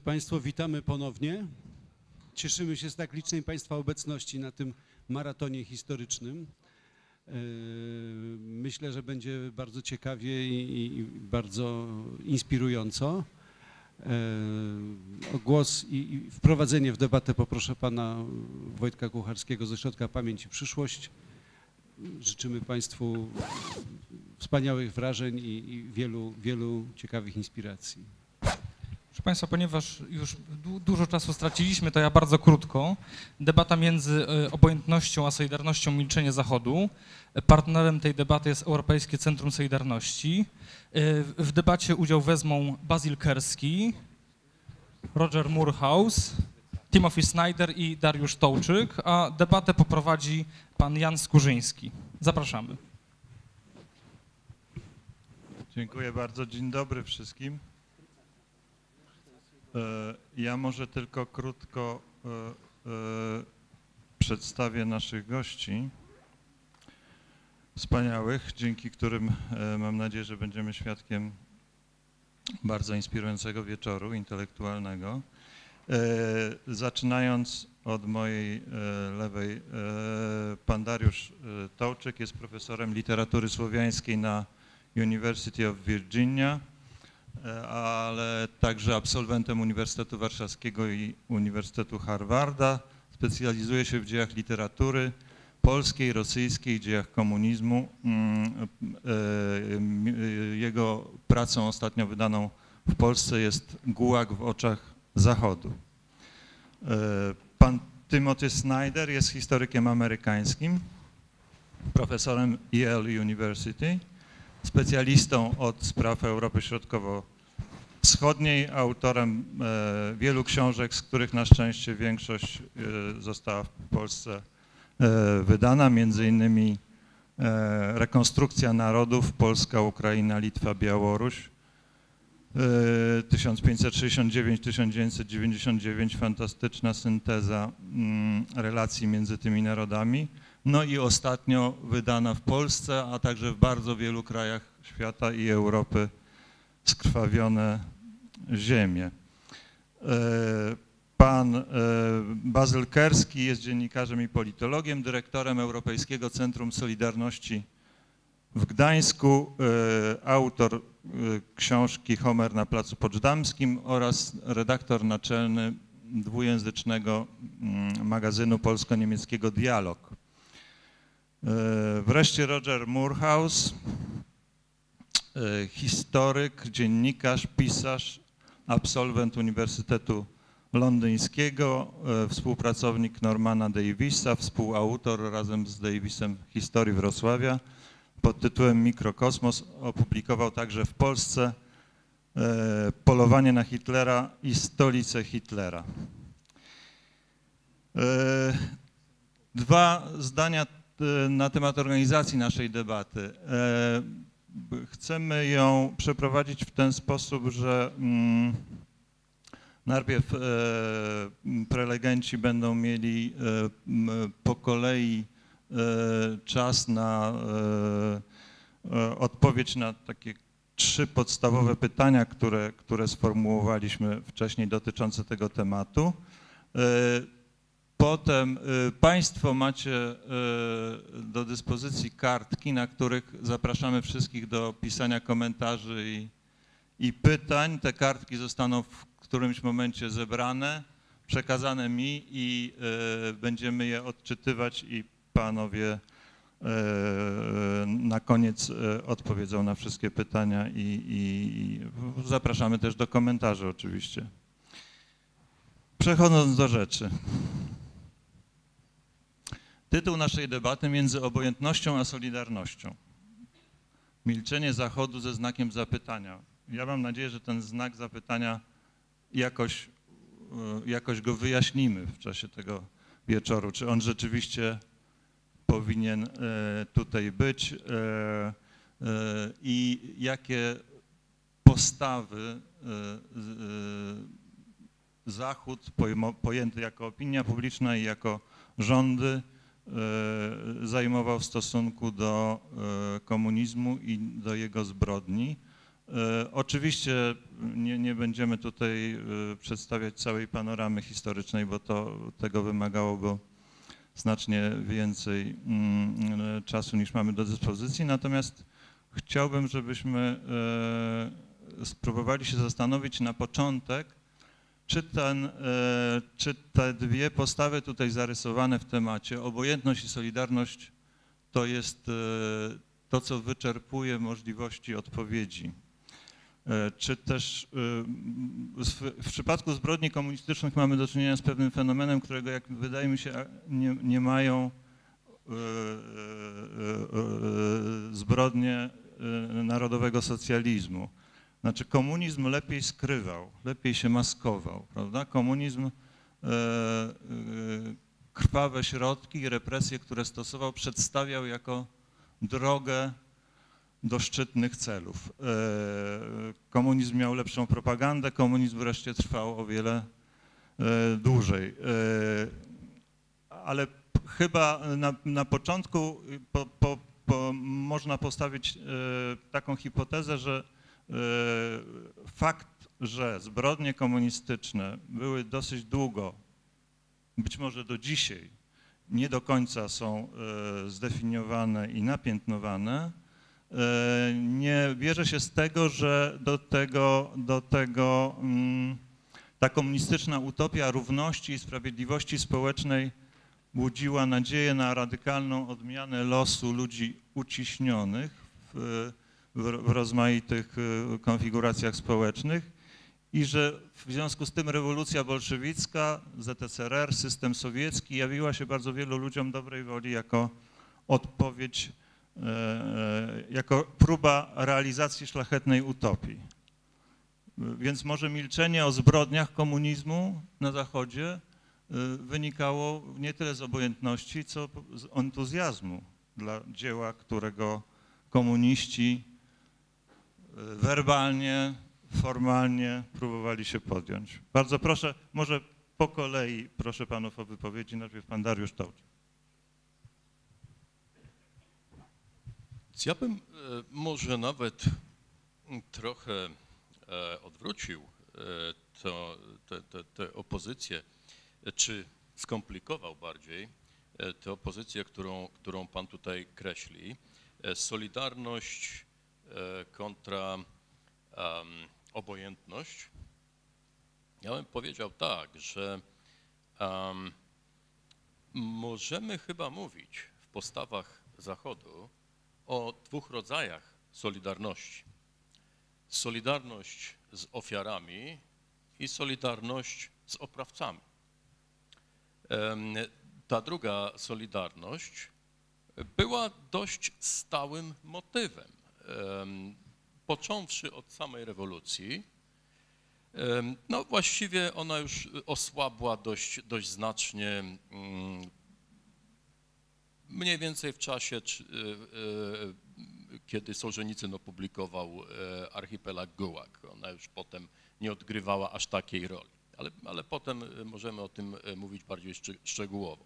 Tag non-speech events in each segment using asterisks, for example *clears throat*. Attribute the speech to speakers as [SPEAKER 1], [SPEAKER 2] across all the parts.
[SPEAKER 1] Drodzy Państwo, witamy ponownie. Cieszymy się z tak licznej Państwa obecności na tym maratonie historycznym. Yy, Myślę, że będzie bardzo ciekawie i, bardzo inspirująco. Yy, O głos i, wprowadzenie w debatę poproszę pana Wojtka Kucharskiego ze Środka Pamięć i Przyszłość. Życzymy Państwu wspaniałych wrażeń i wielu, wielu ciekawych inspiracji.
[SPEAKER 2] Proszę Państwa, ponieważ już du dużo czasu straciliśmy, to ja bardzo krótko. Debata między e, obojętnością a Solidarnością Milczenie Zachodu. Partnerem tej debaty jest Europejskie Centrum Solidarności. E, W debacie udział wezmą Basil Kerski, Roger Moorhouse, Timothy Snyder i Dariusz Tołczyk, a debatę poprowadzi pan Jan Skurzyński. Zapraszamy.
[SPEAKER 3] Dziękuję bardzo. Dzień dobry wszystkim. E, Ja może tylko krótko e, e, przedstawię naszych gości wspaniałych, dzięki którym mam nadzieję, że będziemy świadkiem bardzo inspirującego wieczoru intelektualnego. Zaczynając od mojej lewej, pan Dariusz Tołczyk jest profesorem literatury słowiańskiej na University of Virginia, ale także absolwentem Uniwersytetu Warszawskiego i Uniwersytetu Harvarda. Specjalizuje się w dziejach literatury polskiej, rosyjskiej, dziejach komunizmu. Mm, e, e, Jego pracą ostatnio wydaną w Polsce jest Gułag w oczach Zachodu. E, Pan Timothy Snyder jest historykiem amerykańskim, profesorem Yale University specjalistą od spraw Europy Środkowo-Wschodniej, autorem e, wielu książek, z których na szczęście większość e, została w Polsce e, wydana, między innymi Rekonstrukcja Narodów, Polska, Ukraina, Litwa, Białoruś. E, 1569-1999, fantastyczna synteza mm, relacji między tymi narodami. No i ostatnio wydana w Polsce, a także w bardzo wielu krajach świata i Europy skrwawione ziemie. E, Pan e, Bazyl Kerski jest dziennikarzem i politologiem, dyrektorem Europejskiego Centrum Solidarności w Gdańsku, e, autor książki Homer na Placu Poczdamskim oraz redaktor naczelny dwujęzycznego mm, magazynu polsko-niemieckiego Dialog. E, Wreszcie Roger Moorhouse, e, historyk, dziennikarz, pisarz, absolwent Uniwersytetu Londyńskiego, e, współpracownik Normana Davisa, współautor razem z Davisem historii Wrocławia pod tytułem Mikrokosmos. Opublikował także w Polsce Polowanie na Hitlera i Stolicę Hitlera. Dwa zdania na temat organizacji naszej debaty. B- Chcemy ją przeprowadzić w ten sposób, że mm, najpierw m, prelegenci będą mieli po kolei czas na odpowiedź na takie trzy podstawowe pytania, które, które sformułowaliśmy wcześniej dotyczące tego tematu. Potem y, Państwo macie y, do dyspozycji kartki, na których zapraszamy wszystkich do pisania komentarzy i, i pytań. Te kartki zostaną w którymś momencie zebrane, przekazane mi i y, będziemy je odczytywać i Panowie na koniec odpowiedzą na wszystkie pytania i, i i zapraszamy też do komentarzy oczywiście. Przechodząc do rzeczy. Tytuł naszej debaty między obojętnością a solidarnością. Milczenie Zachodu ze znakiem zapytania. Ja mam nadzieję, że ten znak zapytania jakoś, e, jakoś go wyjaśnimy w czasie tego wieczoru. Czy on rzeczywiście powinien e, tutaj być e, i jakie postawy Zachód pojęty jako opinia publiczna i jako rządy zajmował w stosunku do e, komunizmu i do jego zbrodni. E, Oczywiście nie, nie będziemy tutaj e, przedstawiać całej panoramy historycznej, bo to tego wymagałoby znacznie więcej mm, e, czasu niż mamy do dyspozycji. Natomiast chciałbym, żebyśmy e, spróbowali się zastanowić na początek, czy, ten, e, czy te dwie postawy tutaj zarysowane w temacie, obojętność i solidarność, to jest e, to, co wyczerpuje możliwości odpowiedzi. E, Czy też w, przypadku zbrodni komunistycznych mamy do czynienia z pewnym fenomenem, którego, jak wydaje mi się, nie, nie mają zbrodnie narodowego socjalizmu. Znaczy komunizm lepiej skrywał, lepiej się maskował, prawda? Komunizm e, e, krwawe środki i represje, które stosował, przedstawiał jako drogę do szczytnych celów. E, Komunizm miał lepszą propagandę, komunizm wreszcie trwał o wiele e, dłużej. E, Ale chyba na, na początku po, po, po, można postawić taką hipotezę, że fakt, że zbrodnie komunistyczne były dosyć długo, być może do dzisiaj, nie do końca są e, zdefiniowane i napiętnowane, e, nie bierze się z tego, że do tego, do tego mm, ta komunistyczna utopia równości i sprawiedliwości społecznej budziła nadzieję na radykalną odmianę losu ludzi uciśnionych w, w, rozmaitych e, konfiguracjach społecznych i że w związku z tym rewolucja bolszewicka, ZSRR, system sowiecki jawiła się bardzo wielu ludziom dobrej woli jako odpowiedź, e, e, jako próba realizacji szlachetnej utopii. Więc może milczenie o zbrodniach komunizmu na Zachodzie wynikało nie tyle z obojętności, co z entuzjazmu dla dzieła, którego komuniści werbalnie, formalnie próbowali się podjąć. Bardzo proszę, może po kolei proszę panów o wypowiedzi. Najpierw pan Dariusz Tołcz.
[SPEAKER 4] Ja bym e, może nawet trochę e, odwrócił e, to, te, te, te opozycje, e, czy skomplikował bardziej tę opozycję, którą, którą pan tutaj kreśli. Solidarność kontra em, obojętność. Ja bym powiedział tak, że em, możemy chyba mówić w postawach Zachodu o dwóch rodzajach solidarności. Solidarność z ofiarami i solidarność z oprawcami. Em, Ta druga solidarność była dość stałym motywem. Począwszy od samej rewolucji, no właściwie ona już osłabła dość, dość znacznie mm, mniej więcej w czasie, e, e, kiedy Solżenicyn opublikował e, Archipelag Gułag. Ona już potem nie odgrywała aż takiej roli, ale, ale potem możemy o tym mówić bardziej szczeg- szczegółowo.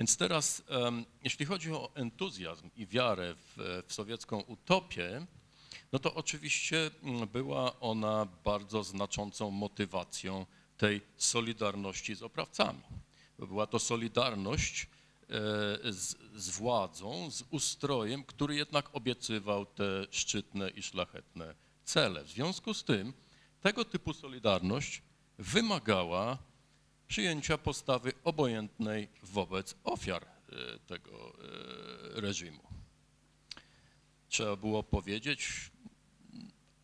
[SPEAKER 4] Więc teraz, jeśli chodzi o entuzjazm i wiarę w, w sowiecką utopię, no to oczywiście mm, była ona bardzo znaczącą motywacją tej solidarności z oprawcami. Była to solidarność e, z, z władzą, z ustrojem, który jednak obiecywał te szczytne i szlachetne cele. W związku z tym tego typu solidarność wymagała przyjęcia postawy obojętnej wobec ofiar e, tego e, reżimu. Trzeba było powiedzieć,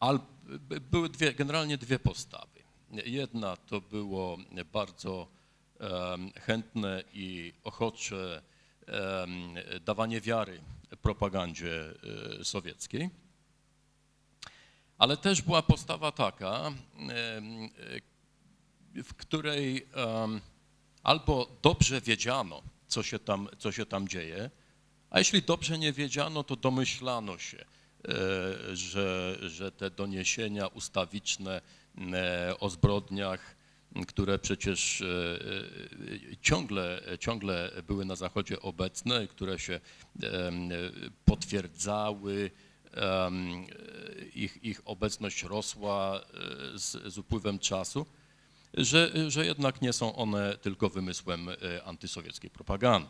[SPEAKER 4] al, by- były dwie, generalnie dwie postawy. Jedna to było bardzo chętne i ochocze em, dawanie wiary propagandzie e, sowieckiej, ale też była postawa taka, w której em, albo dobrze wiedziano, co się tam, co się tam dzieje, a jeśli dobrze nie wiedziano, to domyślano się, e, że, że te doniesienia ustawiczne e, o zbrodniach, które przecież e, e, ciągle, ciągle były na Zachodzie obecne, które się potwierdzały, ich, ich obecność rosła e, z, z upływem czasu, że, że jednak nie są one tylko wymysłem e, antysowieckiej propagandy.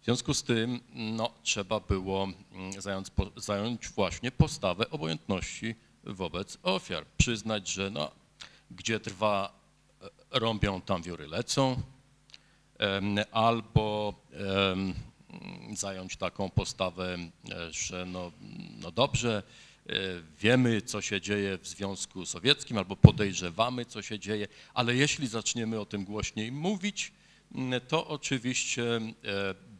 [SPEAKER 4] W związku z tym no, trzeba było mm, zająć, zająć właśnie postawę obojętności wobec ofiar. Przyznać, że no, gdzie trwa e, rąbią, tam wiory lecą, albo zająć taką postawę, e, że no, no dobrze, wiemy, co się dzieje w Związku Sowieckim, albo podejrzewamy, co się dzieje, ale jeśli zaczniemy o tym głośniej mówić, m, to oczywiście e,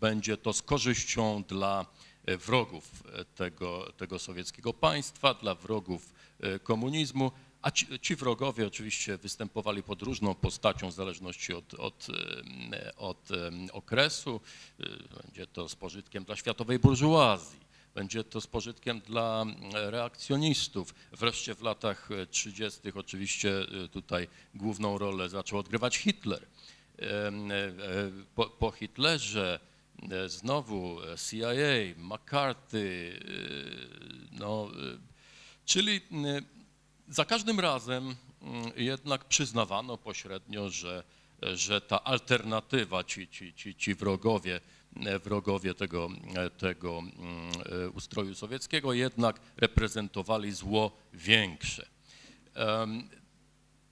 [SPEAKER 4] będzie to z korzyścią dla e, wrogów e, tego, tego sowieckiego państwa, dla wrogów e, komunizmu, a ci, ci wrogowie oczywiście występowali pod różną postacią w zależności od, od, em, od okresu. Będzie to z pożytkiem dla światowej burżuazji, będzie to z pożytkiem dla mm, reakcjonistów. Wreszcie w latach e, 30. oczywiście y, tutaj główną rolę zaczął odgrywać Hitler. E, e, Po, po Hitlerze e, znowu CIA, McCarthy, no, czyli za każdym razem jednak przyznawano pośrednio, że, że ta alternatywa, ci, ci, ci, ci wrogowie, e, wrogowie tego, tego mm, e, ustroju sowieckiego jednak reprezentowali zło większe.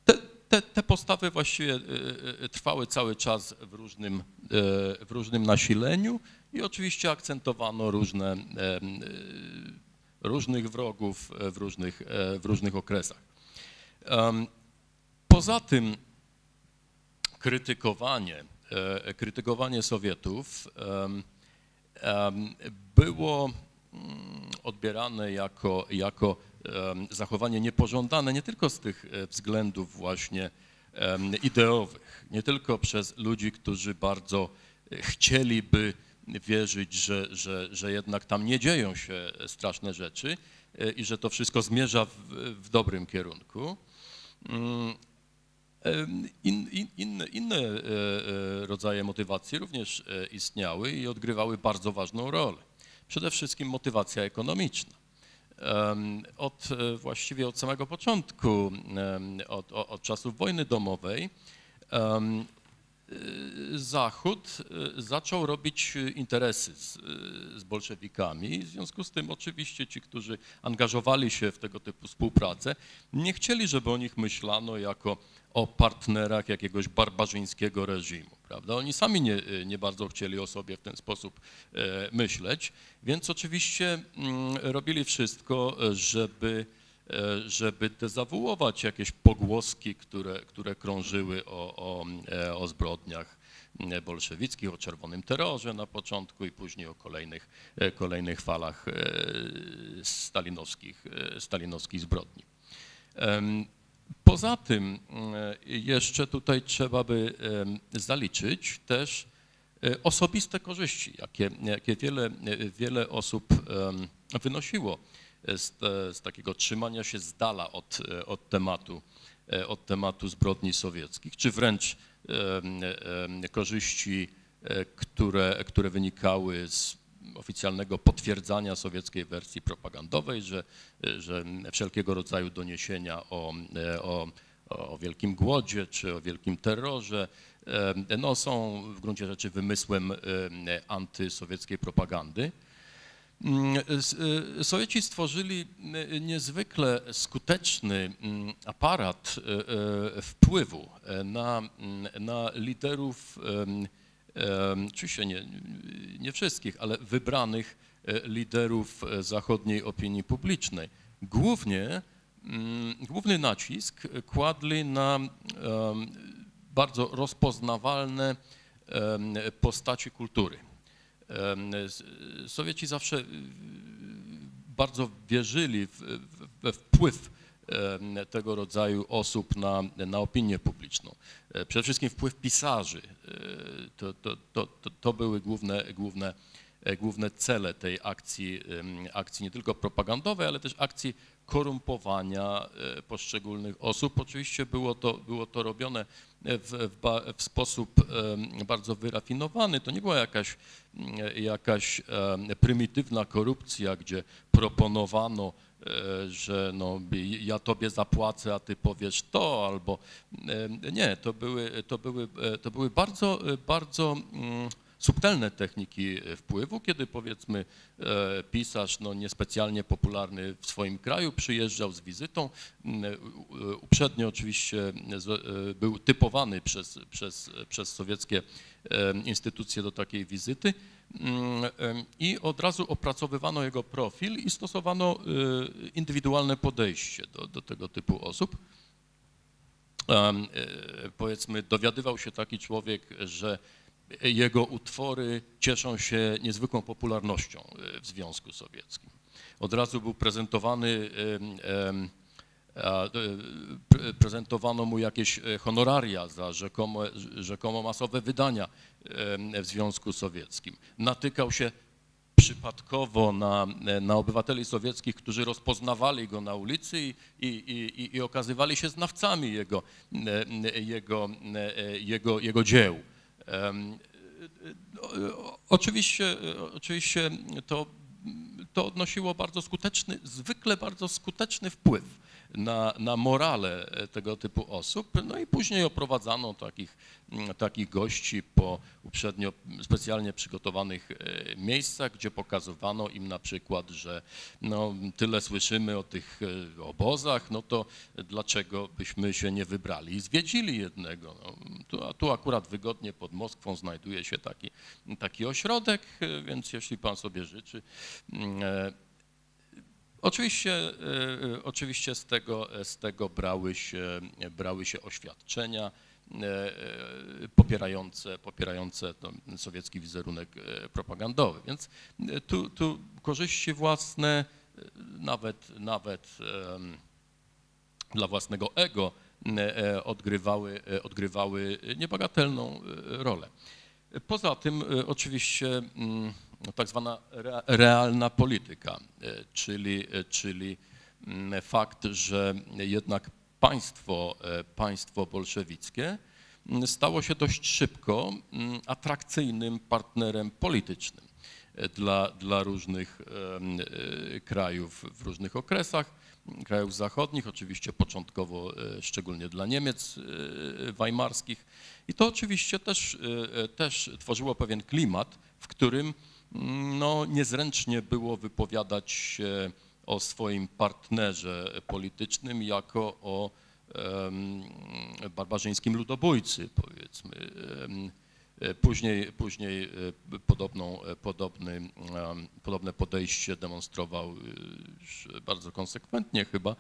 [SPEAKER 4] Te, te, te postawy właściwie e, e, trwały cały czas w różnym, w różnym nasileniu i oczywiście akcentowano różne różnych wrogów w różnych, w różnych okresach. Poza tym krytykowanie, krytykowanie Sowietów było mm, odbierane jako, jako zachowanie niepożądane nie tylko z tych e, względów właśnie ideowych, nie tylko przez ludzi, którzy bardzo e, chcieliby wierzyć, że, że, że jednak tam nie dzieją się straszne rzeczy e, i że to wszystko zmierza w, w dobrym kierunku. In, in, inne, e, e, rodzaje motywacji również e, istniały i odgrywały bardzo ważną rolę. Przede wszystkim motywacja ekonomiczna. Od, właściwie od samego początku, od, od, czasów wojny domowej, Zachód y, zaczął robić y, interesy z, y, z bolszewikami. W związku z tym oczywiście ci, którzy angażowali się w tego typu współpracę, nie chcieli, żeby o nich myślano jako o partnerach jakiegoś barbarzyńskiego reżimu. Prawda? Oni sami nie, nie bardzo chcieli o sobie w ten sposób e, myśleć, więc oczywiście mm, robili wszystko, e, żeby e, żeby dezawuować jakieś pogłoski, które, które krążyły o, o, e, o zbrodniach e, bolszewickich, o czerwonym terrorze na początku i później o kolejnych, e, kolejnych falach e, stalinowskich, e, stalinowskich zbrodni. Poza tym e, jeszcze tutaj trzeba by zaliczyć też e, osobiste korzyści, jakie, jakie wiele, wiele osób wynosiło z, te, z takiego trzymania się z dala od, e, od, tematu, e, od tematu zbrodni sowieckich, czy wręcz korzyści, e, które, które wynikały z oficjalnego potwierdzania sowieckiej wersji propagandowej, że, że wszelkiego rodzaju doniesienia o, e, o, o wielkim głodzie czy o wielkim terrorze e, no, są w gruncie rzeczy wymysłem e, antysowieckiej propagandy. Mm, y, Sowieci stworzyli y, niezwykle skuteczny mm, aparat y, wpływu e, na, mm, na liderów, oczywiście nie, nie wszystkich, ale wybranych e, liderów e, zachodniej opinii publicznej. Głównie, główny nacisk kładli na bardzo rozpoznawalne postaci kultury. Sowieci zawsze y, bardzo wierzyli we wpływ tego rodzaju osób na, na opinię publiczną. E, Przede wszystkim wpływ pisarzy. E, To, to, to, to, były główne, główne główne cele tej akcji, akcji nie tylko propagandowej, ale też akcji korumpowania e, poszczególnych osób. Oczywiście było to, było to robione w, w, w sposób bardzo wyrafinowany. To nie była jakaś, mm, jakaś prymitywna korupcja, gdzie proponowano, e, że no, ja tobie zapłacę, a ty powiesz to, albo nie, to były, to były, e, to były bardzo, e, bardzo mm, subtelne techniki e, wpływu, kiedy powiedzmy e, pisarz no, niespecjalnie popularny w swoim kraju przyjeżdżał z wizytą, m, e, uprzednio oczywiście był typowany przez, przez, przez sowieckie instytucje do takiej wizyty mm, i od razu opracowywano jego profil i stosowano indywidualne podejście do, do tego typu osób. Powiedzmy, dowiadywał się taki człowiek, że jego utwory cieszą się niezwykłą popularnością e, w Związku Sowieckim. Od razu był prezentowany, e, pre- prezentowano mu jakieś e, honoraria za rzekomo, rzekomo masowe wydania w Związku Sowieckim. Natykał się przypadkowo na, na obywateli sowieckich, którzy rozpoznawali go na ulicy i, i, i, i okazywali się znawcami jego, jego, jego, jego dzieł. E, o- Oczywiście, e, oczywiście to, to odnosiło bardzo skuteczny, zwykle bardzo skuteczny wpływ na, na morale e, tego typu osób. No i później oprowadzano takich, takich gości po uprzednio specjalnie przygotowanych e, miejscach, gdzie pokazywano im na przykład, że no, tyle słyszymy o tych e, obozach, no to dlaczego byśmy się nie wybrali i zwiedzili jednego. No, tu, a tu akurat wygodnie pod Moskwą znajduje się taki, taki ośrodek, więc jeśli pan sobie życzy, Oczywiście, e, e, oczywiście z, tego, z tego brały się, brały się oświadczenia e, popierające, popierające sowiecki wizerunek propagandowy. Więc tu, tu korzyści własne, nawet, nawet dla własnego ego odgrywały, odgrywały niebagatelną rolę. Poza tym oczywiście tak zwana rea- realna polityka, e, czyli, e, czyli mm, fakt, że jednak państwo, e, państwo bolszewickie mm, stało się dość szybko mm, atrakcyjnym partnerem politycznym dla, dla różnych krajów w różnych okresach, krajów zachodnich, oczywiście początkowo szczególnie dla Niemiec weimarskich. I to oczywiście też, też tworzyło pewien klimat, w którym no, niezręcznie było wypowiadać się o swoim partnerze politycznym jako o barbarzyńskim ludobójcy, powiedzmy. Później, później e, podobną, e, podobny, podobne podejście demonstrował e, bardzo konsekwentnie chyba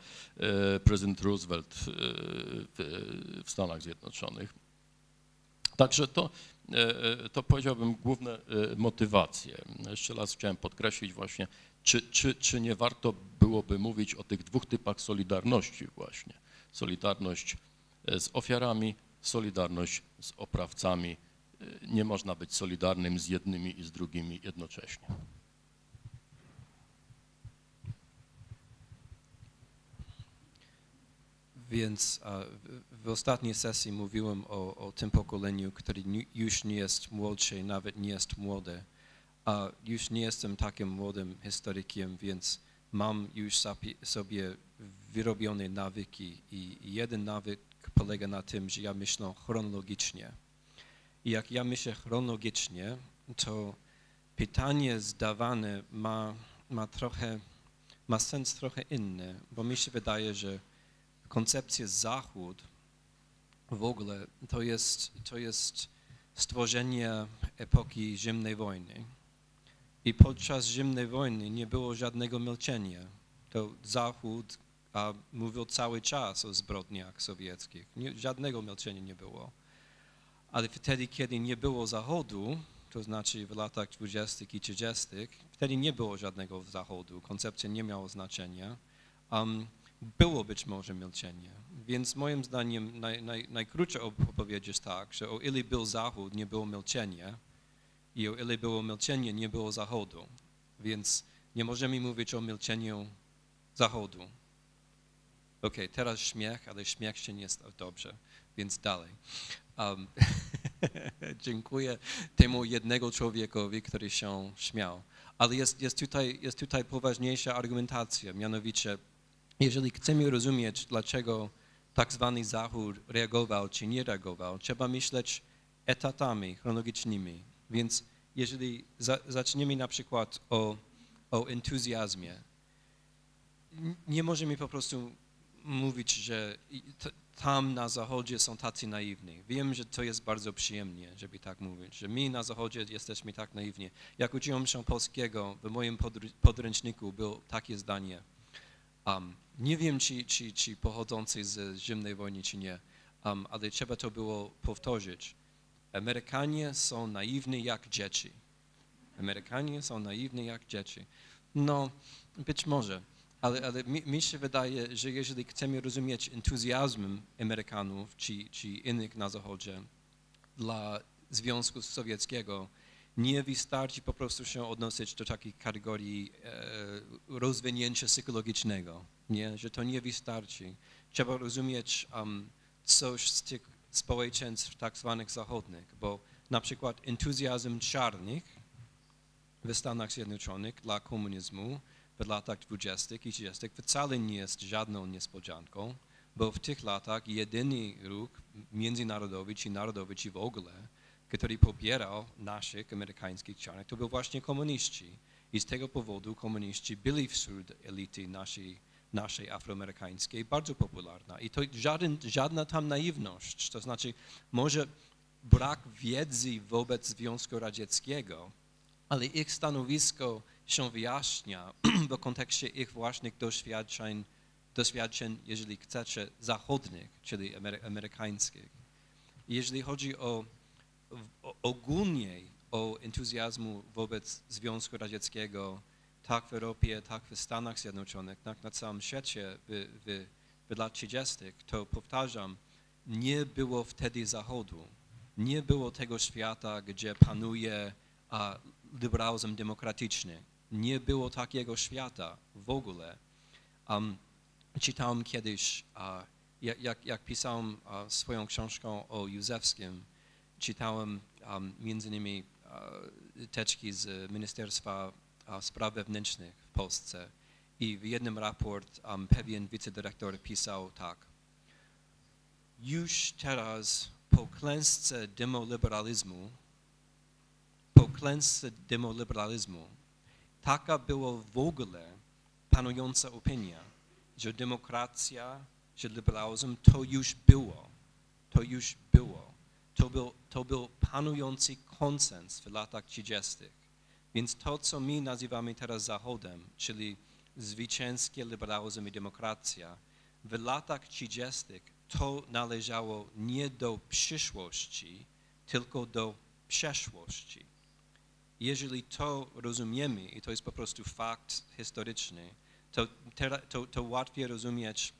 [SPEAKER 4] prezydent Roosevelt w, Stanach Zjednoczonych. Także to, to powiedziałbym główne e, motywacje. Jeszcze raz chciałem podkreślić właśnie, czy, czy, czy nie warto byłoby mówić o tych dwóch typach solidarności właśnie. Solidarność e, z ofiarami, solidarność z oprawcami. E, Nie można być solidarnym z jednymi i z drugimi jednocześnie.
[SPEAKER 5] Więc w- ostatniej sesji mówiłem o, o tym pokoleniu, które już nie jest młodsze i nawet nie jest młode. A już nie jestem takim młodym historykiem, więc mam już sobie wyrobione nawyki i jeden nawyk polega na tym, że ja myślę chronologicznie. I jak ja myślę chronologicznie, to pytanie zdawane ma, ma trochę, ma sens trochę inny, bo mi się wydaje, że koncepcja Zachód w ogóle to jest, to jest stworzenie epoki zimnej wojny. I podczas zimnej wojny nie było żadnego milczenia. To Zachód a, mówił cały czas o zbrodniach sowieckich. Nie, żadnego milczenia nie było. Ale wtedy, kiedy nie było Zachodu, to znaczy w latach 20. i 30., wtedy nie było żadnego Zachodu, koncepcja nie miała znaczenia. Um, było być może milczenie. Więc moim zdaniem naj, naj, najkrótsze op- opowiedzieć tak, że o ile był Zachód, nie było milczenia, I o ile było milczenie, nie było Zachodu. Więc nie możemy mówić o milczeniu Zachodu. Okej, teraz śmiech, ale śmiech się nie stał dobrze, więc dalej. Um, *laughs* dziękuję temu jednego człowiekowi, który się śmiał. Ale jest, jest, tutaj, jest tutaj poważniejsza argumentacja, mianowicie, jeżeli chcemy rozumieć, dlaczego tak zwany Zachód reagował czy nie reagował, trzeba myśleć etatami chronologicznymi. Więc jeżeli za, zaczniemy na przykład o, o entuzjazmie, nie możemy po prostu mówić, że tam na zachodzie są tacy naiwni. Wiem, że to jest bardzo przyjemnie, żeby tak mówić, że my na zachodzie jesteśmy tak naiwni. Jak uczyłem się polskiego, w moim podr- podręczniku było takie zdanie. Um, nie wiem, czy, czy, czy pochodzący z zimnej wojny, czy nie, um, ale trzeba to było powtórzyć. Amerykanie są naiwni jak dzieci. Amerykanie są naiwni jak dzieci. No, być może, ale, ale mi, mi się wydaje, że jeżeli chcemy rozumieć entuzjazm Amerykanów czy, czy innych na Zachodzie dla Związku Sowieckiego, nie wystarczy po prostu się odnosić do takiej kategorii e, rozwinięcia psychologicznego, nie? że to nie wystarczy. Trzeba rozumieć um, coś z tych społeczeństw tak zwanych zachodnich, bo na przykład entuzjazm czarnych w Stanach Zjednoczonych dla komunizmu w latach 20. i 30. wcale nie jest żadną niespodzianką, bo w tych latach jedyny ruch międzynarodowy czy narodowy czy w ogóle, który popierał naszych amerykańskich czarnych, to był właśnie komuniści. I z tego powodu komuniści byli wśród elity naszej, naszej afroamerykańskiej bardzo popularna. I to żaden, żadna tam naiwność, to znaczy może brak wiedzy wobec Związku Radzieckiego, ale ich stanowisko się wyjaśnia *clears throat* w kontekście ich własnych doświadczeń, doświadczeń, jeżeli chcecie, zachodnich, czyli amery- amerykańskich. Jeżeli chodzi o ogólnie o entuzjazmu wobec Związku Radzieckiego, tak w Europie, tak w Stanach Zjednoczonych, tak na całym świecie w, w, w lat 30., to powtarzam, nie było wtedy Zachodu. Nie było tego świata, gdzie panuje a, liberalizm demokratyczny. Nie było takiego świata w ogóle. Um, czytałem kiedyś, a, jak, jak, pisałem a, swoją książką o Józefskim, czytałem um, między innymi a, teczki z Ministerstwa a, Spraw Wewnętrznych w Polsce i w jednym raport um, pewien wicedyrektor pisał tak. Już teraz po klęsce demoliberalizmu po klęsce demoliberalizmu taka była w ogóle panująca opinia, że demokracja, że liberalizm to już było. To już było. To był, to był panujący konsens w latach 30. Więc to, co my nazywamy teraz Zachodem, czyli zwycięskie liberalizm i demokracja, w latach 30. to należało nie do przyszłości, tylko do przeszłości. Jeżeli to rozumiemy, i to jest po prostu fakt historyczny, to, to, to łatwiej rozumieć,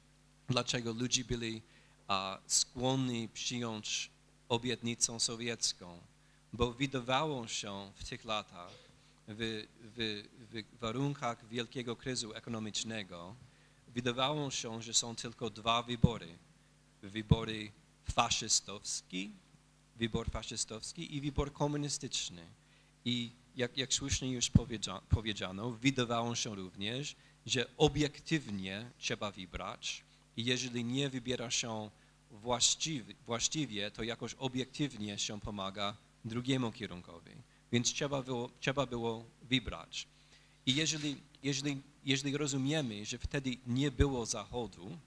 [SPEAKER 5] dlaczego ludzie byli a, skłonni przyjąć obietnicę sowiecką, bo wydawało się w tych latach, w, w, w warunkach wielkiego kryzysu ekonomicznego, wydawało się, że są tylko dwa wybory. Wybory faszystowski, wybór faszystowski i wybór komunistyczny. I jak, jak słusznie już powiedzia, powiedziano, wydawało się również, że obiektywnie trzeba wybrać i jeżeli nie wybiera się właściwie, właściwie, to jakoś obiektywnie się pomaga drugiemu kierunkowi. Więc trzeba było, trzeba było wybrać. I jeżeli, jeżeli, jeżeli rozumiemy, że wtedy nie było Zachodu,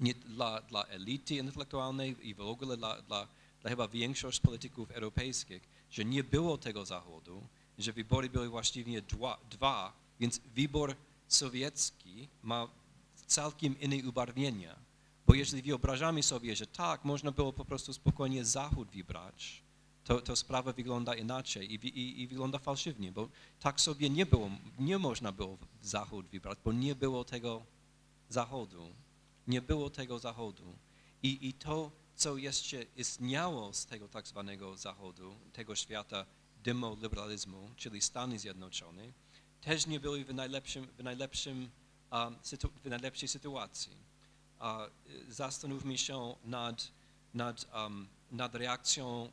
[SPEAKER 5] nie dla, dla elity intelektualnej i w ogóle dla, dla, dla chyba większość polityków europejskich, że nie było tego Zachodu, że wybory były właściwie dwa, dwa więc wybór sowiecki ma całkiem inne ubarwienia. Bo jeżeli wyobrażamy sobie, że tak, można było po prostu spokojnie Zachód wybrać, to, to sprawa wygląda inaczej i, i, i wygląda fałszywnie, bo tak sobie nie było, nie można było Zachód wybrać, bo nie było tego Zachodu. Nie było tego Zachodu. I, i to, co jeszcze istniało z tego tak zwanego Zachodu, tego świata demoliberalizmu, czyli Stany Zjednoczone, też nie były w, najlepszym, w, najlepszym, um, sytu, w najlepszej sytuacji. Y, zastanówmy się nad, nad, um, nad reakcją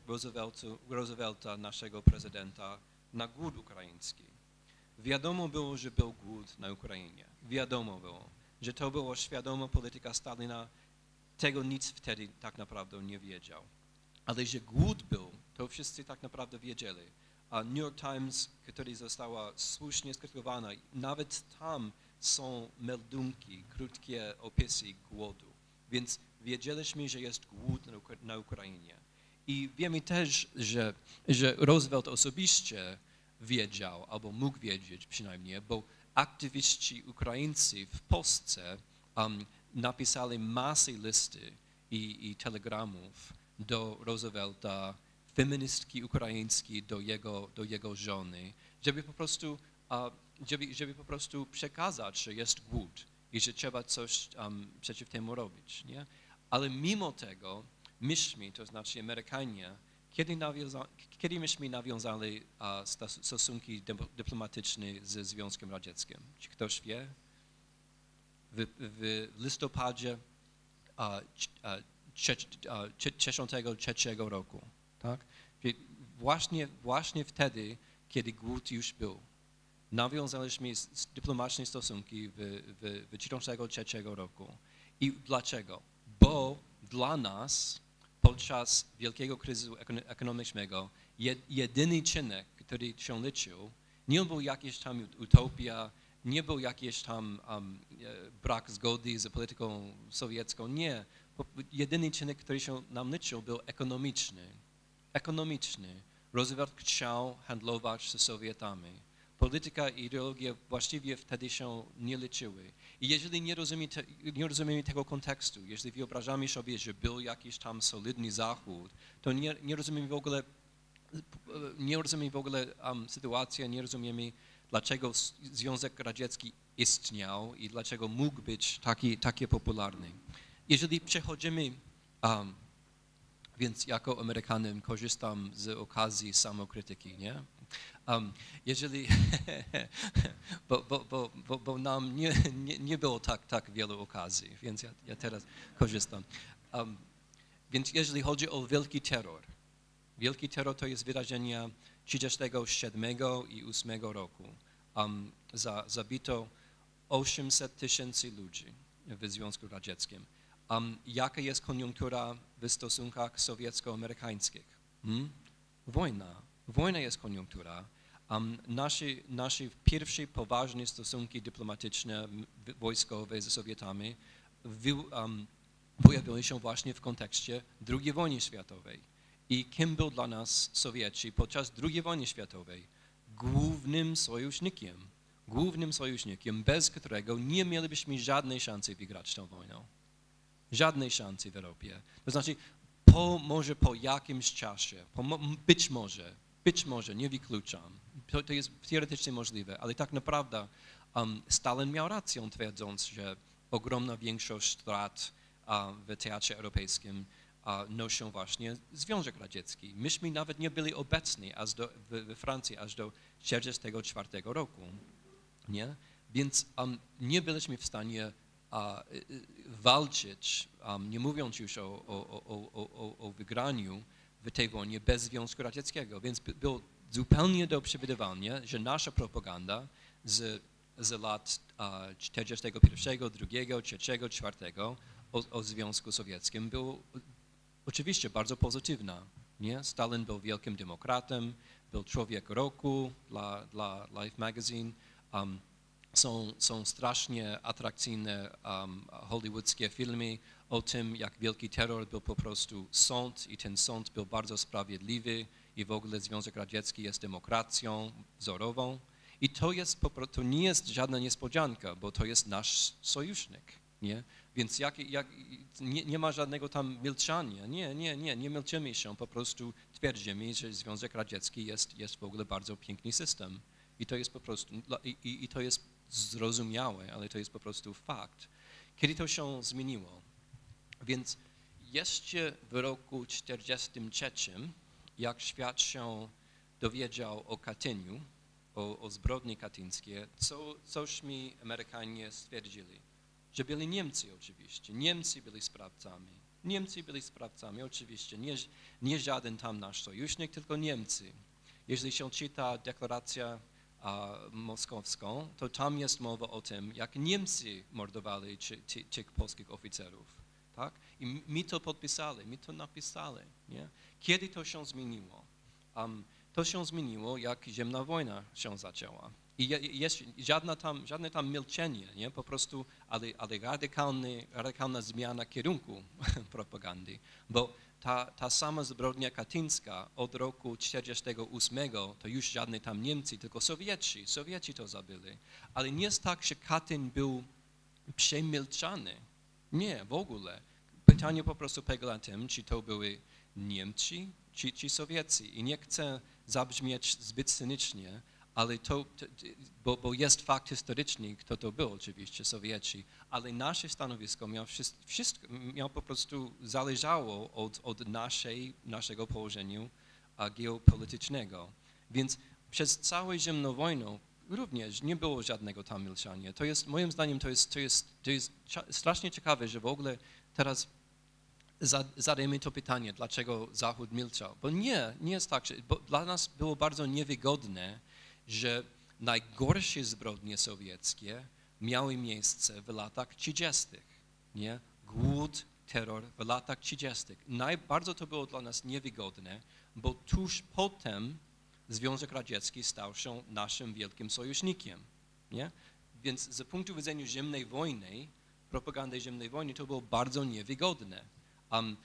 [SPEAKER 5] Roosevelta, naszego prezydenta, na głód ukraiński. Wiadomo było, że był głód na Ukrainie. Wiadomo było, że to była świadoma polityka Stalina. Tego nic wtedy tak naprawdę nie wiedział. Ale że głód był, to wszyscy tak naprawdę wiedzieli. A New York Times, która została słusznie skrytykowana, nawet tam są meldunki, krótkie opisy głodu. Więc wiedzieliśmy, że jest głód na, Ukra- na Ukrainie. I wiemy też, że, że Roosevelt osobiście wiedział, albo mógł wiedzieć przynajmniej, bo aktywiści Ukraińcy w Polsce um, napisali masę listy i, i telegramów do Roosevelta, feministki ukraińskiej do jego, do jego żony, żeby po prostu, a, żeby, żeby po prostu przekazać, że jest głód i że trzeba coś um, przeciw temu robić. Nie? Ale mimo tego myśmy, to znaczy Amerykanie, kiedy, nawiąza, kiedy myśmy nawiązali stosunki dy- dyplomatyczne ze Związkiem Radzieckim? Czy ktoś wie? W, w listopadzie a, a, cze- a, cze- 63 roku, tak? Właśnie, właśnie wtedy, kiedy głód już był, nawiązaliśmy dyplomatyczne stosunki w, w, w 1993 roku. I dlaczego? Bo dla nas podczas wielkiego kryzysu ekon- ekonomicznego jed, jedyny czynnik, który się liczył, nie był jakiś tam utopia, nie był jakiś tam um, brak zgody z polityką sowiecką, nie. Jedyny czynnik, który się nam liczył, był ekonomiczny. Ekonomiczny. Roosevelt chciał handlować z Sowietami. Polityka i ideologia właściwie wtedy się nie liczyły. I jeżeli nie rozumiemy, te, nie rozumiemy tego kontekstu, jeżeli wyobrażamy sobie, że był jakiś tam solidny Zachód, to nie, nie rozumiemy w ogóle, nie rozumiemy w ogóle um, sytuacji, nie rozumiemy, dlaczego Związek Radziecki istniał i dlaczego mógł być taki, taki popularny. Jeżeli przechodzimy, um, więc jako Amerykanin korzystam z okazji samokrytyki, nie? Um, jeżeli, *laughs* bo, bo, bo, bo, nam nie, nie, nie było tak, tak wielu okazji, więc ja, ja teraz korzystam. Um, więc jeżeli chodzi o wielki terror, wielki terror to jest wydarzenie 37 i 8 roku. Um, za, zabito 800 tysięcy ludzi w Związku Radzieckim. Um, jaka jest koniunktura w stosunkach sowiecko-amerykańskich? Hmm? Wojna. Wojna jest koniunktura. Um, nasze, nasze pierwsze poważne stosunki dyplomatyczne, wojskowe ze Sowietami wy, um, pojawiły się właśnie w kontekście II wojny światowej. I kim był dla nas Sowieci podczas II wojny światowej? Głównym sojusznikiem. Głównym sojusznikiem, bez którego nie mielibyśmy żadnej szansy wygrać tą wojną. Żadnej szansy w Europie. To znaczy, po, może po jakimś czasie, po, być może, być może, nie wykluczam, to, to jest teoretycznie możliwe, ale tak naprawdę um, Stalin miał rację, twierdząc, że ogromna większość strat a, w teatrze europejskim a, noszą właśnie Związek Radziecki. Myśmy nawet nie byli obecni aż do, w, we Francji aż do 1944 roku. Nie? Więc um, nie byliśmy w stanie y, y, walczyć, um, nie mówiąc już o, o, o, o, wygraniu w tej wojnie bez Związku Radzieckiego. Więc by, było zupełnie do przewidywania, że nasza propaganda z, z lat a, 41, 2, 3, 4 o, o Związku Sowieckim była oczywiście bardzo pozytywna. Nie? Stalin był wielkim demokratem, był człowiek roku dla, dla Life Magazine. Um, są, są strasznie atrakcyjne um, hollywoodzkie filmy o tym, jak wielki terror był po prostu sąd i ten sąd był bardzo sprawiedliwy i w ogóle Związek Radziecki jest demokracją wzorową. I to, jest, to nie jest żadna niespodzianka, bo to jest nasz sojusznik. Nie? Więc jak, jak, nie, nie ma żadnego tam milczenia. Nie, nie, nie, nie milczymy się, po prostu twierdzimy, że Związek Radziecki jest, jest w ogóle bardzo piękny system. I to jest po prostu, i, i, i to jest zrozumiałe, ale to jest po prostu fakt. Kiedy to się zmieniło? Więc jeszcze w roku 1943, jak świat się dowiedział o Katyniu, o, o zbrodni katyńskie, co, coś mi Amerykanie stwierdzili, że byli Niemcy oczywiście, Niemcy byli sprawcami, Niemcy byli sprawcami oczywiście, nie, nie żaden tam nasz sojusznik, tylko Niemcy. Jeśli się czyta deklarację a, moskowską, to tam jest mowa o tym, jak Niemcy mordowali tych polskich oficerów. Tak? I mi to podpisali, mi to napisali. Nie? Kiedy to się zmieniło? Um, to się zmieniło, jak zimna wojna się zaczęła. I je- jest żadna tam, żadne tam milczenie, nie? po prostu, ale, ale radykalny, radykalna zmiana kierunku *laughs* propagandy, bo ta, ta sama zbrodnia katyńska od roku 1948 to już żadne tam Niemcy, tylko Sowieci, Sowieci to zabili. Ale nie jest tak, że Katyn był przemilczany. Nie, w ogóle. Pytanie po prostu polega tym, czy to były Niemcy, czy, czy Sowieci. I nie chcę zabrzmieć zbyt cynicznie, ale to, bo, bo jest fakt historyczny, kto to był oczywiście, Sowieci, ale nasze stanowisko miało, wszystko, miało po prostu zależało od, od naszej, naszego położenia geopolitycznego. Więc przez całą zimną wojnę również nie było żadnego tam. To jest, moim zdaniem, to jest, to jest, to jest strasznie ciekawe, że w ogóle teraz za- zadajmy to pytanie, dlaczego Zachód milczał. Bo nie, nie jest tak, że, dla nas było bardzo niewygodne, że najgorsze zbrodnie sowieckie miały miejsce w latach 30. Nie? Głód, terror w latach 30. Naj, bardzo to było dla nas niewygodne, bo tuż potem Związek Radziecki stał się naszym wielkim sojusznikiem. Nie? Więc z punktu widzenia zimnej wojny, propagandy zimnej wojny, to było bardzo niewygodne. Um,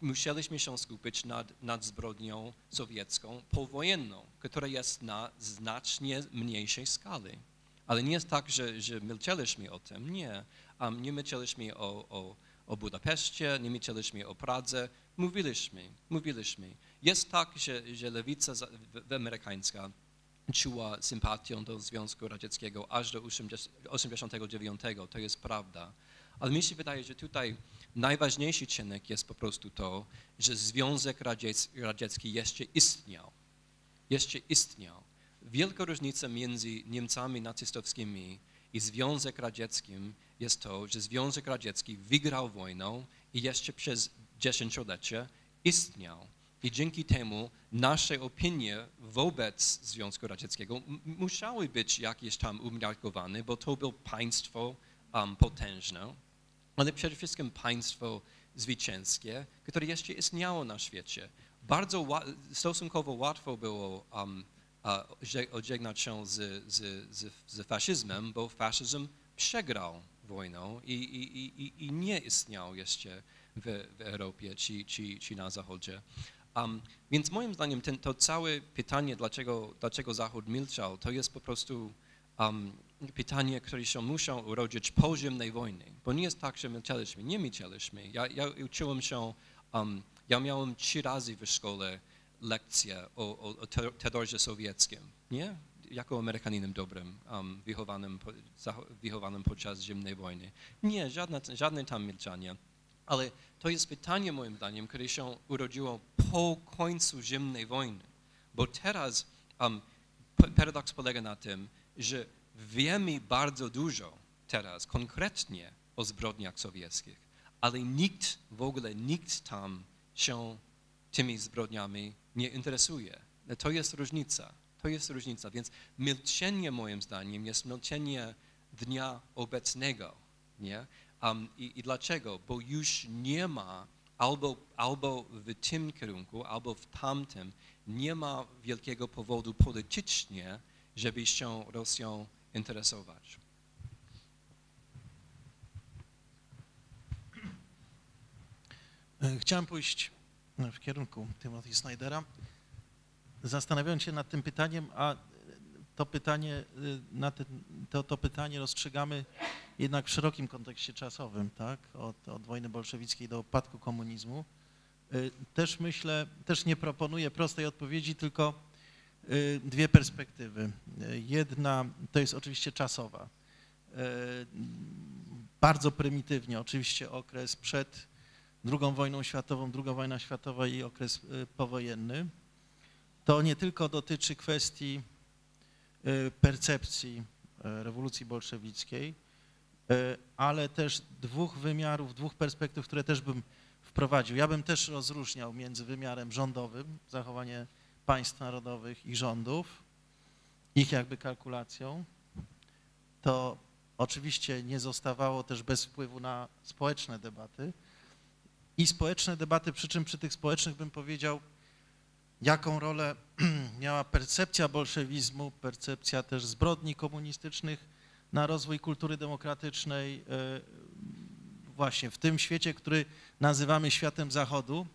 [SPEAKER 5] musieliśmy się skupić nad, nad zbrodnią sowiecką powojenną, która jest na znacznie mniejszej skali. Ale nie jest tak, że, że milczeliśmy o tym, nie. Um, nie milczeliśmy o, o, o Budapeszcie, nie milczeliśmy o Pradze, mówiliśmy, mówiliśmy. Jest tak, że, że lewica w- w- amerykańska czuła sympatią do Związku Radzieckiego aż do 1989, to jest prawda. Ale mi się wydaje, że tutaj najważniejszy czynnik jest po prostu to, że Związek Radziec- Radziecki jeszcze istniał. Jeszcze istniał. Wielka różnica między Niemcami nazistowskimi i Związek Radzieckim jest to, że Związek Radziecki wygrał wojnę i jeszcze przez dziesięciolecia istniał. I dzięki temu nasze opinie wobec Związku Radzieckiego musiały być jakieś tam umiarkowane, bo to było państwo um, potężne, ale przede wszystkim państwo zwycięskie, które jeszcze istniało na świecie. Bardzo stosunkowo łatwo było um, odżegnać się z, z, z, z faszyzmem, bo faszyzm przegrał wojnę i, i, i- i, i nie istniał jeszcze w, w Europie czy, czy, czy na Zachodzie. Um, więc moim zdaniem ten, to całe pytanie, dlaczego, dlaczego Zachód milczał, to jest po prostu um, pytanie, które się muszą urodzić po zimnej wojnie. Bo nie jest tak, że milczeliśmy. Nie milczeliśmy. Ja, ja uczyłem się, um, ja miałem trzy razy w szkole lekcję o, o, o sowieckim. Nie? Jako Amerykaninem dobrym, um, wychowanym, po, wychowanym podczas zimnej wojny. Nie, żadne, żadne tam milczenie. Ale to jest pytanie, moim zdaniem, które się urodziło po końcu zimnej wojny. Bo teraz um, paradoks polega na tym, że wiemy bardzo dużo teraz konkretnie o zbrodniach sowieckich, ale nikt w ogóle, nikt tam się tymi zbrodniami nie interesuje. To jest różnica. To jest różnica. Więc milczenie, moim zdaniem, jest milczenie dnia obecnego. Nie? Um, i, I dlaczego? Bo już nie ma albo, albo w tym kierunku, albo w tamtym nie ma wielkiego powodu politycznie, żeby się Rosją interesować.
[SPEAKER 6] E, Chciałem pójść w kierunku Timothy Snydera, zastanawiając się nad tym pytaniem, a to pytanie, y, na ten, to, to pytanie rozstrzygamy jednak w szerokim kontekście czasowym, tak? Od, od wojny bolszewickiej do upadku komunizmu. Y, Też myślę, też nie proponuję prostej odpowiedzi, tylko y, dwie perspektywy. Jedna to jest oczywiście czasowa. Bardzo prymitywnie, oczywiście okres przed II wojną światową, II wojna światowa i okres powojenny. to nie tylko dotyczy kwestii percepcji y, rewolucji bolszewickiej, y, ale też dwóch wymiarów, dwóch perspektyw, które też bym wprowadził. Ja bym też rozróżniał między wymiarem rządowym, zachowanie państw narodowych i rządów, ich jakby kalkulacją. To oczywiście nie zostawało też bez wpływu na społeczne debaty. I społeczne debaty, przy czym przy tych społecznych bym powiedział, jaką rolę *clears throat* miała percepcja bolszewizmu, percepcja też zbrodni komunistycznych na rozwój kultury demokratycznej e, właśnie w tym świecie, który nazywamy światem zachodu.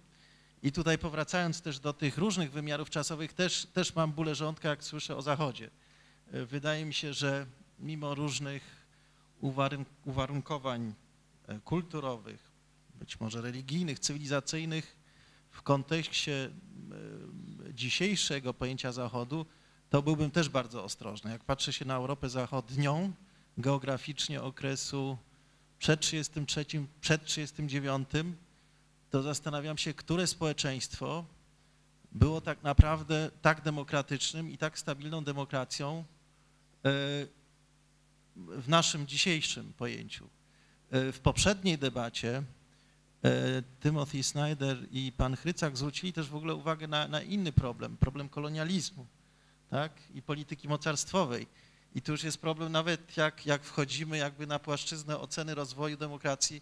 [SPEAKER 6] I tutaj powracając też do tych różnych wymiarów czasowych, też, też mam bóle żołądka, jak słyszę o Zachodzie. E, Wydaje mi się, że mimo różnych uwarun- uwarunkowań e, kulturowych, być może religijnych, cywilizacyjnych, w kontekście dzisiejszego pojęcia Zachodu, to byłbym też bardzo ostrożny. Jak patrzę się na Europę Zachodnią, geograficznie okresu przed 33, przed 39, to zastanawiam się, które społeczeństwo było tak naprawdę tak demokratycznym i tak stabilną demokracją w naszym dzisiejszym pojęciu. E, W poprzedniej debacie Timothy Snyder i pan Chrycak zwrócili też w ogóle uwagę na, na inny problem, problem kolonializmu tak? i polityki mocarstwowej. I tu już jest problem nawet jak, jak wchodzimy jakby na płaszczyznę oceny rozwoju demokracji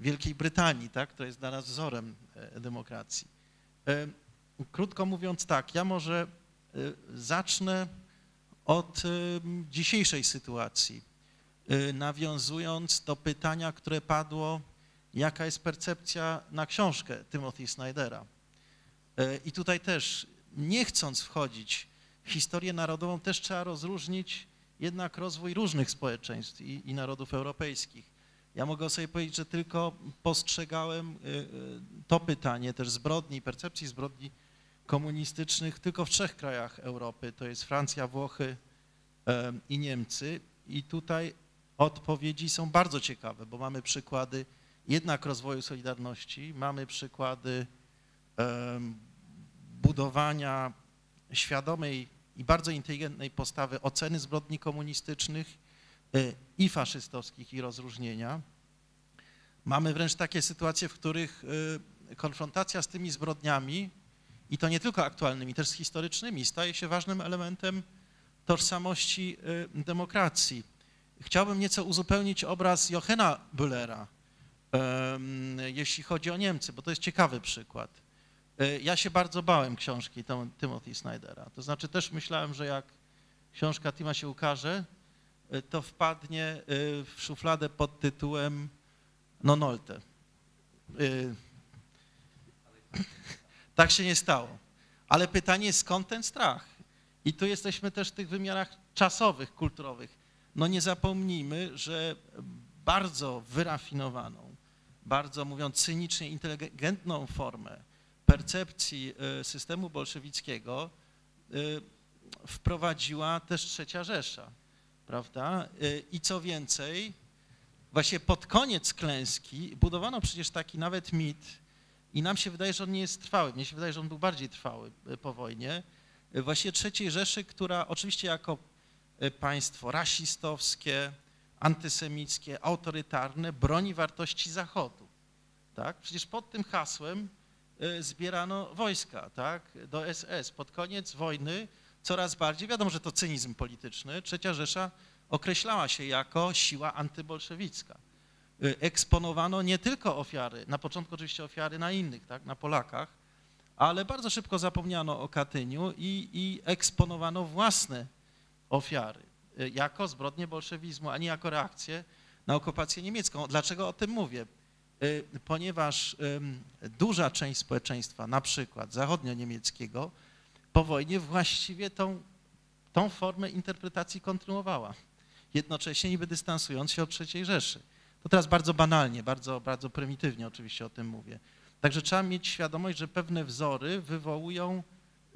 [SPEAKER 6] Wielkiej Brytanii, tak? która jest dla nas wzorem e, demokracji. E, Krótko mówiąc tak, ja może e, zacznę od e, dzisiejszej sytuacji, e, nawiązując do pytania, które padło, jaka jest percepcja na książkę Timothy Snydera. E, I tutaj też, nie chcąc wchodzić w historię narodową, też trzeba rozróżnić jednak rozwój różnych społeczeństw i, i narodów europejskich. Ja mogę sobie powiedzieć, że tylko postrzegałem y, y, to pytanie też zbrodni, percepcji zbrodni komunistycznych tylko w trzech krajach Europy, to jest Francja, Włochy i Niemcy. I tutaj odpowiedzi są bardzo ciekawe, bo mamy przykłady jednak rozwoju Solidarności, mamy przykłady budowania świadomej i bardzo inteligentnej postawy oceny zbrodni komunistycznych y, i faszystowskich i rozróżnienia. Mamy wręcz takie sytuacje, w których y, konfrontacja z tymi zbrodniami, i to nie tylko aktualnymi, też z historycznymi, staje się ważnym elementem tożsamości y, demokracji. Chciałbym nieco uzupełnić obraz Jochena Büllera, jeśli chodzi o Niemcy, bo to jest ciekawy przykład. Y, Ja się bardzo bałem książki Tim- Timothy Snydera. To znaczy też myślałem, że jak książka Tima się ukaże, y, to wpadnie y, w szufladę pod tytułem No Nolte. Y, *laughs* Tak się nie stało. Ale pytanie skąd ten strach? I tu jesteśmy też w tych wymiarach czasowych, kulturowych. No nie zapomnijmy, że bardzo wyrafinowaną, bardzo mówiąc cynicznie inteligentną formę percepcji y, systemu bolszewickiego y, wprowadziła też trzecia Rzesza, prawda? Y, I co więcej, właśnie pod koniec klęski budowano przecież taki nawet mit, i nam się wydaje, że on nie jest trwały. Mnie się wydaje, że on był bardziej trwały po wojnie. Właśnie trzeciej Rzeszy, która oczywiście jako państwo rasistowskie, antysemickie, autorytarne broni wartości Zachodu. Tak? Przecież pod tym hasłem y, zbierano wojska tak? do SS. Pod koniec wojny coraz bardziej, wiadomo, że to cynizm polityczny, trzecia Rzesza określała się jako siła antybolszewicka y, eksponowano nie tylko ofiary, na początku oczywiście ofiary na innych, tak, na Polakach, ale bardzo szybko zapomniano o Katyniu i, i eksponowano własne ofiary jako zbrodnie bolszewizmu, a nie jako reakcję na okupację niemiecką. Dlaczego o tym mówię? Y, Ponieważ duża część społeczeństwa, na przykład zachodnio-niemieckiego, po wojnie właściwie tą, tą formę interpretacji kontynuowała, jednocześnie niby dystansując się od III Rzeszy. To teraz bardzo banalnie, bardzo, bardzo prymitywnie oczywiście o tym mówię. Także trzeba mieć świadomość, że pewne wzory wywołują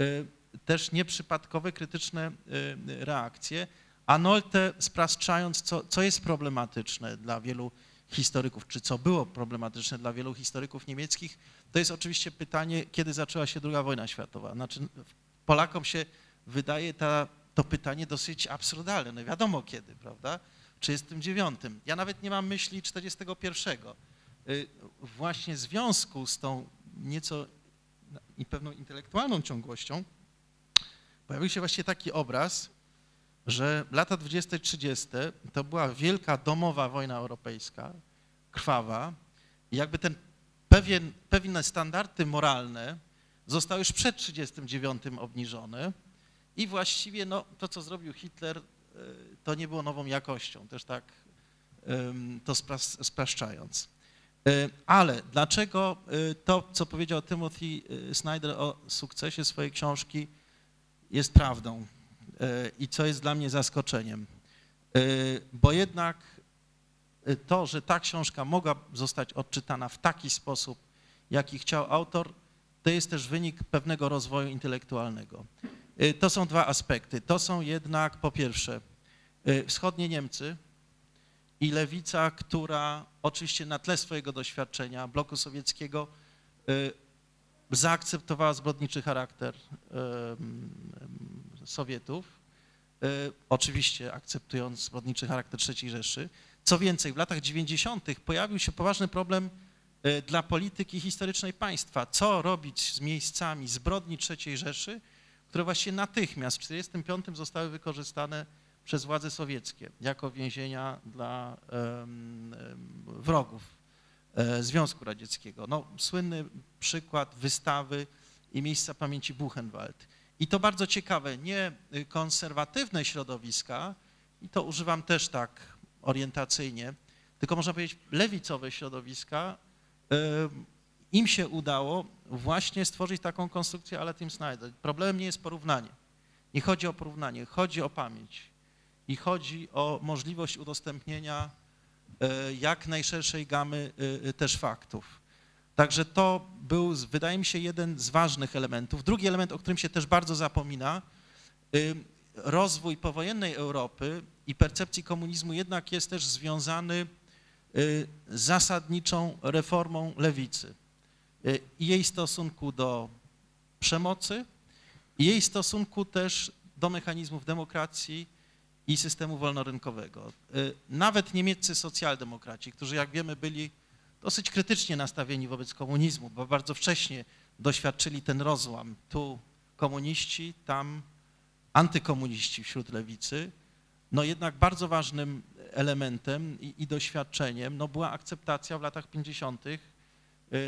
[SPEAKER 6] y, też nieprzypadkowe, krytyczne y, reakcje, a Nolte spraszczając, co, co jest problematyczne dla wielu historyków, czy co było problematyczne dla wielu historyków niemieckich, to jest oczywiście pytanie, kiedy zaczęła się II wojna światowa. Znaczy, Polakom się wydaje ta, to pytanie dosyć absurdalne. No wiadomo kiedy, prawda? W 39. Ja nawet nie mam myśli 41. Y, Właśnie w związku z tą nieco i pewną intelektualną ciągłością pojawił się właśnie taki obraz, że lata 20-30 to była wielka domowa wojna europejska, krwawa. I jakby ten pewien, pewne standardy moralne zostały już przed 39 obniżone. I właściwie no, to, co zrobił Hitler, y, to nie było nową jakością, też tak to spras- spraszczając. Y, Ale dlaczego y, to, co powiedział Timothy Snyder o sukcesie swojej książki, jest prawdą i co jest dla mnie zaskoczeniem? Y, Bo jednak y, to, że ta książka mogła zostać odczytana w taki sposób, jaki chciał autor, to jest też wynik pewnego rozwoju intelektualnego. Y, To są dwa aspekty. To są jednak po pierwsze wschodnie Niemcy i lewica, która oczywiście na tle swojego doświadczenia bloku sowieckiego zaakceptowała zbrodniczy charakter Sowietów, y, oczywiście akceptując zbrodniczy charakter III Rzeszy. Co więcej, w latach 90. pojawił się poważny problem y, dla polityki historycznej państwa. Co robić z miejscami zbrodni III Rzeszy, które właśnie natychmiast w 1945 zostały wykorzystane przez władze sowieckie jako więzienia dla wrogów e, Związku Radzieckiego. No, słynny przykład wystawy i miejsca pamięci Buchenwald. I to bardzo ciekawe, nie y, konserwatywne środowiska, i to używam też tak orientacyjnie, tylko można powiedzieć lewicowe środowiska, em, im się udało właśnie stworzyć taką konstrukcję ale Tim Snyder. Problemem nie jest porównanie. Nie chodzi o porównanie, chodzi o pamięć i chodzi o możliwość udostępnienia e, jak najszerszej gamy też faktów. Także to był, wydaje mi się, jeden z ważnych elementów. Drugi element, o którym się też bardzo zapomina, y, rozwój powojennej Europy i percepcji komunizmu jednak jest też związany y, z zasadniczą reformą lewicy y, i jej stosunku do przemocy, i jej stosunku też do mechanizmów demokracji i systemu wolnorynkowego. Y, Nawet niemieccy socjaldemokraci, którzy jak wiemy byli dosyć krytycznie nastawieni wobec komunizmu, bo bardzo wcześnie doświadczyli ten rozłam. Tu komuniści, tam antykomuniści wśród lewicy. No jednak bardzo ważnym elementem i, i doświadczeniem no była akceptacja w latach 50. y,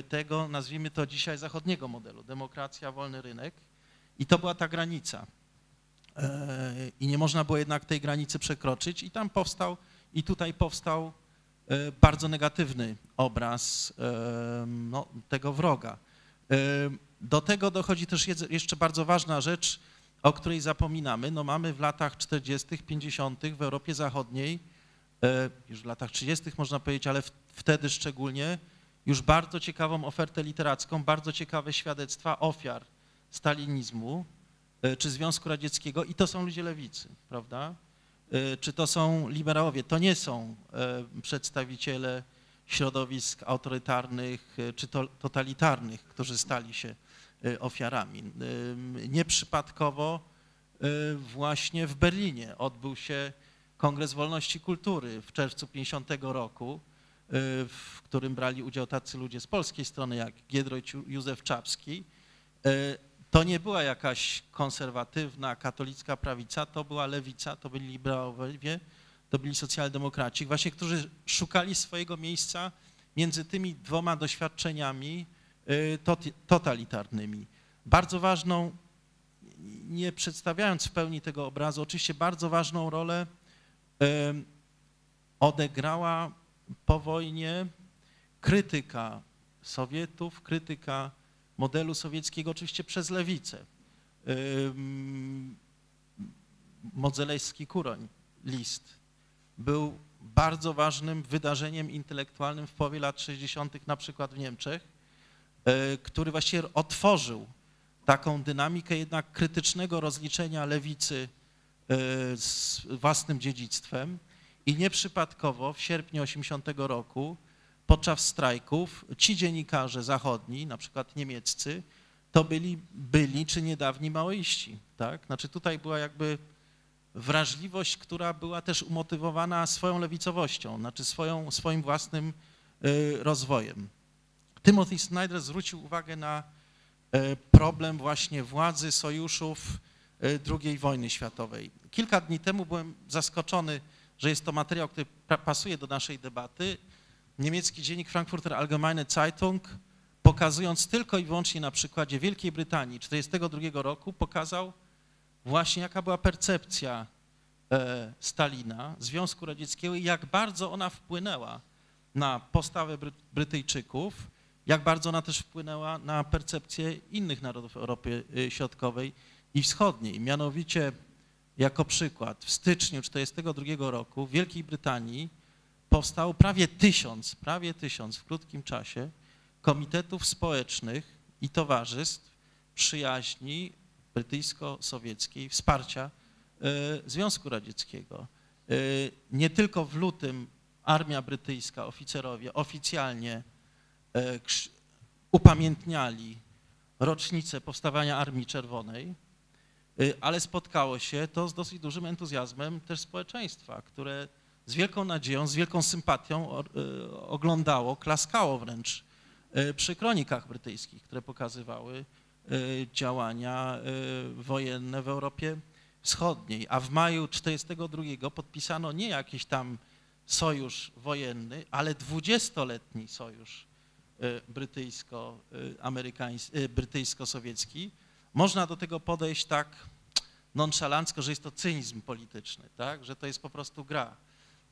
[SPEAKER 6] tego, nazwijmy to dzisiaj, zachodniego modelu. Demokracja, wolny rynek. I to była ta granica. E, I nie można było jednak tej granicy przekroczyć i tam powstał, i tutaj powstał bardzo negatywny obraz e, no, tego wroga. E, Do tego dochodzi też jeszcze bardzo ważna rzecz, o której zapominamy. No mamy w latach 40., 50. w Europie Zachodniej, e, już w latach 30. można powiedzieć, ale wtedy szczególnie, już bardzo ciekawą ofertę literacką, bardzo ciekawe świadectwa ofiar stalinizmu e, czy Związku Radzieckiego i to są ludzie lewicy, prawda? E, Czy to są liberałowie? To nie są e, przedstawiciele środowisk autorytarnych e, czy to, totalitarnych, którzy stali się ofiarami. Nieprzypadkowo właśnie w Berlinie odbył się Kongres Wolności Kultury w czerwcu 50 roku, w którym brali udział tacy ludzie z polskiej strony jak Giedroyć Józef Czapski. To nie była jakaś konserwatywna, katolicka prawica, to była lewica, to byli liberałowie, to byli socjaldemokraci, właśnie którzy szukali swojego miejsca między tymi dwoma doświadczeniami y, tot- totalitarnymi. Bardzo ważną, nie przedstawiając w pełni tego obrazu, oczywiście bardzo ważną rolę odegrała po wojnie krytyka Sowietów, krytyka modelu sowieckiego, oczywiście przez lewicę. Modzelejski Kuroń, list, był bardzo ważnym wydarzeniem intelektualnym w połowie lat 60. na przykład w Niemczech, e, który właściwie otworzył taką dynamikę jednak krytycznego rozliczenia lewicy e, z własnym dziedzictwem i nieprzypadkowo w sierpniu 80 roku podczas strajków ci dziennikarze zachodni, na przykład niemieccy, to byli byli czy niedawni maoiści, tak? Znaczy tutaj była jakby wrażliwość, która była też umotywowana swoją lewicowością, znaczy swoją, swoim własnym y, rozwojem. Timothy Snyder zwrócił uwagę na y, problem właśnie władzy sojuszów y, II wojny światowej. Kilka dni temu byłem zaskoczony, że jest to materiał, który pasuje do naszej debaty. Niemiecki dziennik Frankfurter Allgemeine Zeitung, pokazując tylko i wyłącznie na przykładzie Wielkiej Brytanii 1942 roku, pokazał właśnie jaka była percepcja e, Stalina, Związku Radzieckiego i jak bardzo ona wpłynęła na postawę Bry- Brytyjczyków, jak bardzo ona też wpłynęła na percepcję innych narodów Europy y, Środkowej i Wschodniej. Mianowicie, jako przykład, w styczniu 1942 roku w Wielkiej Brytanii powstało prawie tysiąc, prawie tysiąc w krótkim czasie komitetów społecznych i towarzystw przyjaźni brytyjsko-sowieckiej, wsparcia e, Związku Radzieckiego. E, Nie tylko w lutym armia brytyjska, oficerowie oficjalnie krz- upamiętniali rocznicę powstawania Armii Czerwonej, y, ale spotkało się to z dosyć dużym entuzjazmem też społeczeństwa, które z wielką nadzieją, z wielką sympatią y, oglądało, klaskało wręcz y, przy kronikach brytyjskich, które pokazywały y, działania wojenne w Europie Wschodniej. A w maju 1942 podpisano nie jakiś tam sojusz wojenny, ale dwudziestoletni sojusz brytyjsko-sowiecki. Można do tego podejść tak nonszalancko, że jest to cynizm polityczny, tak? że to jest po prostu gra.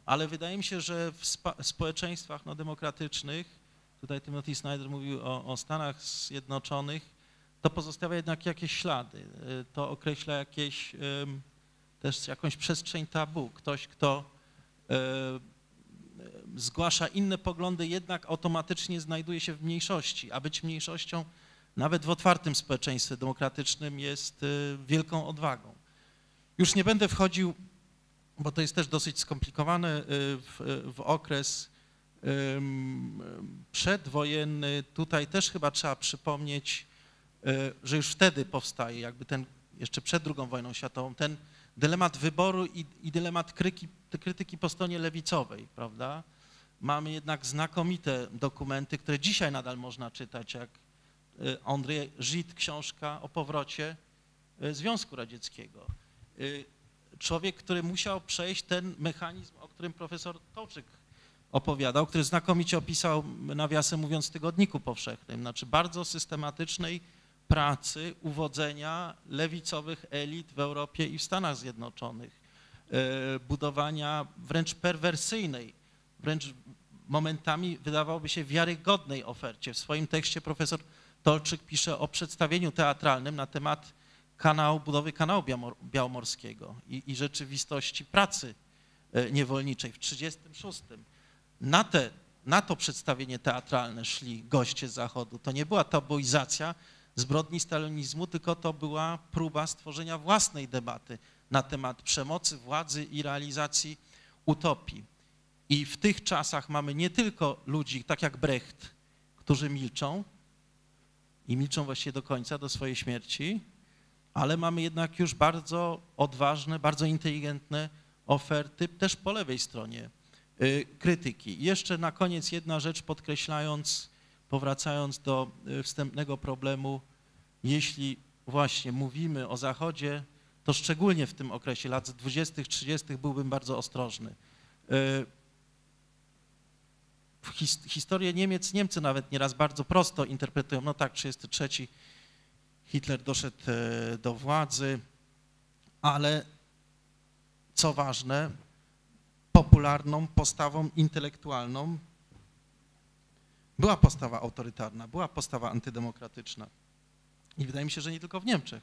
[SPEAKER 6] Ale wydaje mi się, że w społeczeństwach no, demokratycznych, tutaj Timothy Snyder mówił o, o Stanach Zjednoczonych, to pozostawia jednak jakieś ślady. Y, To określa jakieś, też jakąś przestrzeń tabu. Ktoś, kto y, zgłasza inne poglądy, jednak automatycznie znajduje się w mniejszości, a być mniejszością nawet w otwartym społeczeństwie demokratycznym jest y, wielką odwagą. Już nie będę wchodził, bo to jest też dosyć skomplikowane, y, w, w okres przedwojenny. Tutaj też chyba trzeba przypomnieć, y, że już wtedy powstaje, jakby ten, jeszcze przed II wojną światową, ten dylemat wyboru i, i dylemat kryki, krytyki po stronie lewicowej, prawda? Mamy jednak znakomite dokumenty, które dzisiaj nadal można czytać, jak y, Andrzej Żyd, książka o powrocie y, Związku Radzieckiego. Człowiek, który musiał przejść ten mechanizm, o którym profesor Tołczyk opowiadał, który znakomicie opisał, nawiasem mówiąc, w Tygodniku Powszechnym, znaczy bardzo systematycznej pracy uwodzenia lewicowych elit w Europie i w Stanach Zjednoczonych, y, budowania wręcz perwersyjnej, wręcz momentami wydawałoby się wiarygodnej ofercie. W swoim tekście profesor Tolczyk pisze o przedstawieniu teatralnym na temat kanału, budowy kanału Białomor- białomorskiego i, i rzeczywistości pracy e, niewolniczej w 1936. Na, te, na to przedstawienie teatralne szli goście z Zachodu. To nie była tabuizacja zbrodni stalinizmu, tylko to była próba stworzenia własnej debaty na temat przemocy, władzy i realizacji utopii. I w tych czasach mamy nie tylko ludzi, tak jak Brecht, którzy milczą i milczą właściwie do końca, do swojej śmierci, ale mamy jednak już bardzo odważne, bardzo inteligentne oferty też po lewej stronie y, krytyki. Jeszcze na koniec jedna rzecz podkreślając, powracając do y, wstępnego problemu, jeśli właśnie mówimy o Zachodzie, to szczególnie w tym okresie lat 20., 30. byłbym bardzo ostrożny. Y, historię Niemiec, Niemcy nawet nieraz bardzo prosto interpretują, no tak, 33 Hitler doszedł e, do władzy, ale co ważne, popularną postawą intelektualną była postawa autorytarna, była postawa antydemokratyczna. I wydaje mi się, że nie tylko w Niemczech,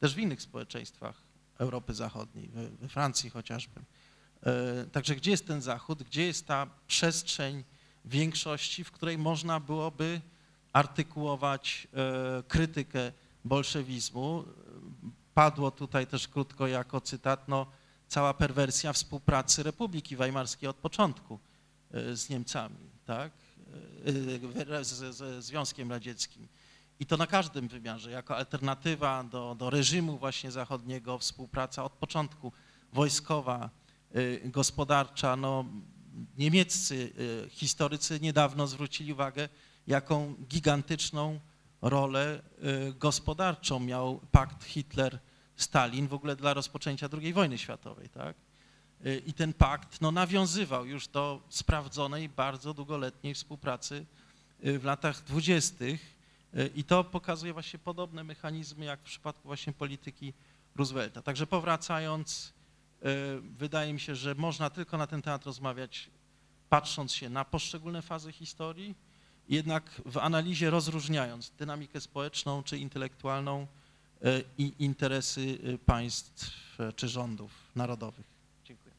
[SPEAKER 6] też w innych społeczeństwach Europy Zachodniej, we, Francji chociażby. E, Także gdzie jest ten Zachód, gdzie jest ta przestrzeń większości, w której można byłoby artykułować e, krytykę bolszewizmu. Padło tutaj też krótko jako cytat, no, cała perwersja współpracy Republiki Weimarskiej od początku e, z Niemcami, tak, E, e, z, ze Związkiem Radzieckim. I to na każdym wymiarze, jako alternatywa do, do reżimu właśnie zachodniego, współpraca od początku wojskowa, y, gospodarcza. No, niemieccy y, historycy niedawno zwrócili uwagę, jaką gigantyczną rolę y, gospodarczą miał pakt Hitler-Stalin w ogóle dla rozpoczęcia II wojny światowej, tak? Y, I ten pakt no, nawiązywał już do sprawdzonej, bardzo długoletniej współpracy y, w latach dwudziestych i to pokazuje właśnie podobne mechanizmy jak w przypadku właśnie polityki Roosevelta. Także powracając, wydaje mi się, że można tylko na ten temat rozmawiać patrząc się na poszczególne fazy historii, jednak w analizie rozróżniając dynamikę społeczną czy intelektualną e, i interesy e, państw e, czy rządów narodowych. Dziękuję.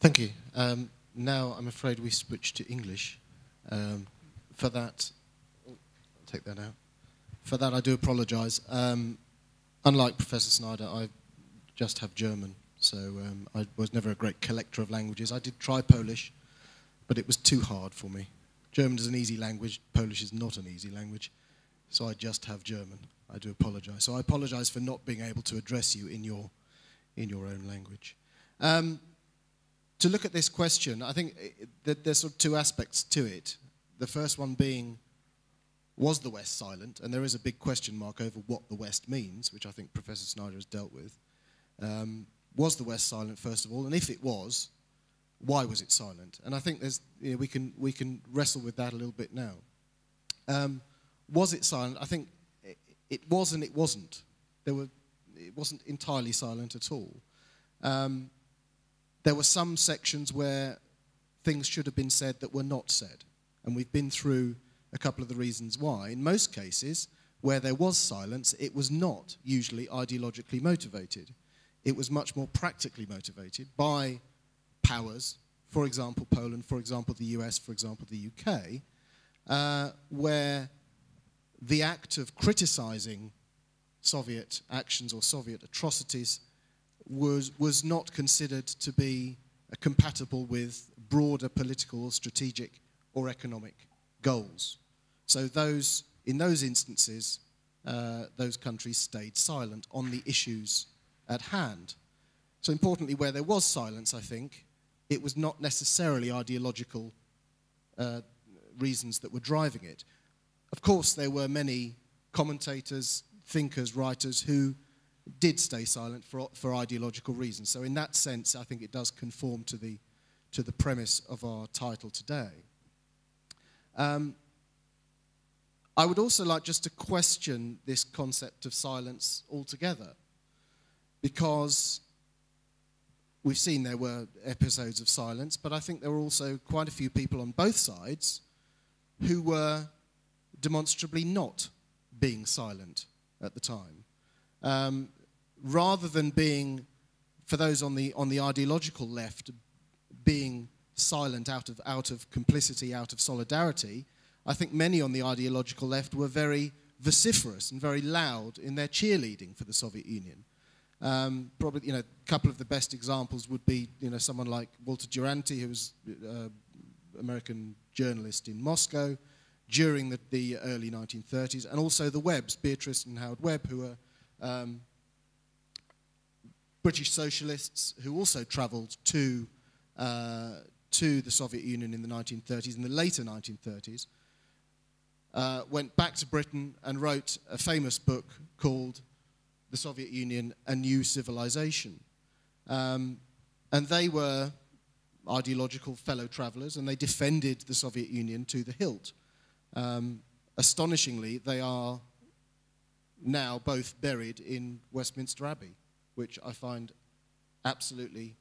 [SPEAKER 7] Thank you. Um, now I'm afraid we switch to English. Um, for that, oh, I'll take that out. For that, I do apologise. Um, unlike Professor Snyder, I just have German. So um, I was never a great collector of languages. I did try Polish, but it was too hard for me. German is an easy language. Polish is not an easy language. So I just have German. I do apologize. So I apologize for not being able to address you in your, in your own language. Um, to look at this question, I think that there's sort of two aspects to it. The first one being, was the West silent? And there is a big question mark over what the West means, which I think Professor Snyder has dealt with. Um, was the West silent, first of all? And if it was, why was it silent? And I think there's, you know, we, can, we can wrestle with that a little bit now. Um, was it silent? I think it, it, was and it wasn't. There were, it wasn't entirely silent at all. Um, there were some sections where things should have been said that were not said. And we've been through a couple of the reasons why. In most cases, where there was silence, it was not usually ideologically motivated it was much more practically motivated by powers, for example, Poland, for example, the US, for example, the UK, uh, where the act of criticizing Soviet actions or Soviet atrocities was, was not considered to be uh, compatible with broader political, strategic, or economic goals. So those, in those instances, uh, those countries stayed silent on the issues at hand. So, importantly, where there was silence, I think, it was not necessarily ideological uh, reasons that were driving it. Of course, there were many commentators, thinkers, writers who did stay silent for, for ideological reasons. So, in that sense, I think it does conform to the, to the premise of our title today. Um, I would also like just to question this concept of silence altogether because we've seen there were episodes of silence, but I think there were also quite a few people on both sides who were demonstrably not being silent at the time. Um, rather than being, for those on the, on the ideological left, being silent out of, out of complicity, out of solidarity, I think many on the ideological left were very vociferous and very loud in their cheerleading for the Soviet Union. Um, probably, you know, a couple of the best examples would be, you know, someone like Walter Duranty, who was an uh, American journalist in Moscow during the, the, early 1930s, and also the Webbs, Beatrice and Howard Webb, who were um, British socialists who also travelled to, uh, to the Soviet Union in the 1930s, in the later 1930s, uh, went back to Britain and wrote a famous book called the Soviet Union a new civilization. Um, and they were ideological fellow travelers and they defended the Soviet Union to the hilt. Um, astonishingly, they are now both buried in Westminster Abbey, which I find absolutely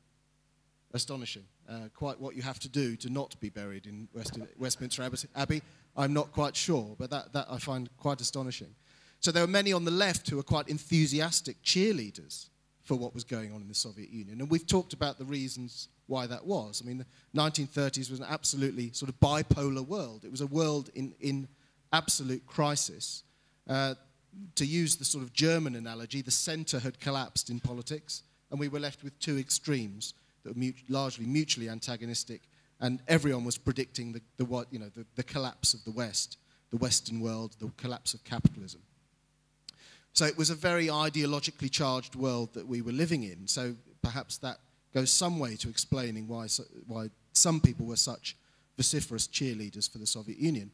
[SPEAKER 7] astonishing. Uh, quite what you have to do to not be buried in West, Westminster Abbey, I'm not quite sure, but that, that I find quite astonishing. So there were many on the left who were quite enthusiastic cheerleaders for what was going on in the Soviet Union. And we've talked about the reasons why that was. I mean, the 1930s was an absolutely sort of bipolar world. It was a world in, in absolute crisis. Uh, to use the sort of German analogy, the center had collapsed in politics, and we were left with two extremes that were mut- largely mutually antagonistic and everyone was predicting the, the you know the, the collapse of the West, the Western world, the collapse of capitalism. So it was a very ideologically charged world that we were living in. So perhaps that goes some way to explaining why, why some people were such vociferous cheerleaders for the Soviet Union.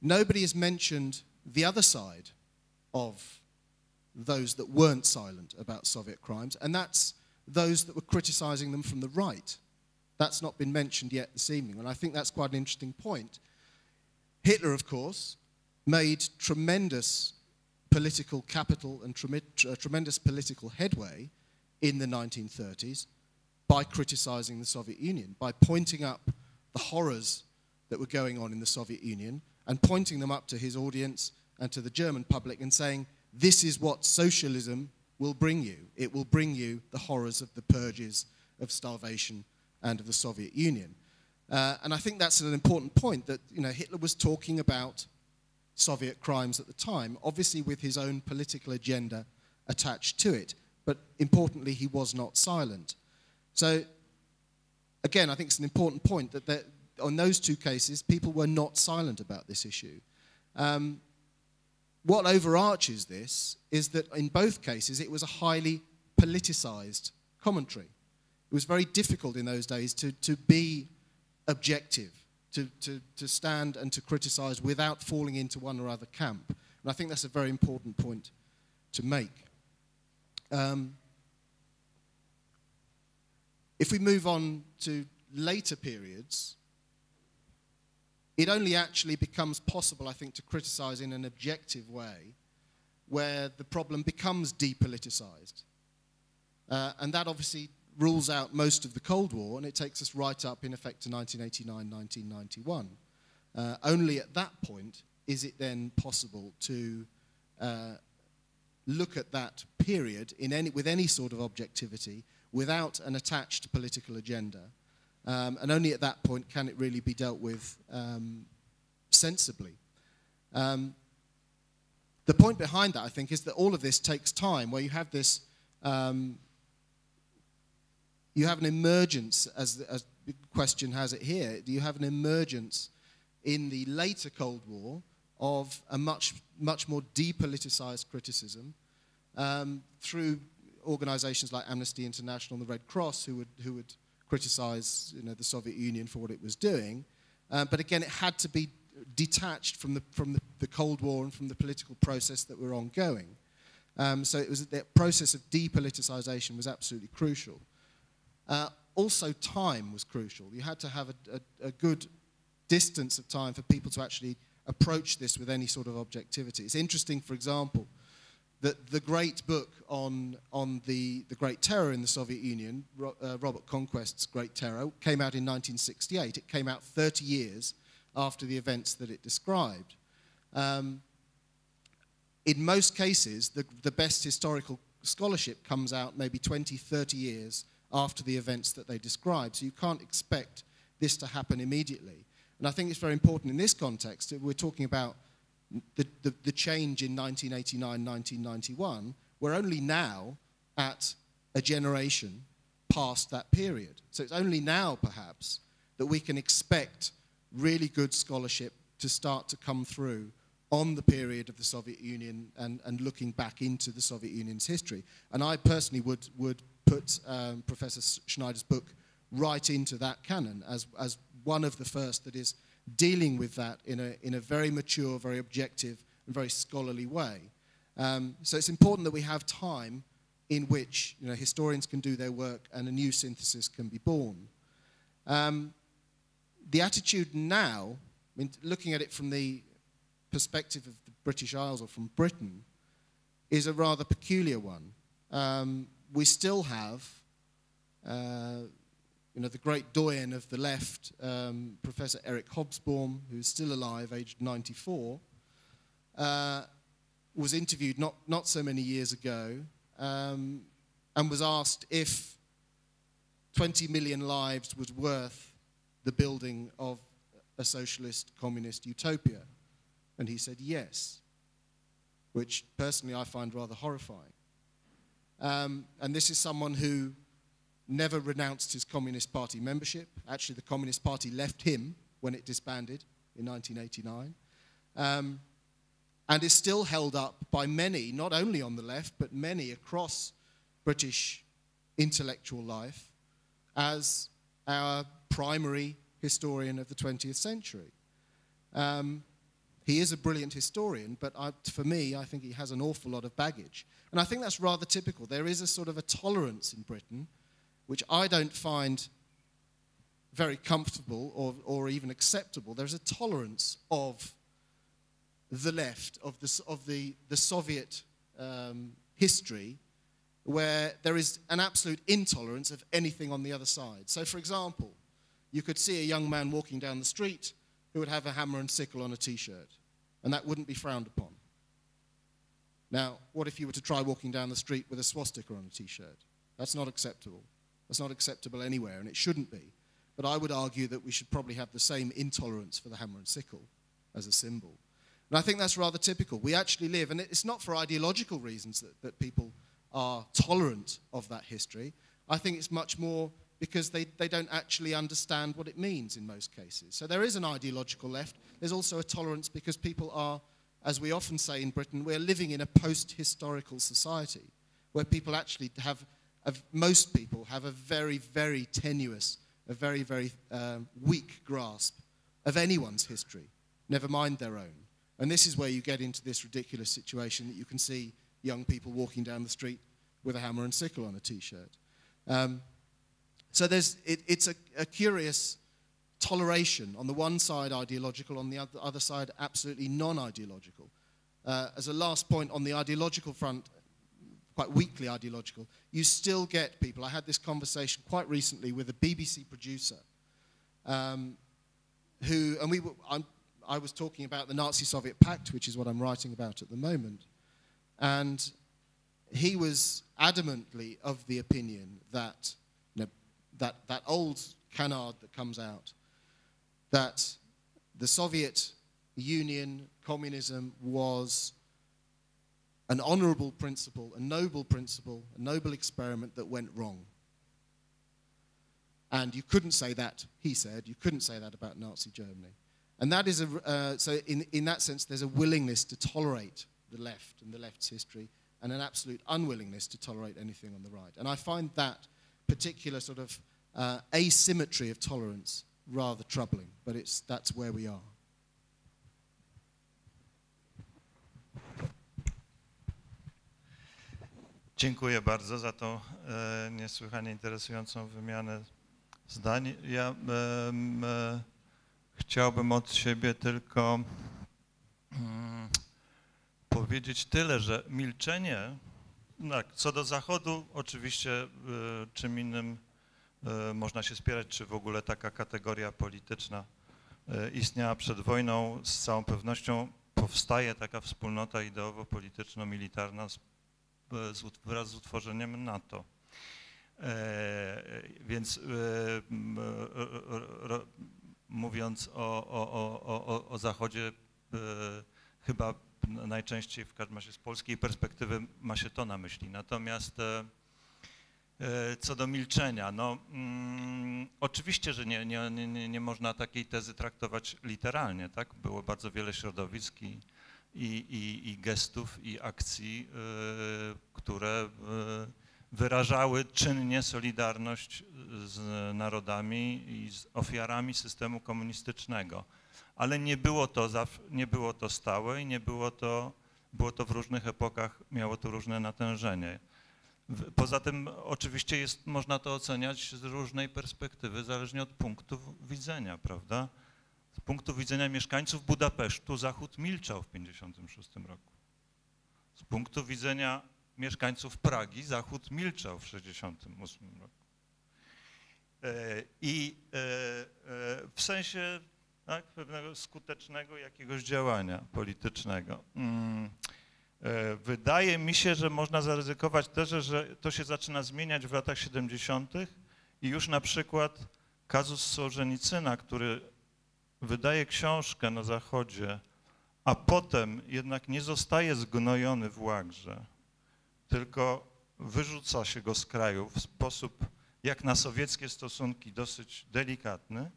[SPEAKER 7] Nobody has mentioned the other side of those that weren't silent about Soviet crimes, and that's those that were criticizing them from the right. That's not been mentioned yet this evening, and I think that's quite an interesting point. Hitler, of course, made tremendous political capital and uh, tremendous political headway in the 1930s by criticizing the Soviet Union, by pointing up the horrors that were going on in the Soviet Union and pointing them up to his audience and to the German public and saying, this is what socialism will bring you. It will bring you the horrors of the purges, of starvation, and of the Soviet Union. Uh, and I think that's an important point that you know, Hitler was talking about Soviet crimes at the time, obviously with his own political agenda attached to it. But importantly, he was not silent. So, again, I think it's an important point that there, on those two cases, people were not silent about this issue. Um, what overarches this is that in both cases, it was a highly politicized commentary. It was very difficult in those days to, to be objective, to, to, to stand and to criticize without falling into one or other camp. And I think that's a very important point to make. Um, if we move on to later periods, it only actually becomes possible, I think, to criticize in an objective way where the problem becomes depoliticized. Uh, and that obviously rules out most of the Cold War, and it takes us right up, in effect, to 1989 1991. Uh, only at that point is it then possible to uh, look at that period in any, with any sort of objectivity without an attached political agenda. Um, and only at that point can it really be dealt with um, sensibly. Um, the point behind that, I think, is that all of this takes time, where you have this, um, you have an emergence, as, as the question has it here, do you have an emergence in the later Cold War of a much, much more depoliticized criticism um, through organizations like Amnesty International and the Red Cross, who would, who would criticize you know, the Soviet Union for what it was doing. Uh, but again, it had to be detached from the, from the, the Cold War and from the political process that were ongoing. Um, so it was that process of depoliticization was absolutely crucial. Uh, also, time was crucial. You had to have a, a, a good distance of time for people to actually approach this with any sort of objectivity. It's interesting, for example, that the great book on, on the, the Great Terror in the Soviet Union, uh, Robert Conquest's Great Terror, came out in 1968. It came out 30 years after the events that it described. Um, in most cases, the, the best historical scholarship comes out maybe 20, 30 years after the events that they describe. So you can't expect this to happen immediately. And I think it's very important in this context. We're talking about the, the, the change in 1989, 1991. We're only now at a generation past that period. So it's only now, perhaps, that we can expect really good scholarship to start to come through on the period of the Soviet Union and, and looking back into the Soviet Union's history. And I personally would, would put um, Professor Schneider's book right into that canon as, as one of the first that is dealing with that in a, in a very mature, very objective, and very scholarly way. Um, so it's important that we have time in which you know, historians can do their work and a new synthesis can be born. Um, the attitude now, I mean, looking at it from the perspective of the British Isles or from Britain, is a rather peculiar one. Um, we still have, uh, you know, the great doyen of the left, um, Professor Eric Hobsbawm, who's still alive, aged 94, uh, was interviewed not, not so many years ago um, and was asked if 20 million lives was worth the building of a socialist communist utopia. And he said yes, which personally I find rather horrifying. Um, and this is someone who never renounced his Communist Party membership. Actually, the Communist Party left him when it disbanded in 1989. Um, and is still held up by many, not only on the left, but many across British intellectual life, as our primary historian of the 20th century. Um, he is a brilliant historian, but I, for me, I think he has an awful lot of baggage. And I think that's rather typical. There is a sort of a tolerance in Britain, which I don't find very comfortable or, or even acceptable. There's a tolerance of the left, of the, of the, the Soviet um, history, where there is an absolute intolerance of anything on the other side. So, for example, you could see a young man walking down the street who would have a hammer and sickle on a t shirt, and that wouldn't be frowned upon. Now, what if you were to try walking down the street with a swastika on a t shirt? That's not acceptable. That's not acceptable anywhere, and it shouldn't be. But I would argue that we should probably have the same intolerance for the hammer and sickle as a symbol. And I think that's rather typical. We actually live, and it's not for ideological reasons that, that people are tolerant of that history. I think it's much more because they, they don't actually understand what it means in most cases. So there is an ideological left. There's also a tolerance because people are, as we often say in Britain, we're living in a post historical society where people actually have, have, most people have a very, very tenuous, a very, very um, weak grasp of anyone's history, never mind their own. And this is where you get into this ridiculous situation that you can see young people walking down the street with a hammer and sickle on a t shirt. Um, so there's, it, it's a, a, curious toleration. On the one side, ideological, on the other, side, absolutely non ideological. Uh, as a last point, on the ideological front, quite weakly ideological, you still get people. I had this conversation quite recently with a BBC producer um, who, and we were, I was talking about the Nazi Soviet Pact, which is what I'm writing about at the moment. And he was adamantly of the opinion that that, that old canard that comes out, that the Soviet Union, communism was an honorable principle, a noble principle, a noble experiment that went wrong. And you couldn't say that, he said, you couldn't say that about Nazi Germany. And that is a, uh, so in, in that sense, there's a willingness to tolerate the left and the left's history, and an absolute unwillingness to tolerate anything on the right. And I find that particular sort of uh, asymmetry of tolerance rather troubling, but it's, that's where we are.
[SPEAKER 3] Dziękuję bardzo za tą e, niesłychanie interesującą wymianę zdań. Ja e, chciałbym od siebie tylko mm, powiedzieć tyle, że milczenie, tak, co do Zachodu, oczywiście y, czym innym y, można się spierać, czy w ogóle taka kategoria polityczna y, istniała przed wojną. Z całą pewnością powstaje taka wspólnota ideowo-polityczno-militarna wraz z utworzeniem NATO. Więc mówiąc o, o, o, o Zachodzie, chyba najczęściej w każdym razie z polskiej perspektywy ma się to na myśli. Natomiast e, e, co do milczenia, no mm, oczywiście, że nie, nie, nie, nie można takiej tezy traktować literalnie, tak? Było bardzo wiele środowisk i, i, i, i gestów i akcji, y, które y, wyrażały czynnie solidarność z narodami i z ofiarami systemu komunistycznego ale nie było to, nie było to stałe i nie było to, było to w różnych epokach, miało to różne natężenie. Poza tym oczywiście jest, można to oceniać z różnej perspektywy, zależnie od punktu widzenia, prawda? Z punktu widzenia mieszkańców Budapesztu Zachód milczał w 1956 roku. Z punktu widzenia mieszkańców Pragi Zachód milczał w 1968 roku. E, I e, e, w sensie tak, pewnego skutecznego jakiegoś działania politycznego. Mm. E, wydaje mi się, że można zaryzykować też, że to się zaczyna zmieniać w latach 70. i już na przykład kazus Sołżenicyna, który wydaje książkę na Zachodzie, a potem jednak nie zostaje zgnojony w łagrze, tylko wyrzuca się go z kraju w sposób jak na sowieckie stosunki dosyć delikatny.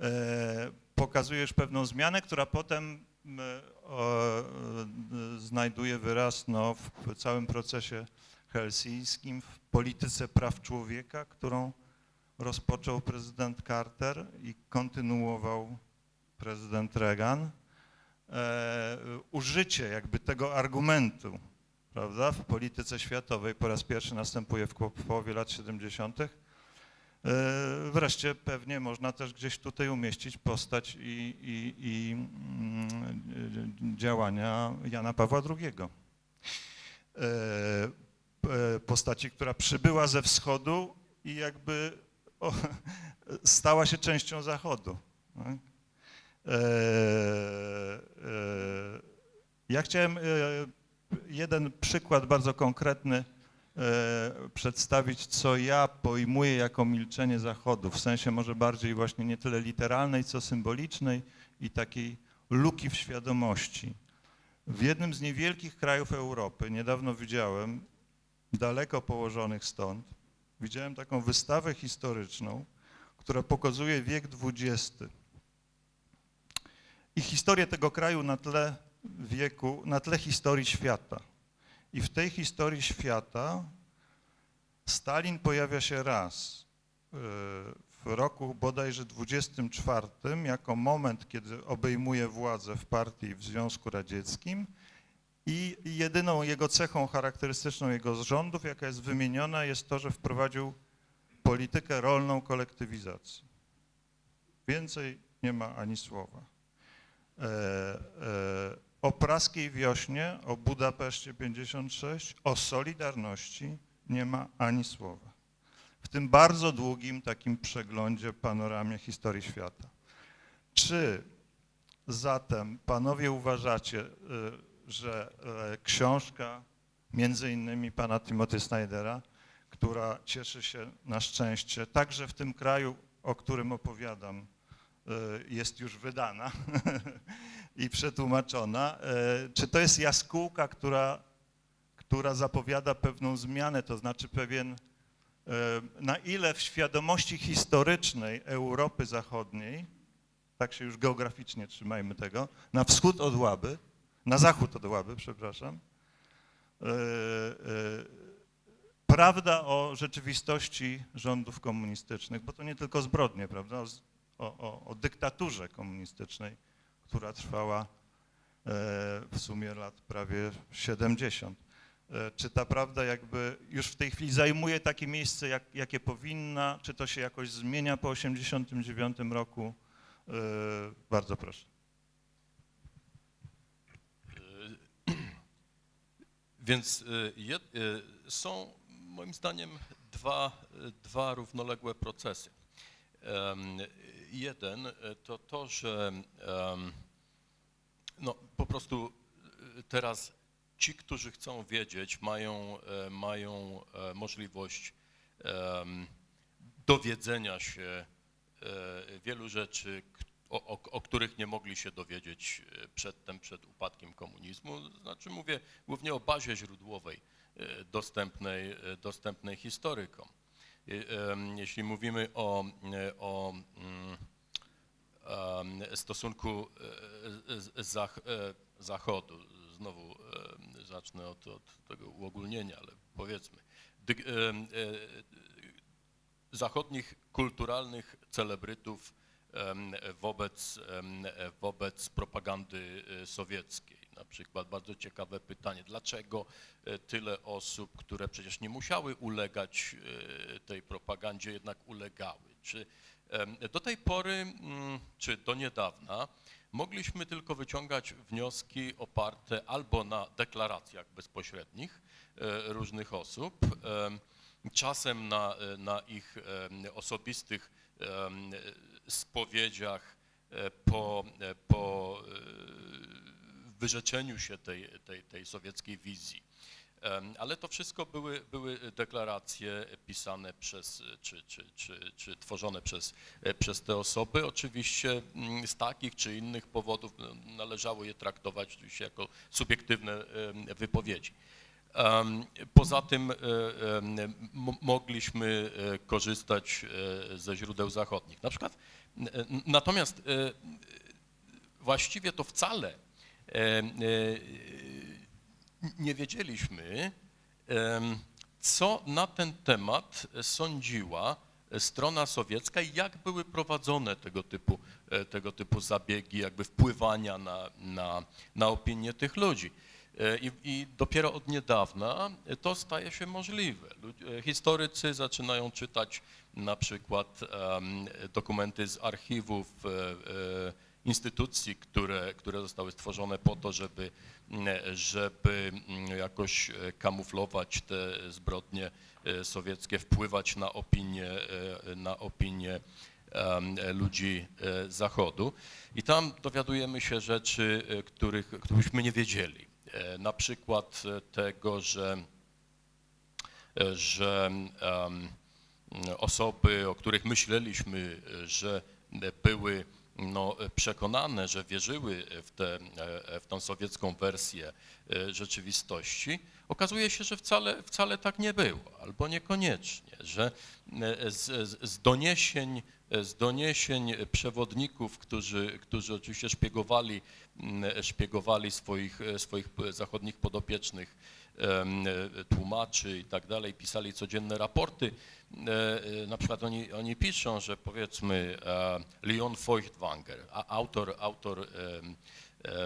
[SPEAKER 3] E, Pokazuje już pewną zmianę, która potem m, o, e, znajduje wyraz no, w całym procesie helsińskim, w polityce praw człowieka, którą rozpoczął prezydent Carter i kontynuował prezydent Reagan. E, użycie jakby tego argumentu, prawda, w polityce światowej po raz pierwszy następuje w połowie lat 70. E, Wreszcie pewnie można też gdzieś tutaj umieścić postać i, i, i mm, działania Jana Pawła II. E, e, Postaci, która przybyła ze wschodu i jakby o, stała się częścią Zachodu. tak? Ja chciałem jeden przykład bardzo konkretny przedstawić, co ja pojmuję jako milczenie Zachodu, w sensie może bardziej właśnie nie tyle literalnej, co symbolicznej i takiej luki w świadomości. W jednym z niewielkich krajów Europy, niedawno widziałem, daleko położonych stąd, widziałem taką wystawę historyczną, która pokazuje wiek XX i historię tego kraju na tle wieku, na tle historii świata. I w tej historii świata Stalin pojawia się raz y, w roku bodajże 24 jako moment, kiedy obejmuje władzę w partii w Związku Radzieckim i jedyną jego cechą charakterystyczną jego rządów, jaka jest wymieniona, jest to, że wprowadził politykę rolną kolektywizacji. Więcej nie ma ani słowa. E, e, o praskiej wiośnie, o Budapeszcie 56, o Solidarności nie ma ani słowa. W tym bardzo długim takim przeglądzie, panoramie historii świata. Czy zatem panowie uważacie, y, że e, książka między innymi pana Timothy Snydera, która cieszy się na szczęście także w tym kraju, o którym opowiadam, y, jest już wydana *laughs* i przetłumaczona. E, Czy to jest jaskółka, która, która zapowiada pewną zmianę, to znaczy pewien, e, na ile w świadomości historycznej Europy Zachodniej, tak się już geograficznie trzymajmy tego, na wschód od Łaby, na zachód od Łaby, przepraszam, e, prawda o rzeczywistości rządów komunistycznych, bo to nie tylko zbrodnie, prawda, o, o, o dyktaturze komunistycznej, która trwała e, w sumie lat prawie 70. E, Czy ta prawda jakby już w tej chwili zajmuje takie miejsce, jak, jakie powinna, czy to się jakoś zmienia po 89 roku? E, Bardzo proszę.
[SPEAKER 4] Więc są moim zdaniem dwa, dwa równoległe procesy. Jeden y, to to, że no, po prostu y, teraz ci, którzy chcą wiedzieć, mają, e, mają e, możliwość dowiedzenia się e, wielu rzeczy, o, o, o których nie mogli się dowiedzieć e, przedtem, przed upadkiem komunizmu. Znaczy mówię głównie o bazie źródłowej e, dostępnej, e, dostępnej historykom. Em, Jeśli mówimy o, e, o mm, stosunku e, zach, e, Zachodu, znowu zacznę od, od tego uogólnienia, ale powiedzmy, zachodnich kulturalnych celebrytów wobec, wobec propagandy sowieckiej. Na przykład bardzo ciekawe pytanie, dlaczego e, tyle osób, które przecież nie musiały ulegać e, tej propagandzie, jednak ulegały? Czy do tej pory, mm, czy do niedawna, mogliśmy tylko wyciągać wnioski oparte albo na deklaracjach bezpośrednich e, różnych osób, em, czasem na, na ich osobistych spowiedziach po, po wyrzeczeniu się tej, tej, tej sowieckiej wizji. Ale to wszystko były, były deklaracje pisane przez, czy, czy, czy, czy tworzone przez, e, przez te osoby. Oczywiście mm, z takich czy innych powodów no, należało je traktować oczywiście jako subiektywne wypowiedzi. Poza tym e, mogliśmy e, korzystać ze źródeł zachodnich. Na przykład, natomiast właściwie to wcale nie wiedzieliśmy, co na ten temat sądziła strona sowiecka i jak były prowadzone tego typu, e, tego typu zabiegi, jakby wpływania na, na, na opinię tych ludzi. E, I, I dopiero od niedawna to staje się możliwe. E, Historycy zaczynają czytać na przykład dokumenty z archiwów e, e, instytucji, które, które zostały stworzone po to, żeby, żeby jakoś kamuflować te zbrodnie e, sowieckie, wpływać na opinię, e, na opinię ludzi e, Zachodu. I tam dowiadujemy się rzeczy, których, którychśmy nie wiedzieli. Na przykład tego, że, że osoby, o których myśleliśmy, że były no, przekonane, że wierzyły w, tę w tą sowiecką wersję e, rzeczywistości, okazuje się, że wcale, wcale tak nie było, albo niekoniecznie, że e, z, z- doniesień z doniesień przewodników, którzy, którzy oczywiście szpiegowali, szpiegowali swoich, swoich zachodnich podopiecznych, tłumaczy i tak dalej, pisali codzienne raporty. E, e, Na przykład oni, oni piszą, że powiedzmy e, Leon Feuchtwanger, autor, autor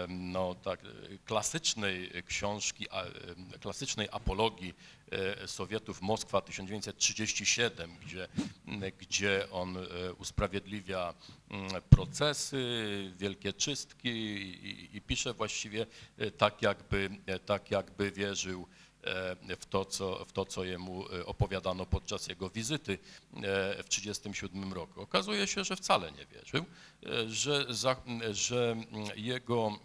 [SPEAKER 4] no, tak, klasycznej książki, klasycznej apologii e, Sowietów Moskwa 1937, gdzie, gdzie on e, usprawiedliwia procesy, wielkie czystki i, i pisze właściwie e, tak jakby, tak jakby wierzył w to, co, w to, co jemu e, opowiadano podczas jego wizyty e, w 1937 roku. Okazuje się, że wcale nie wierzył, e, że, za, że jego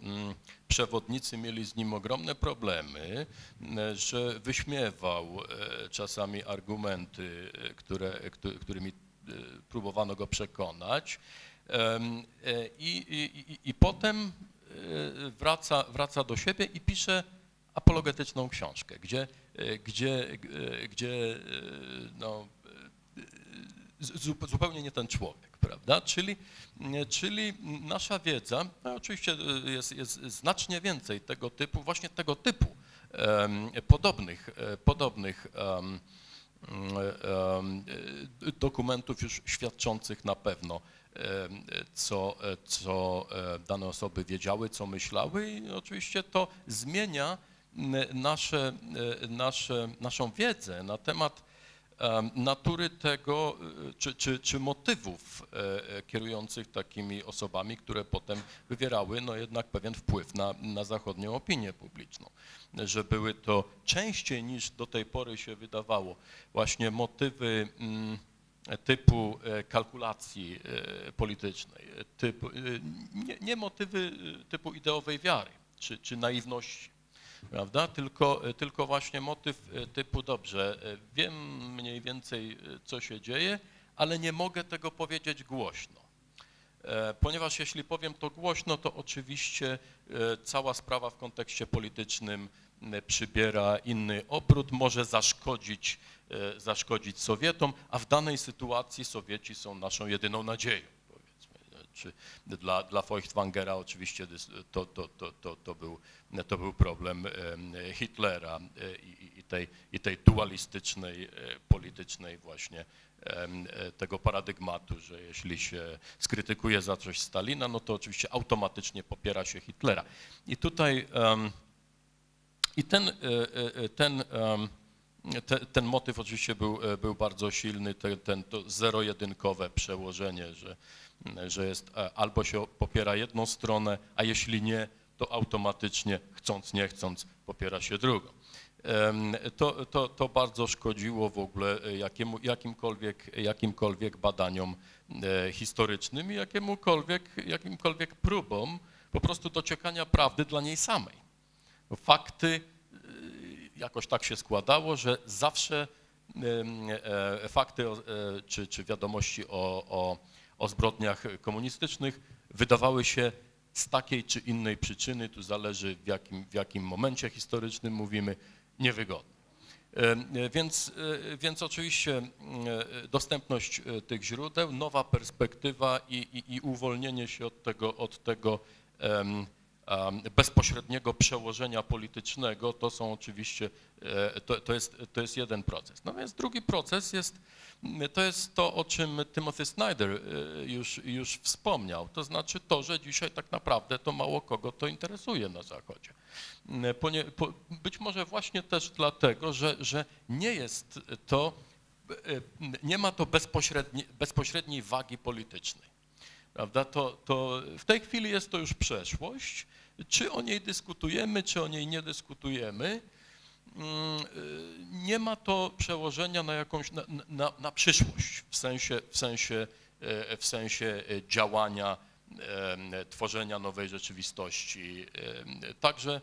[SPEAKER 4] przewodnicy mieli z nim ogromne problemy, że wyśmiewał e, czasami argumenty, e, które, któ- którymi e, próbowano go przekonać. E, I, i, i, i potem e, wraca, wraca do siebie i pisze apologetyczną książkę, gdzie, e, gdzie, e, gdzie e, no, zupełnie nie ten człowiek, prawda? Czyli, czyli nasza wiedza, no oczywiście jest, jest znacznie więcej tego typu, właśnie tego typu podobnych, podobnych dokumentów już świadczących na pewno, co, co dane osoby wiedziały, co myślały i oczywiście to zmienia nasze, e, nasze, naszą wiedzę na temat em, natury tego, e, czy, czy, czy motywów e, kierujących takimi osobami, które potem wywierały no jednak pewien wpływ na, na zachodnią opinię publiczną. Że były to częściej niż do tej pory się wydawało właśnie motywy mm, typu kalkulacji politycznej, typu, nie, nie motywy typu ideowej wiary czy, czy naiwności prawda? Tylko, tylko właśnie motyw e, typu dobrze, e, wiem mniej więcej, e, co się dzieje, ale nie mogę tego powiedzieć głośno. E, Ponieważ jeśli powiem to głośno, to oczywiście e, cała sprawa w kontekście politycznym przybiera inny obrót, może zaszkodzić, e, zaszkodzić Sowietom, a w danej sytuacji Sowieci są naszą jedyną nadzieją. Czy dla, dla Feuchtwangera oczywiście to, to, to, to, to, był, to był problem em, Hitlera e, i, i- tej, i tej dualistycznej, e, politycznej właśnie e, tego paradygmatu, że jeśli się skrytykuje za coś Stalina, no to oczywiście automatycznie popiera się Hitlera. I tutaj i ten, ten, em, te, ten motyw oczywiście był, był bardzo silny, ten, ten to zero-jedynkowe przełożenie, że, że jest e, albo się popiera jedną stronę, a jeśli nie, to automatycznie, chcąc nie chcąc, popiera się drugą. To, to, to bardzo szkodziło w ogóle e, jakiemu, jakimkolwiek, jakimkolwiek badaniom e, historycznym i jakimkolwiek próbom po prostu dociekania prawdy dla niej samej. Fakty jakoś tak się składało, że zawsze fakty czy, czy wiadomości o, o, o zbrodniach komunistycznych wydawały się z takiej czy innej przyczyny, tu zależy w jakim, w jakim momencie historycznym mówimy, niewygodny. E, Więc, e, więc oczywiście e, dostępność tych źródeł, nowa perspektywa i, i, i uwolnienie się od tego, od tego em, bezpośredniego przełożenia politycznego, to są oczywiście, e, to, to, jest, to jest jeden proces. Natomiast drugi proces jest, to jest to, o czym Timothy Snyder e, już, już wspomniał, to znaczy to, że dzisiaj tak naprawdę to mało kogo to interesuje na Zachodzie. Ponie, po, być może właśnie też dlatego, że, że nie jest to, e, nie ma to bezpośredni, bezpośredniej wagi politycznej. Prawda? To, to w tej chwili jest to już przeszłość. Czy o niej dyskutujemy, czy o niej nie dyskutujemy, mm, y, nie ma to przełożenia na jakąś, na, na, na przyszłość, w sensie, w sensie, e, w sensie e, działania, em, tworzenia nowej rzeczywistości. Także,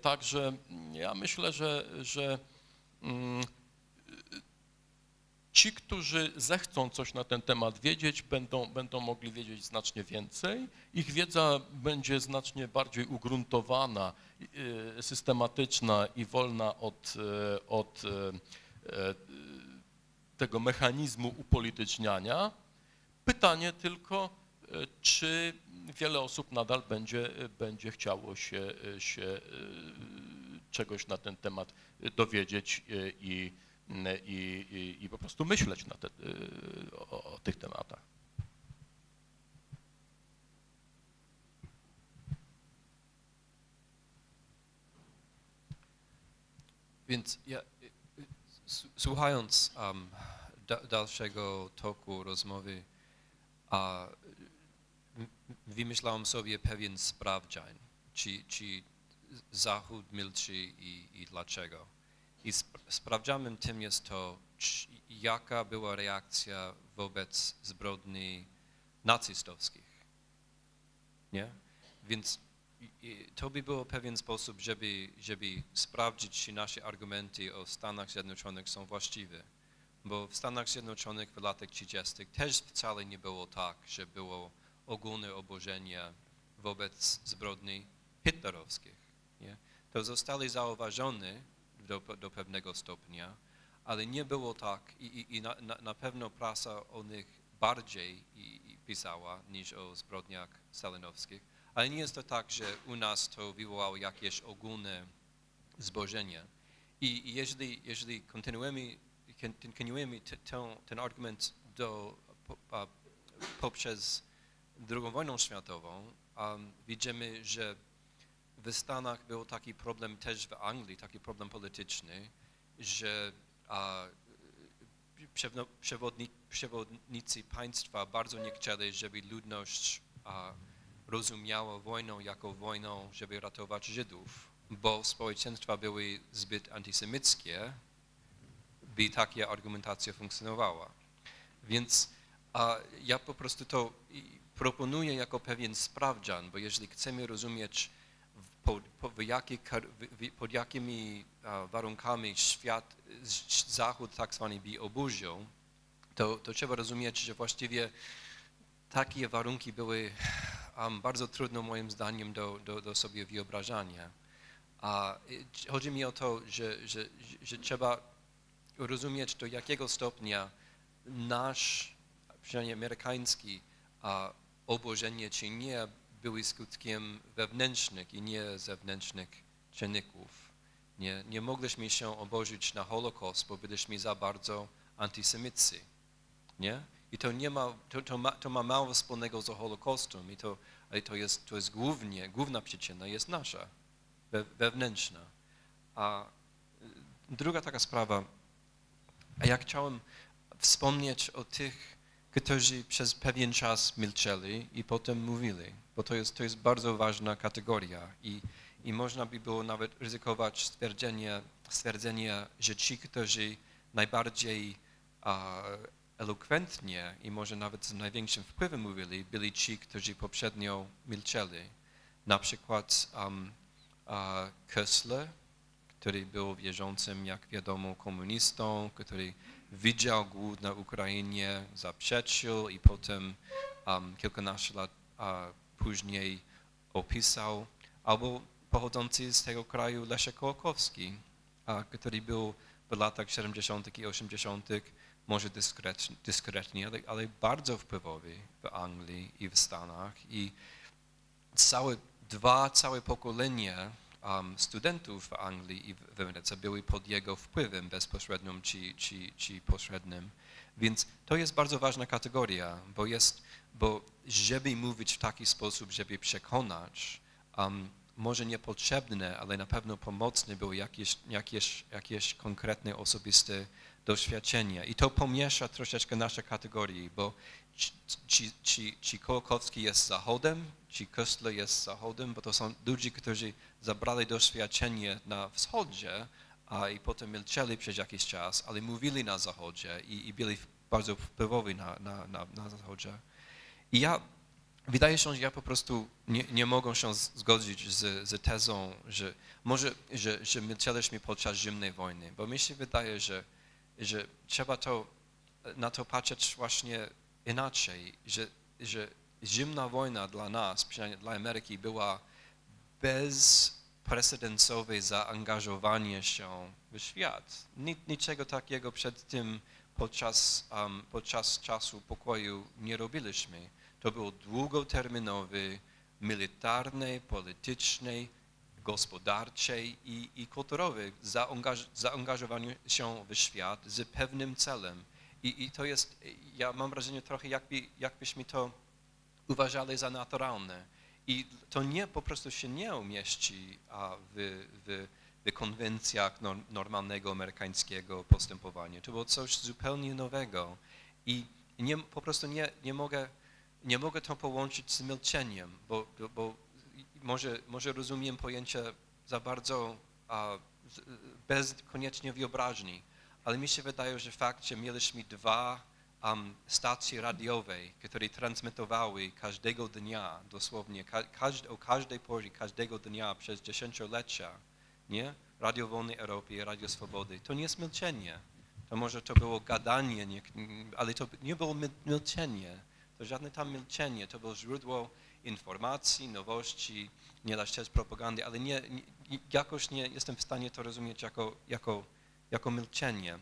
[SPEAKER 4] także ja myślę, że, że mm, Ci, którzy zechcą coś na ten temat wiedzieć, będą, będą mogli wiedzieć znacznie więcej. Ich wiedza będzie znacznie bardziej ugruntowana, y, systematyczna i wolna od, y, od y, tego mechanizmu upolityczniania. Pytanie tylko, czy wiele osób nadal będzie, będzie chciało się, się czegoś na ten temat dowiedzieć i i, i, i po prostu myśleć na te, y, o, o tych tematach.
[SPEAKER 5] Więc ja, y, y, słuchając um, da, dalszego toku rozmowy, a, y, wymyślałem sobie pewien sprawdzian, czy, czy Zachód milczy i, i dlaczego. I sp tym jest to, jaka była reakcja wobec zbrodni nacystowskich. Nie? Więc to by było pewien sposób, żeby, żeby sprawdzić, czy nasze argumenty o Stanach Zjednoczonych są właściwe. Bo w Stanach Zjednoczonych w latach 30. też wcale nie było tak, że było ogólne oburzenie wobec zbrodni hitlerowskich. Nie? To zostali zauważone do, do pewnego stopnia, ale nie było tak i, i, i na, na, pewno prasa o nich bardziej i, pisała niż o zbrodniach stalinowskich. Ale nie jest to tak, że u nas to wywołało jakieś ogólne zbożenie. I jeżeli, jeżeli kontynuujemy, kontynuujemy te- tę- ten argument do, poprzez II wojnę światową, um, widzimy, że w Stanach był taki problem też w Anglii, taki problem polityczny, że a, przewodnicy państwa bardzo nie chcieli, żeby ludność a, rozumiała wojnę jako wojnę, żeby ratować Żydów, bo społeczeństwa były zbyt antysemickie, by taka argumentacja funkcjonowała. Więc a, ja po prostu to proponuję jako pewien sprawdzian, bo jeżeli chcemy rozumieć, pod, pod, pod jakimi warunkami świat, Zachód tak zwany by oburzył, to, to trzeba rozumieć, że właściwie takie warunki były um, bardzo trudno moim zdaniem do, do, do sobie wyobrażania. A y, chodzi mi o to, że, że, że trzeba rozumieć do jakiego stopnia nasz, przynajmniej amerykański, a, oburzenie czy nie były skutkiem wewnętrznych i nie zewnętrznych czynników. Nie, nie mogliśmy się oburzyć na Holokaust, bo byliśmy za bardzo antysemiccy. Nie? I to, nie ma, to, to, ma, to ma mało wspólnego z Holokaustem, i to, ale to jest, to jest głównie, główna przyczyna jest nasza, we, wewnętrzna. A y, druga taka sprawa, a ja chciałem wspomnieć o tych, którzy przez pewien czas milczeli i potem mówili, bo to jest, to jest bardzo ważna kategoria i, i można by było nawet ryzykować stwierdzenie, stwierdzenie że ci, którzy najbardziej a, elokwentnie i może nawet z największym wpływem mówili, byli ci, którzy poprzednio milczeli. Na przykład um, Kessler, który był wierzącym, jak wiadomo, komunistą, który widział głód na Ukrainie, zaprzeczył i potem um, kilkanaście lat później opisał, albo pochodzący z tego kraju Leszek Kołakowski, który był w latach 70. i 80. może dyskretnie ale, ale bardzo wpływowy w Anglii i w Stanach i całe, dwa całe pokolenia um, studentów w Anglii i w, Ameryce były pod jego wpływem bezpośrednim czy, czy, czy pośrednim. Więc to jest bardzo ważna kategoria, bo jest, bo żeby mówić w taki sposób, żeby przekonać, um, może niepotrzebne, ale na pewno pomocne były jakieś, jakieś, jakieś konkretne, osobiste doświadczenia. I to pomiesza troszeczkę nasze kategorie, bo czy, czy, czy, czy jest Zachodem, czy Köstler jest Zachodem, bo to są ludzie, którzy zabrali doświadczenie na wschodzie, a i potem milczeli przez jakiś czas, ale mówili na zachodzie i, i byli bardzo wpływowi na, na, na, na zachodzie. I ja, wydaje się, że ja po prostu nie, nie mogę się z- zgodzić z, z tezą, że może, że, że milczeliśmy podczas zimnej wojny, bo mi się wydaje, że, że trzeba to, na to patrzeć właśnie inaczej, że, że zimna wojna dla nas, przynajmniej dla Ameryki, była bezprecedensowe zaangażowanie się w świat. Nic, niczego takiego przed tym podczas, um, podczas czasu pokoju nie robiliśmy. To był długoterminowy, militarny, polityczny, gospodarczy i, i kulturowy zaangaż, zaangażowanie się w świat z pewnym celem. I, I to jest, ja mam wrażenie trochę jakby, jakbyśmy to uważali za naturalne. I to nie po prostu się nie umieści w, w, w konwencjach nor- normalnego amerykańskiego postępowania. To było coś zupełnie nowego. I nie, po prostu nie, nie, mogę, nie mogę to połączyć z milczeniem, bo, bo, może, może rozumiem pojęcie za bardzo a, bez koniecznie wyobraźni, ale mi się wydaje, że fakt, że mieliśmy dwa um, stacje radiowe, które transmitowały każdego dnia, dosłownie ka każd o każdej porze, każdego dnia przez dziesięciolecia, nie? Radio Wolnej Europy Radio Swobody, to nie jest milczenie. To może to było gadanie, nie, ale to nie było mil- milczenie. To żadne tam milczenie, to było źródło informacji, nowości, nie da się propagandy, ale nie, nie, jakoś nie jestem w stanie to rozumieć jako, jako, jako milczenie.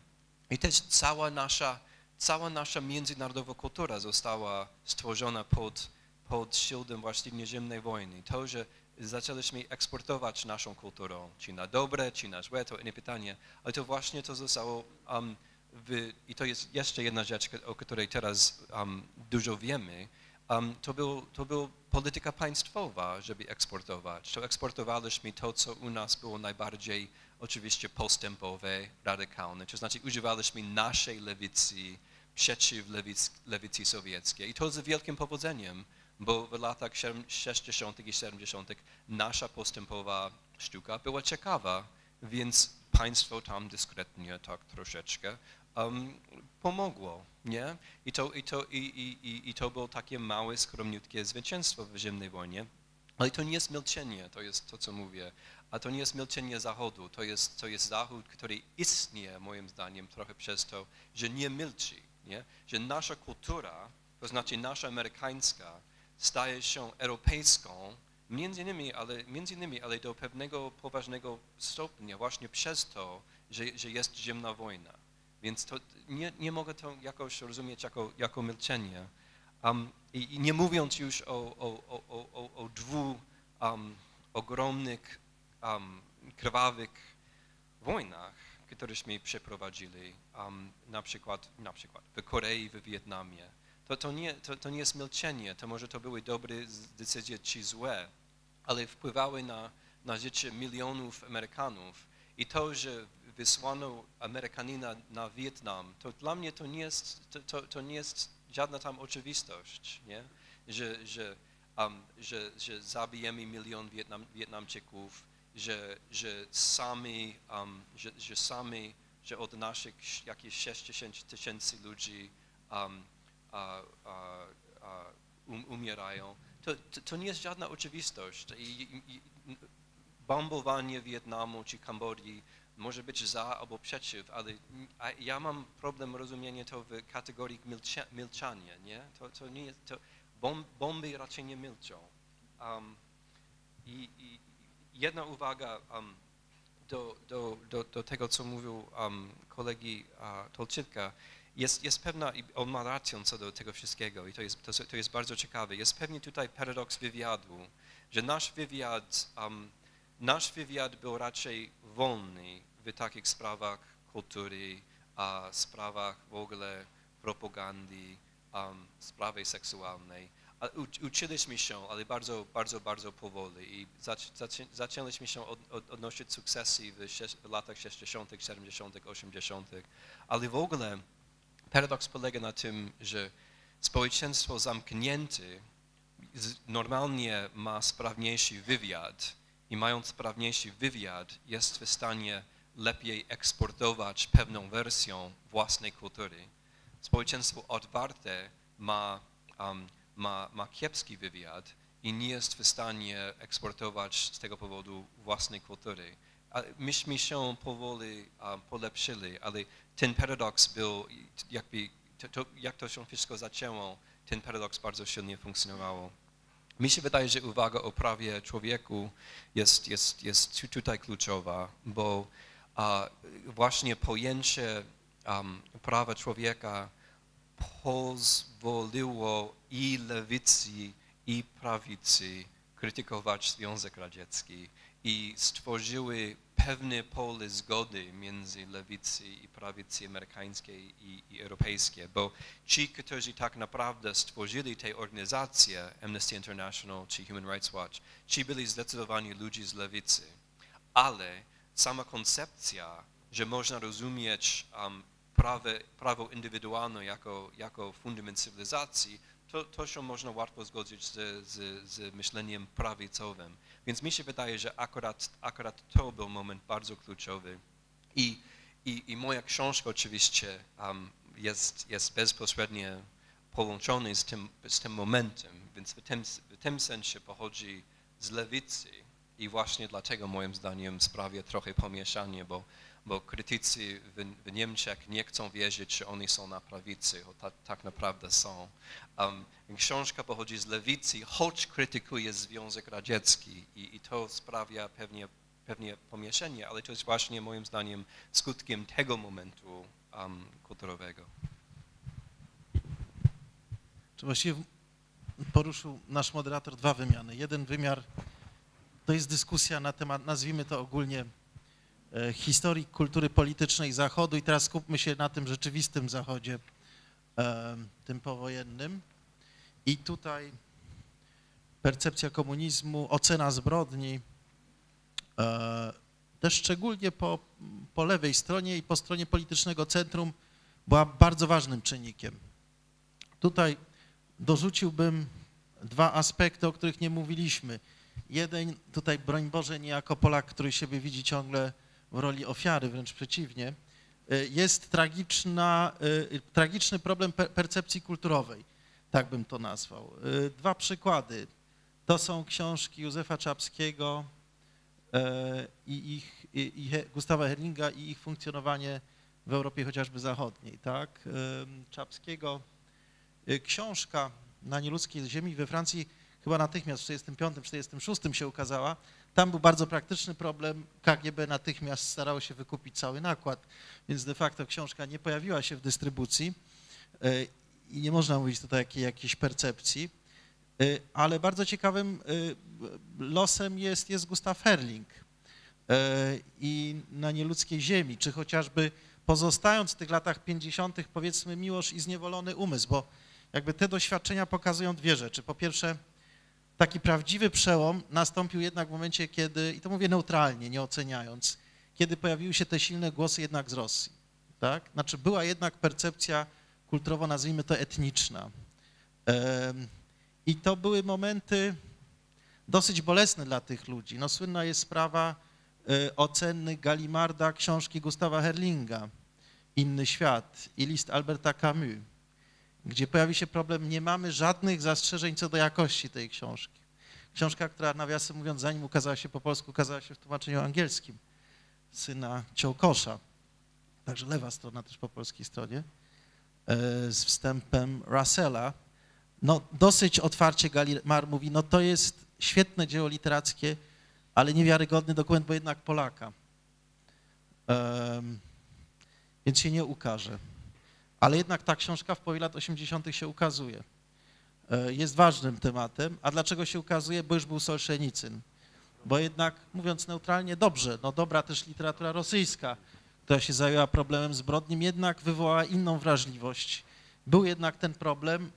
[SPEAKER 5] I też cała nasza, cała nasza międzynarodowa kultura została stworzona pod, pod szyldem właśnie zimnej wojny. To, że zaczęliśmy eksportować naszą kulturą, czy na dobre, czy na złe, to inne pytanie, ale to właśnie to zostało, um, w, i to jest jeszcze jedna rzecz, o której teraz um, dużo wiemy, um, to, był, to była polityka państwowa, żeby eksportować. To eksportowaliśmy to, co u nas było najbardziej oczywiście postępowe, radykalne, to znaczy używaliśmy naszej lewicy przeciw lewic, lewicy sowieckiej i to z wielkim powodzeniem, bo w latach 60. i 70. nasza postępowa sztuka była ciekawa, więc państwo tam dyskretnie tak troszeczkę um, pomogło, nie? I to, i, to, i, i, i- i to było takie małe, skromniutkie zwycięstwo w zimnej wojnie, ale to nie jest milczenie, to jest to, co mówię, a to nie jest milczenie Zachodu, to jest, to jest Zachód, który istnieje moim zdaniem trochę przez to, że nie milczy, nie? że nasza kultura, to znaczy nasza amerykańska, staje się europejską, między innymi, ale, między innymi, ale do pewnego poważnego stopnia właśnie przez to, że, że jest zimna wojna. Więc to nie, nie mogę to jakoś rozumieć jako, jako milczenie. Um, i, I nie mówiąc już o, o, o, o, o, dwóch um, ogromnych, um, krwawych wojnach, któreśmy przeprowadzili, um, na, przykład, na przykład w Korei, w Wietnamie, to, to, nie, to, to nie jest milczenie, to może to były dobre decyzje czy złe, ale wpływały na, na życie milionów Amerykanów. I to, że wysłano Amerykanina na Wietnam, to dla mnie to nie jest, to, to, to nie jest żadna tam oczywistość, nie? Że, że, um, że, że zabijemy milion Wietnam, Wietnamczyków, że, że sami, um, że, że sami, że od naszych jakieś 60 tysięcy ludzi um, a, a, a, um, umierają. To, to, to nie jest żadna oczywistość. I, i, bombowanie Wietnamu czy Kambodży może być za albo przeciw, ale ja mam problem rozumienie to w kategorii milcza, milczania, nie? To, to nie jest, to bom, bomby raczej nie milczą. Um, i, I jedna uwaga, um, do, do, do, do tego, co mówił um, kolegi uh, Tolczyka, jest, jest pewna, on ma rację co do tego wszystkiego i to jest, to, to jest bardzo ciekawe, jest pewnie tutaj paradoks wywiadu, że nasz wywiad, um, nasz wywiad był raczej wolny w takich sprawach kultury, a sprawach w ogóle propagandy, um, sprawy seksualnej. Uczyliśmy się, ale bardzo, bardzo, bardzo powoli i zac, zac, zaczęliśmy się od, od, odnosić sukcesy w, w latach 60., 70., 80., ale w ogóle paradoks polega na tym, że społeczeństwo zamknięte normalnie ma sprawniejszy wywiad i mając sprawniejszy wywiad jest w stanie lepiej eksportować pewną wersję własnej kultury. Społeczeństwo otwarte ma, um, ma, ma kiepski wywiad i nie jest w stanie eksportować z tego powodu własnej kultury. Myśmy się powoli polepszyli, ale ten paradoks był, jakby, to, to, jak to się wszystko zaczęło, ten paradoks bardzo silnie funkcjonowało. Mi się wydaje, że uwaga o prawie człowieku jest, jest, jest tu- tutaj kluczowa, bo a, właśnie pojęcie um, prawa człowieka pozwoliło i lewicy, i prawicy krytykować Związek Radziecki i stworzyły pewne pole zgody między lewicy i prawicy amerykańskiej i, i europejskiej, bo ci, którzy tak naprawdę stworzyli te organizacje, Amnesty International czy Human Rights Watch, ci byli zdecydowani ludzie z lewicy, ale sama koncepcja, że można rozumieć um, prawo, prawo indywidualne jako, jako fundament cywilizacji, to, to się można łatwo zgodzić z, z, z myśleniem prawicowym. Więc mi się wydaje, że akurat, akurat to był moment bardzo kluczowy. I, i, i moja książka oczywiście um, jest, jest bezpośrednio połączona z tym, z tym momentem, więc w tym, w tym sensie pochodzi z lewicy i właśnie dlatego moim zdaniem sprawia trochę pomieszanie, bo, bo krytycy w, w Niemczech nie chcą wierzyć, że oni są na prawicy, bo tak, tak naprawdę są. Um, książka pochodzi z lewicy, choć krytykuje Związek Radziecki i, i to sprawia pewnie, pewnie pomieszanie, ale to jest właśnie moim zdaniem skutkiem tego momentu um, kulturowego.
[SPEAKER 6] Czy właściwie poruszył nasz moderator dwa wymiary. Jeden wymiar to jest dyskusja na temat, nazwijmy to ogólnie, e, historii kultury politycznej Zachodu i teraz skupmy się na tym rzeczywistym Zachodzie, e, tym powojennym. I tutaj percepcja komunizmu, ocena zbrodni, e, też szczególnie po, po lewej stronie i po stronie politycznego centrum była bardzo ważnym czynnikiem. Tutaj dorzuciłbym dwa aspekty, o których nie mówiliśmy. Jeden, tutaj broń Boże, nie jako Polak, który siebie widzi ciągle w roli ofiary, wręcz przeciwnie, y, jest tragiczna, y, tragiczny problem per- percepcji kulturowej, tak bym to nazwał. Y, Dwa przykłady. To są książki Józefa Czapskiego e, i ich, i, Gustawa Herlinga i ich funkcjonowanie w Europie chociażby zachodniej. Tak? Czapskiego książka na nieludzkiej ziemi we Francji chyba natychmiast w 1945-1946 się ukazała. Tam był bardzo praktyczny problem. KGB natychmiast starało się wykupić cały nakład, więc de facto książka nie pojawiła się w dystrybucji y, i nie można mówić tutaj jakiejś percepcji. Y, Ale bardzo ciekawym y, losem jest, jest Gustav Herling i na nieludzkiej ziemi, czy chociażby pozostając w tych latach 50. powiedzmy Miłosz i zniewolony umysł, bo jakby te doświadczenia pokazują dwie rzeczy. Po pierwsze, taki prawdziwy przełom nastąpił jednak w momencie, kiedy, i to mówię neutralnie, nie oceniając, kiedy pojawiły się te silne głosy jednak z Rosji. Tak? Znaczy była jednak percepcja kulturowo, nazwijmy to etniczna. I to były momenty dosyć bolesne dla tych ludzi. No, słynna jest sprawa e, oceny Galimarda książki Gustawa Herlinga, Inny świat i list Alberta Camus gdzie pojawi się problem, nie mamy żadnych zastrzeżeń co do jakości tej książki. Książka, która nawiasem mówiąc, zanim ukazała się po polsku, ukazała się w tłumaczeniu angielskim syna Ciołkosza, także lewa strona też po polskiej stronie, e, z wstępem Russella. No dosyć otwarcie Gallimard mówi, no to jest świetne dzieło literackie, ale niewiarygodny dokument, bo jednak Polaka. Em, więc się nie ukaże. Ale jednak ta książka w połowie lat 80. się ukazuje. E, Jest ważnym tematem. A dlaczego się ukazuje? Bo już był Solszenicyn. Bo jednak, mówiąc neutralnie, dobrze, no dobra też literatura rosyjska, która się zajęła problemem zbrodnim, jednak wywołała inną wrażliwość. Był jednak ten problem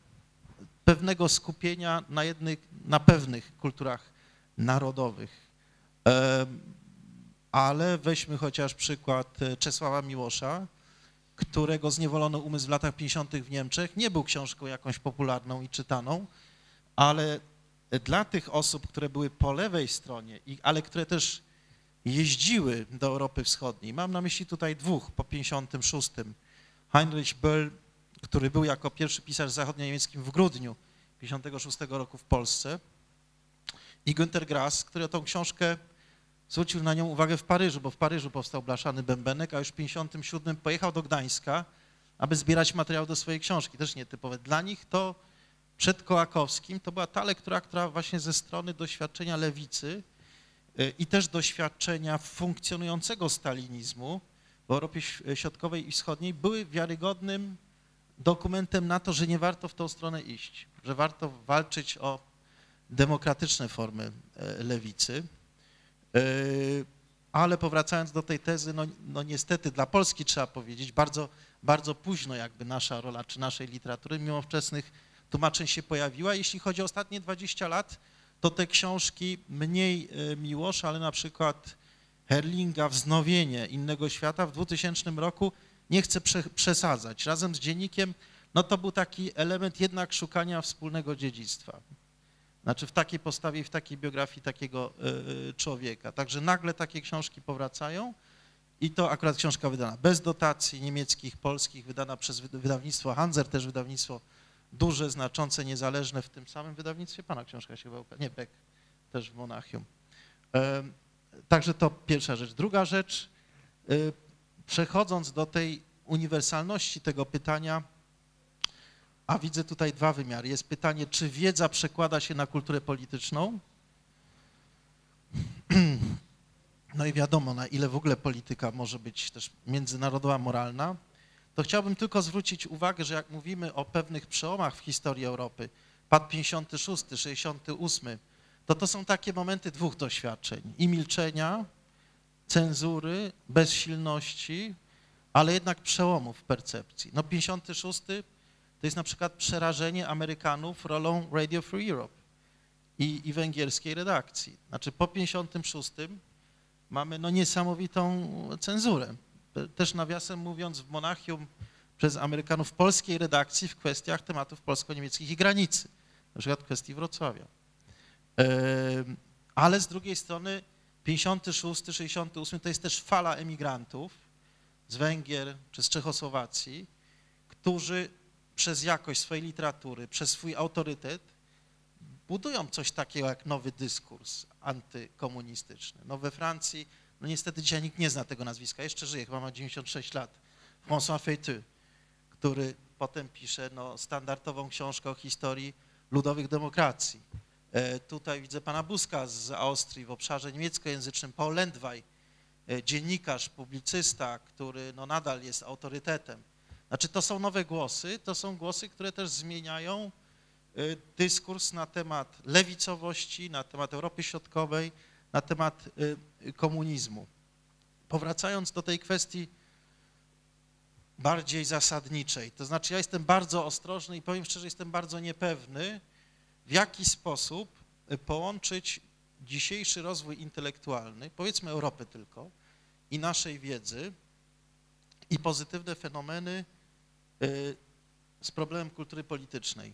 [SPEAKER 6] pewnego skupienia na, jednych, na pewnych kulturach narodowych. Em, Ale weźmy chociaż przykład e, Czesława Miłosza, którego zniewolono umysł w latach 50. w Niemczech. Nie był książką jakąś popularną i czytaną, ale dla tych osób, które były po lewej stronie, ale które też jeździły do Europy Wschodniej, mam na myśli tutaj dwóch po 56. Heinrich Böll, który był jako pierwszy pisarz zachodnio-niemieckim w grudniu 56 roku w Polsce i Günter Grass, który tą książkę zwrócił na nią uwagę w Paryżu, bo w Paryżu powstał Blaszany Bębenek, a już w 57 pojechał do Gdańska, aby zbierać materiał do swojej książki, też nietypowe. Dla nich to przed Kołakowskim to była ta lektura, która właśnie ze strony doświadczenia lewicy y, i też doświadczenia funkcjonującego stalinizmu w Europie Ś- Środkowej i Wschodniej były wiarygodnym dokumentem na to, że nie warto w tą stronę iść, że warto walczyć o demokratyczne formy e, lewicy. Yy, Ale powracając do tej tezy, no, no niestety dla Polski trzeba powiedzieć, bardzo, bardzo późno jakby nasza rola, czy naszej literatury, mimo wczesnych tłumaczeń się pojawiła. Jeśli chodzi o ostatnie 20 lat, to te książki mniej e, Miłosza, ale na przykład Herlinga, Wznowienie innego świata w 2000 roku, nie chcę prze, przesadzać. Razem z dziennikiem, no to był taki element jednak szukania wspólnego dziedzictwa. Znaczy w takiej postawie w takiej biografii takiego y, człowieka. Także nagle takie książki powracają i to akurat książka wydana bez dotacji niemieckich, polskich, wydana przez wyd- wydawnictwo Hanser, też wydawnictwo duże, znaczące, niezależne w tym samym wydawnictwie. Pana książka się chyba, nie, Beck, też w Monachium. Także to pierwsza rzecz. Druga rzecz, y, przechodząc do tej uniwersalności tego pytania, a widzę tutaj dwa wymiary. Jest pytanie, czy wiedza przekłada się na kulturę polityczną? *clears throat* No i wiadomo, na ile w ogóle polityka może być też międzynarodowa, moralna. To chciałbym tylko zwrócić uwagę, że jak mówimy o pewnych przełomach w historii Europy, pad 56, 68, to to są takie momenty dwóch doświadczeń. I milczenia, cenzury, bezsilności, ale jednak przełomów w percepcji. No 56 to jest na przykład przerażenie Amerykanów rolą Radio Free Europe i, i węgierskiej redakcji. Znaczy po 56 mamy no niesamowitą cenzurę. Też nawiasem mówiąc w Monachium przez Amerykanów polskiej redakcji w kwestiach tematów polsko-niemieckich i granicy, na przykład kwestii Wrocławia. Ale z drugiej strony 56, 68 to jest też fala emigrantów z Węgier czy z Czechosłowacji, którzy przez jakość swojej literatury, przez swój autorytet budują coś takiego jak nowy dyskurs antykomunistyczny. No we Francji, no niestety dzisiaj nikt nie zna tego nazwiska, jeszcze żyje, chyba ma 96 lat, François Feyteux, który potem pisze no, standardową książkę o historii ludowych demokracji. E, Tutaj widzę pana Buzka z Austrii w obszarze niemieckojęzycznym, Paul Lendwaj, e, dziennikarz, publicysta, który no, nadal jest autorytetem. Znaczy to są nowe głosy, to są głosy, które też zmieniają y, dyskurs na temat lewicowości, na temat Europy Środkowej, na temat y, komunizmu. Powracając do tej kwestii bardziej zasadniczej, to znaczy ja jestem bardzo ostrożny i powiem szczerze, jestem bardzo niepewny, w jaki sposób y, połączyć dzisiejszy rozwój intelektualny, powiedzmy Europy tylko, i naszej wiedzy i pozytywne fenomeny z problemem kultury politycznej.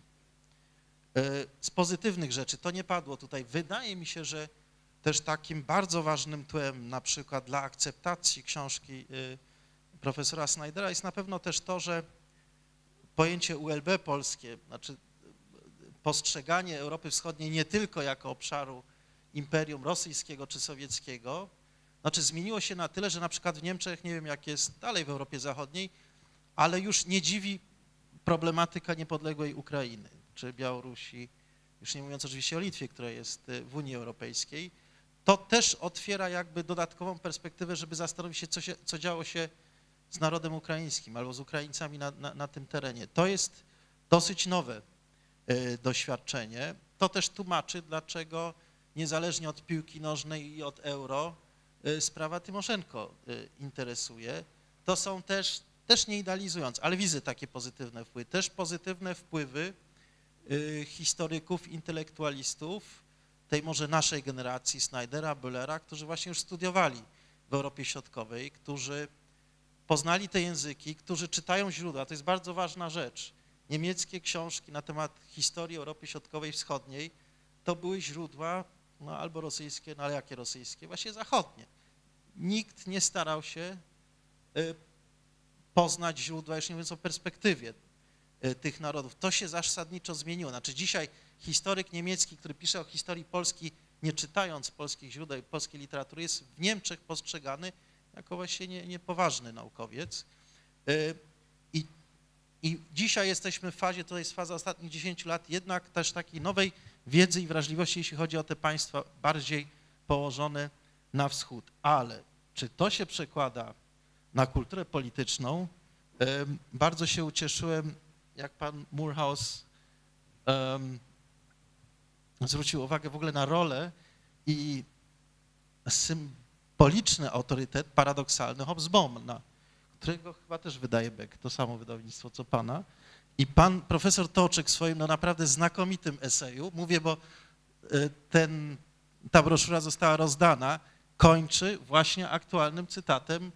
[SPEAKER 6] Y, Z pozytywnych rzeczy, to nie padło tutaj, wydaje mi się, że też takim bardzo ważnym tłem na przykład dla akceptacji książki y, profesora Snydera jest na pewno też to, że pojęcie ULB polskie, znaczy postrzeganie Europy Wschodniej nie tylko jako obszaru imperium rosyjskiego czy sowieckiego, znaczy zmieniło się na tyle, że na przykład w Niemczech, nie wiem jak jest dalej w Europie Zachodniej, ale już nie dziwi problematyka niepodległej Ukrainy czy Białorusi, już nie mówiąc oczywiście o Litwie, która jest y, w Unii Europejskiej, to też otwiera jakby dodatkową perspektywę, żeby zastanowić się, co, się, co działo się z narodem ukraińskim albo z Ukraińcami na, na, na tym terenie. To jest dosyć nowe y, doświadczenie. To też tłumaczy, dlaczego niezależnie od piłki nożnej i od euro y, sprawa Tymoszenko interesuje. To są też, też nie idealizując, ale widzę takie pozytywne wpływy. Też pozytywne wpływy y, historyków, intelektualistów, tej może naszej generacji, Snydera, Büllera, którzy właśnie już studiowali w Europie Środkowej, którzy poznali te języki, którzy czytają źródła. To jest bardzo ważna rzecz. Niemieckie książki na temat historii Europy Środkowej Wschodniej to były źródła no, albo rosyjskie, no ale jakie rosyjskie? Właśnie zachodnie. Nikt nie starał się y, poznać źródła, już nie mówiąc o perspektywie y, tych narodów. To się zasadniczo zmieniło. Znaczy dzisiaj historyk niemiecki, który pisze o historii Polski, nie czytając polskich źródeł, polskiej literatury, jest w Niemczech postrzegany jako właśnie nie- niepoważny naukowiec. Y, I, I dzisiaj jesteśmy w fazie, to jest faza ostatnich 10 lat, jednak też takiej nowej wiedzy i wrażliwości, jeśli chodzi o te państwa bardziej położone na wschód. Ale czy to się przekłada na kulturę polityczną? Bardzo się ucieszyłem, jak pan Moorhouse em, zwrócił uwagę w ogóle na rolę i symboliczny autorytet, paradoksalny Hobsbawma, którego chyba też wydaje Beck, to samo wydawnictwo co pana. I pan profesor Toczek w swoim no naprawdę znakomitym eseju, mówię, bo y, ten, ta broszura została rozdana, kończy właśnie aktualnym cytatem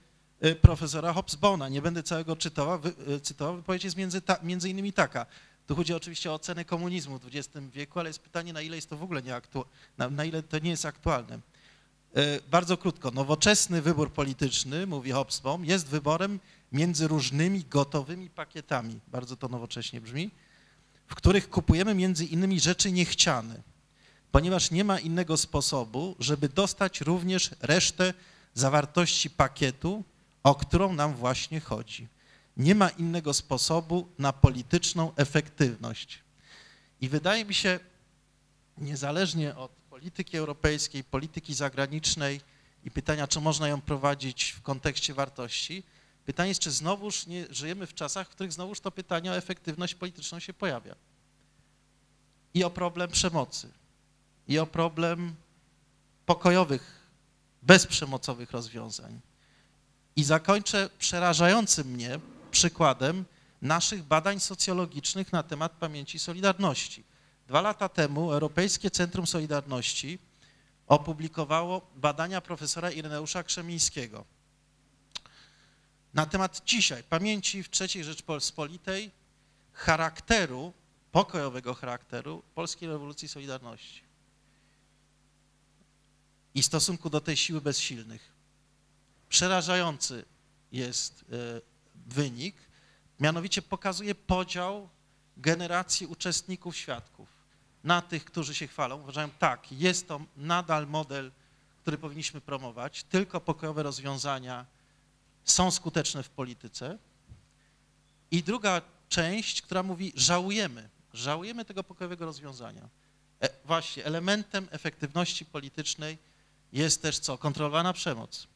[SPEAKER 6] profesora Hobsbawma. Nie będę całego czytała, wy, y, cytował, wypowiedź jest między, ta, między innymi taka. Tu chodzi oczywiście o ocenę komunizmu w XX wieku, ale jest pytanie, na ile jest to w ogóle nieaktu, na, na ile to nie jest aktualne. E, Bardzo krótko. Nowoczesny wybór polityczny, mówi Hobsbawm, jest wyborem między różnymi gotowymi pakietami, bardzo to nowocześnie brzmi, w których kupujemy między innymi rzeczy niechciane, ponieważ nie ma innego sposobu, żeby dostać również resztę zawartości pakietu, o którą nam właśnie chodzi. Nie ma innego sposobu na polityczną efektywność. I wydaje mi się, niezależnie od polityki europejskiej, polityki zagranicznej i pytania, czy można ją prowadzić w kontekście wartości, pytanie jest, czy znowuż nie żyjemy w czasach, w których znowuż to pytanie o efektywność polityczną się pojawia. I o problem przemocy, i o problem pokojowych, bezprzemocowych rozwiązań. I zakończę przerażającym mnie przykładem naszych badań socjologicznych na temat pamięci Solidarności. Dwa lata temu Europejskie Centrum Solidarności opublikowało badania profesora Ireneusza Krzemińskiego na temat dzisiaj pamięci w III Rzeczpospolitej charakteru, pokojowego charakteru Polskiej Rewolucji Solidarności i stosunku do tej siły bezsilnych. Przerażający jest e, wynik, mianowicie pokazuje podział generacji uczestników świadków na tych, którzy się chwalą, uważają, tak, jest to nadal model, który powinniśmy promować, tylko pokojowe rozwiązania są skuteczne w polityce. I druga część, która mówi, żałujemy, żałujemy tego pokojowego rozwiązania. E, właśnie, elementem efektywności politycznej jest też co? Kontrolowana przemoc.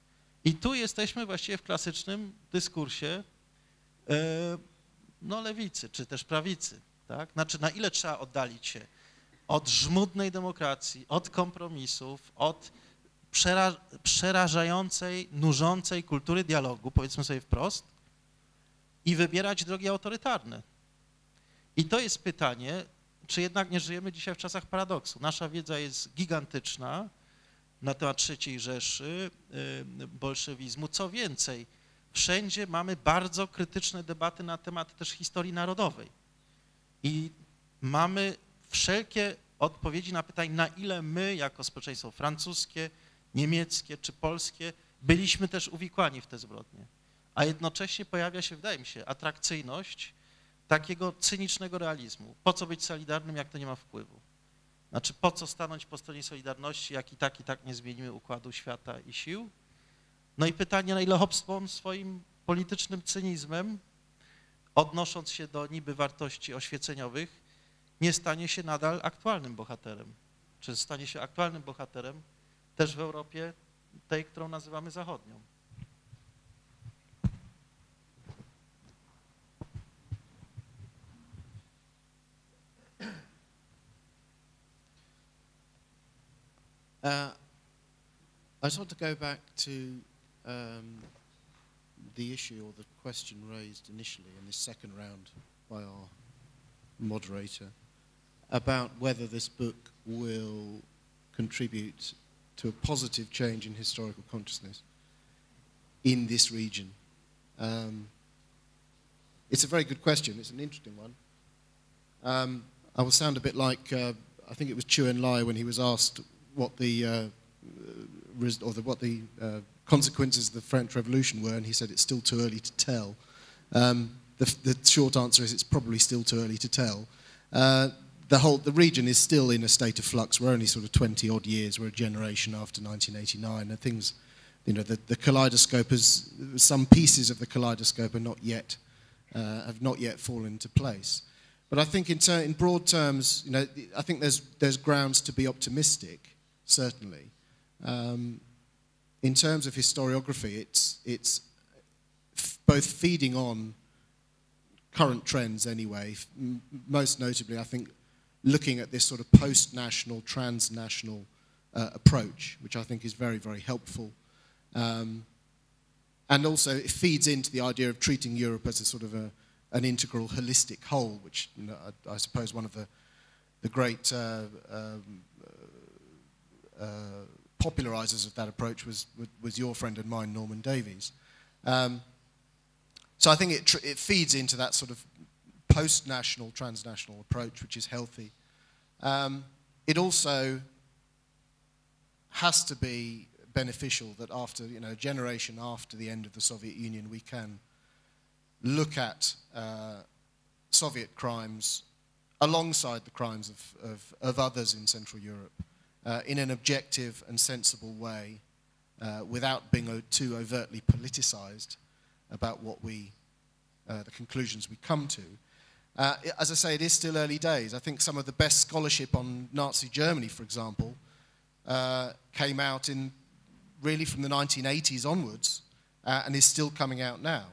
[SPEAKER 6] I tu jesteśmy właściwie w klasycznym dyskursie e, no, lewicy, czy też prawicy. Tak? Znaczy, na ile trzeba oddalić się od żmudnej demokracji, od kompromisów, od przera przerażającej, nużącej kultury dialogu, powiedzmy sobie wprost, i wybierać drogi autorytarne. I to jest pytanie, czy jednak nie żyjemy dzisiaj w czasach paradoksu. Nasza wiedza jest gigantyczna na temat III Rzeszy, y, bolszewizmu. Co więcej, wszędzie mamy bardzo krytyczne debaty na temat też historii narodowej. I mamy wszelkie odpowiedzi na pytanie, na ile my, jako społeczeństwo francuskie, niemieckie czy polskie, byliśmy też uwikłani w te zbrodnie. A jednocześnie pojawia się, wydaje mi się, atrakcyjność takiego cynicznego realizmu. Po co być solidarnym, jak to nie ma wpływu? Znaczy, po co stanąć po stronie Solidarności, jak i tak, i tak nie zmienimy układu świata i sił? No i pytanie, na ile Hobsbawm swoim politycznym cynizmem, odnosząc się do niby wartości oświeceniowych, nie stanie się nadal aktualnym bohaterem. Czy stanie się aktualnym bohaterem też w Europie, tej, którą nazywamy zachodnią.
[SPEAKER 7] Uh, I just want to go back to um, the issue or the question raised initially in this second round by our moderator about whether this book will contribute to a positive change in historical consciousness in this region. Um, it's a very good question. It's an interesting one. Um, I will sound a bit like uh, I think it was Chu En Lai when he was asked what the uh, or the, what the uh, consequences of the French Revolution were, and he said it's still too early to tell. Um, the, the short answer is it's probably still too early to tell. Uh, the whole the region is still in a state of flux. We're only sort of 20 odd years. We're a generation after 1989, and things, you know, the, the kaleidoscope has some pieces of the kaleidoscope are not yet uh, have not yet fallen into place. But I think in, ter- in broad terms, you know, I think there's there's grounds to be optimistic, certainly. Um, in terms of historiography, it's it's both feeding on current trends anyway. Most notably, I think looking at this sort of post-national, transnational uh, approach, which I think is very, very helpful. Um, and also, it feeds into the idea of treating Europe as a sort of a, an integral, holistic whole, which you know, I, I suppose one of the, the great uh, um, popularizers of that approach was, was your friend and mine, Norman Davies. Um, so I think it, it feeds into that sort of post-national, transnational approach, which is healthy. Um, it also has to be beneficial that after, you know, a generation after the end of the Soviet Union, we can look at uh, Soviet crimes alongside the crimes of, of, of others in Central Europe uh, in an objective and sensible way uh, without being too overtly politicized about what we, uh, the conclusions we come to. Uh, as I say, it is still early days. I think some of the best scholarship on Nazi Germany, for example, uh, came out in really from the 1980s onwards uh, and is still coming out now.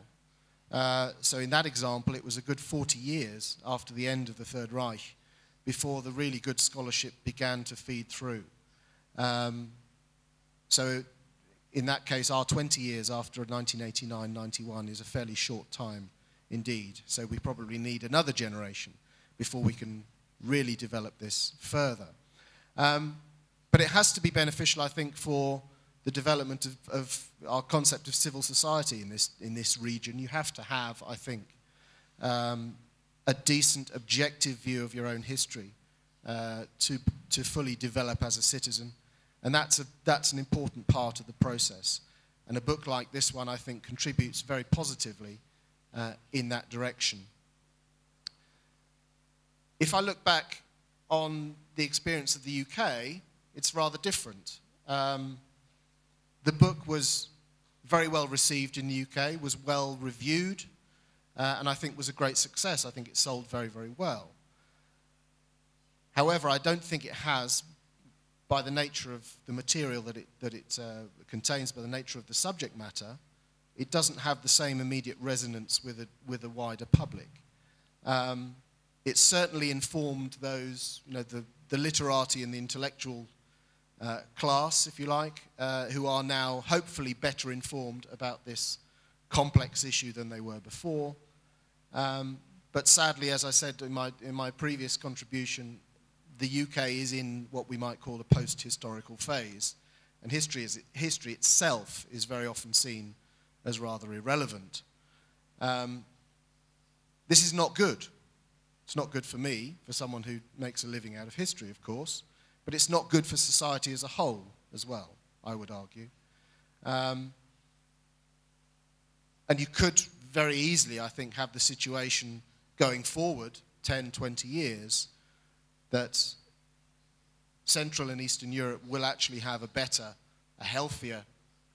[SPEAKER 7] So in that example, it was a good 40 years after the end of the Third Reich before the really good scholarship began to feed through. Um, so in that case, our 20 years after 1989-91 is a fairly short time indeed. So we probably need another generation before we can really develop this further. Um, but it has to be beneficial, I think, for the development of, of our concept of civil society in this, in this region. You have to have, I think, um, a decent, objective view of your own history uh, to, to fully develop as a citizen. And that's, a, that's an important part of the process. And a book like this one, I think, contributes very positively uh, in that direction. If I look back on the experience of the UK, it's rather different. Um, the book was very well received in the UK, was well reviewed, uh, and I think was a great success. I think it sold very, very well. However, I don't think it has, by the nature of the material that it, that it uh, contains, by the nature of the subject matter, it doesn't have the same immediate resonance with a, with a wider public. Um, it certainly informed those, you know, the, the literati and the intellectual uh, class, if you like, uh, who are now hopefully better informed about this complex issue than they were before. Um, but sadly, as I said in my, in my previous contribution, the UK is in what we might call a post-historical phase. And history, is, history itself is very often seen as rather irrelevant. Um, this is not good. It's not good for me, for someone who makes a living out of history, of course, but it's not good for society as a whole as well, I would argue. Um, and you could very easily, I think, have the situation going forward 10, 20 years that Central and Eastern Europe will actually have a better, a healthier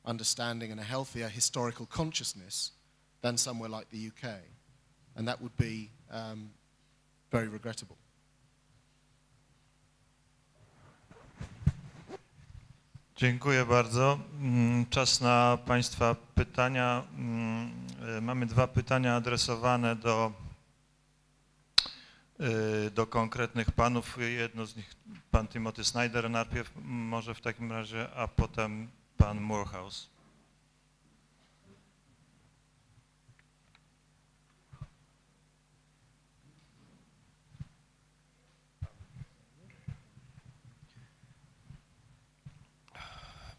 [SPEAKER 7] understanding and a healthier historical consciousness than somewhere like the UK. And that would be um, very regrettable.
[SPEAKER 3] Dziękuję bardzo. Mm, Czas na Państwa pytania. Mm, e, Mamy dwa pytania adresowane do, e, do konkretnych panów. Jedno z nich pan Timothy Snyder najpierw, może w takim razie, a potem pan Morehouse.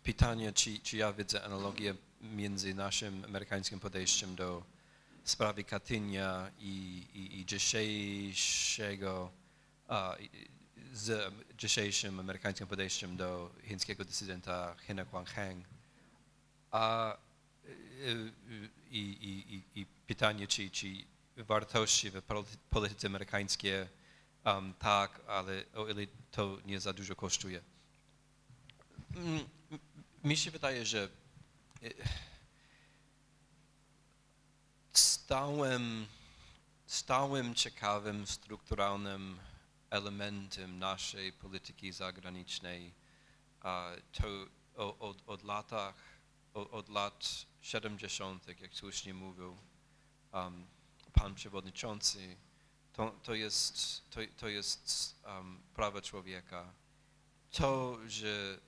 [SPEAKER 5] Pytanie, czy, czy ja widzę analogię między naszym amerykańskim podejściem do sprawy Katynia i, i, i dzisiejszego, a, z dzisiejszym amerykańskim podejściem do chińskiego dysydenta Hina Huangheng. A i, i, i, pytanie, czy, czy wartości w polity- polityce amerykańskiej um, tak, ale o ile to nie za dużo kosztuje. Mi się wydaje, że y, stałym, stałym, ciekawym, strukturalnym elementem naszej polityki zagranicznej to od, od latach, o- od lat 70., jak słusznie mówił um, pan przewodniczący, to, to jest, to, to jest um, prawa człowieka. To, że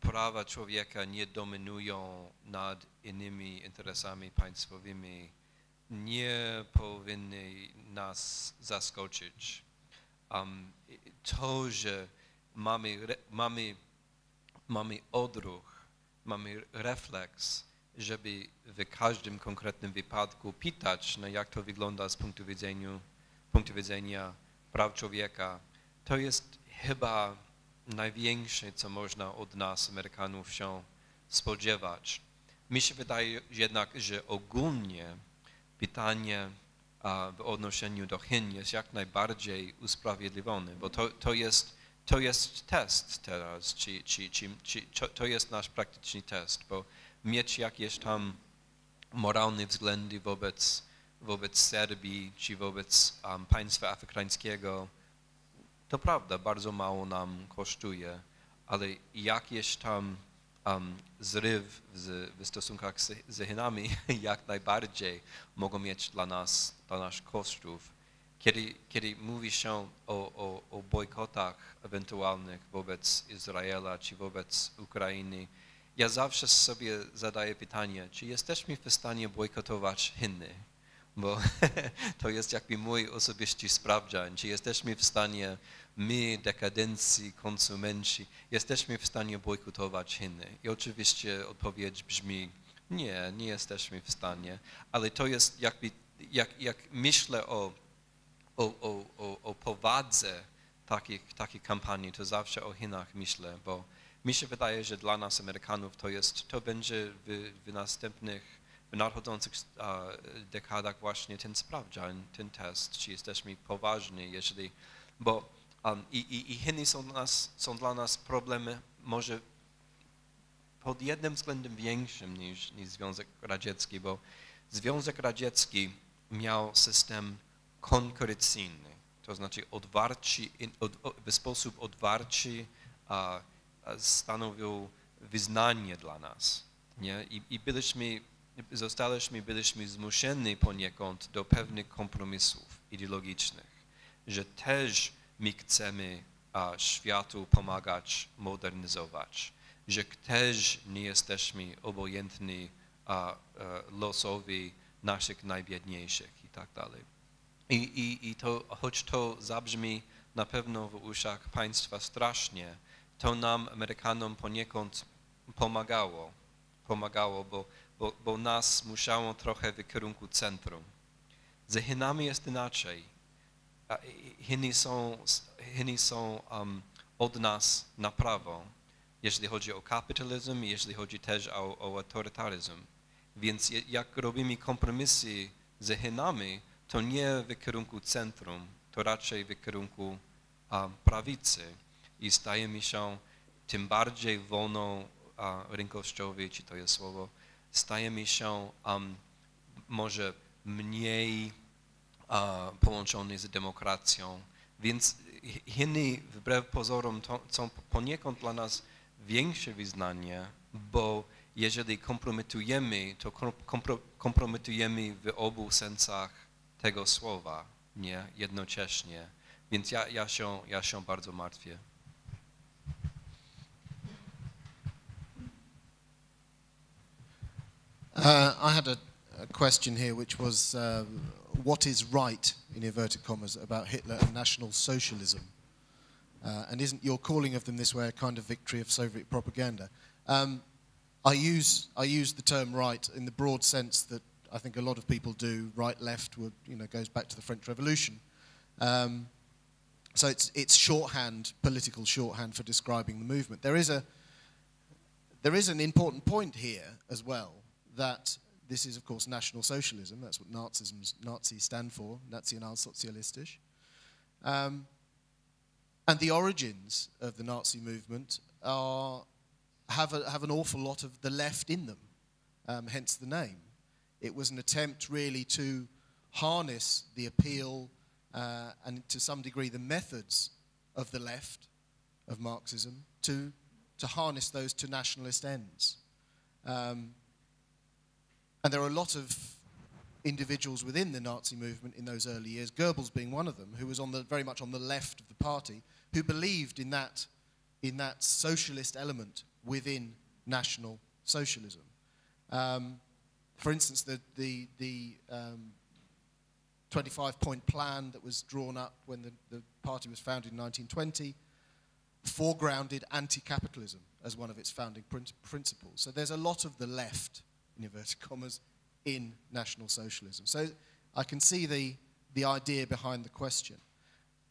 [SPEAKER 5] prawa człowieka nie dominują nad innymi interesami państwowymi, nie powinny nas zaskoczyć. Um, to, że mamy, mamy, mamy odruch, mamy refleks, żeby w każdym konkretnym wypadku pytać, no jak to wygląda z punktu widzenia, punktu widzenia praw człowieka, to jest chyba największe, co można od nas, Amerykanów, się spodziewać. Mi się wydaje jednak, że ogólnie pytanie w odnoszeniu do Chin jest jak najbardziej usprawiedliwione, bo to, to, jest, to jest test teraz, czy, czy, czy, czy, to jest nasz praktyczny test, bo mieć jakieś tam moralne względy wobec, wobec Serbii czy wobec um, państwa afrykańskiego, to prawda, bardzo mało nam kosztuje, ale jakiś tam um, zryw w, w stosunkach z, z Chinami *laughs* jak najbardziej mogą mieć dla nas, dla nas kosztów. Kiedy, kiedy mówi się o, o, o bojkotach ewentualnych wobec Izraela czy wobec Ukrainy, ja zawsze sobie zadaję pytanie, czy jesteśmy w stanie bojkotować Chiny? Bo *laughs* to jest jakby mój osobisty sprawdzian, czy jesteśmy w stanie, my, dekadencji, konsumenci, jesteśmy w stanie bojkotować Chiny. I oczywiście odpowiedź brzmi, nie, nie jesteśmy w stanie, ale to jest jakby, jak, jak myślę o, o, o, o, o powadze takich, takich kampanii, to zawsze o Chinach myślę, bo mi się wydaje, że dla nas Amerykanów to jest, to będzie w, w następnych, w nadchodzących dekadach właśnie ten sprawdzian, ten test, czy jesteśmy poważni, jeżeli, bo um, i, i, i Chiny są dla, nas, są dla nas problemy może pod jednym względem większym niż, niż Związek Radziecki, bo Związek Radziecki miał system konkurencyjny, to znaczy odwarczy, od, w sposób odwarczy a, a stanowił wyznanie dla nas. Nie? I, I byliśmy, zostaliśmy, byliśmy zmuszeni poniekąd do pewnych kompromisów ideologicznych, że też my chcemy a, światu pomagać modernizować, że też nie jesteśmy obojętni a, a, losowi naszych najbiedniejszych i tak dalej. I, i, I to, choć to zabrzmi na pewno w uszach państwa strasznie, to nam, Amerykanom, poniekąd pomagało. Pomagało, bo, bo, bo nas musiało trochę w kierunku centrum. Z Chinami jest inaczej. Chiny są, Chiny są um, od nas na prawo, jeśli chodzi o kapitalizm, jeśli chodzi też o, o autorytaryzm. Więc jak robimy kompromisy z Chinami, to nie w kierunku centrum, to raczej w kierunku um, prawicy i stajemy się tym bardziej wolną a, rynkowościowy, czy to jest słowo, stajemy się um, może mniej a, połączony z demokracją. Więc Chiny wbrew pozorom to, są poniekąd dla nas większe wyznanie, bo jeżeli kompromitujemy, to kom- kompro, kompromitujemy w obu sensach tego słowa, nie jednocześnie. Więc ja, ja, się, ja się bardzo martwię.
[SPEAKER 7] Uh, I had a, a question here, which was um, what is right, in inverted commas, about Hitler and National Socialism? Uh, and isn't your calling of them this way a kind of victory of Soviet propaganda? Um, I, use, I use the term right in the broad sense that I think a lot of people do. Right, left, would, you know, goes back to the French Revolution. Um, so it's, it's shorthand, political shorthand for describing the movement. There is, a, there is an important point here as well, that this is, of course, National Socialism. That's what Nazism's, Nazis stand for, Nationalsozialistisch. Um, and the origins of the Nazi movement are, have, a, have an awful lot of the left in them, um, hence the name. It was an attempt really to harness the appeal uh, and to some degree the methods of the left, of Marxism, to, to harness those to nationalist ends. Um, and there are a lot of individuals within the Nazi movement in those early years, Goebbels being one of them, who was on the, very much on the left of the party, who believed in that, in that socialist element within National Socialism. Um, for instance, the, the, the um, 25-point plan that was drawn up when the, the party was founded in 1920 foregrounded anti-capitalism as one of its founding prin- principles. So there's a lot of the left, in inverted commas, in National Socialism. So I can see the, the idea behind the question.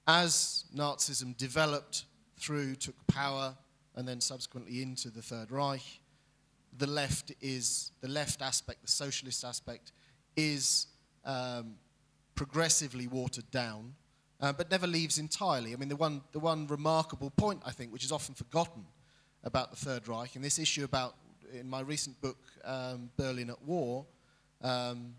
[SPEAKER 7] As Nazism developed through, took power, and then subsequently into the Third Reich, the left is, the left aspect, the socialist aspect, is um, progressively watered down, uh, but never leaves entirely. I mean, the one, the one remarkable point, I think, which is often forgotten about the Third Reich, and this issue about, in my recent book, um, Berlin at War, um,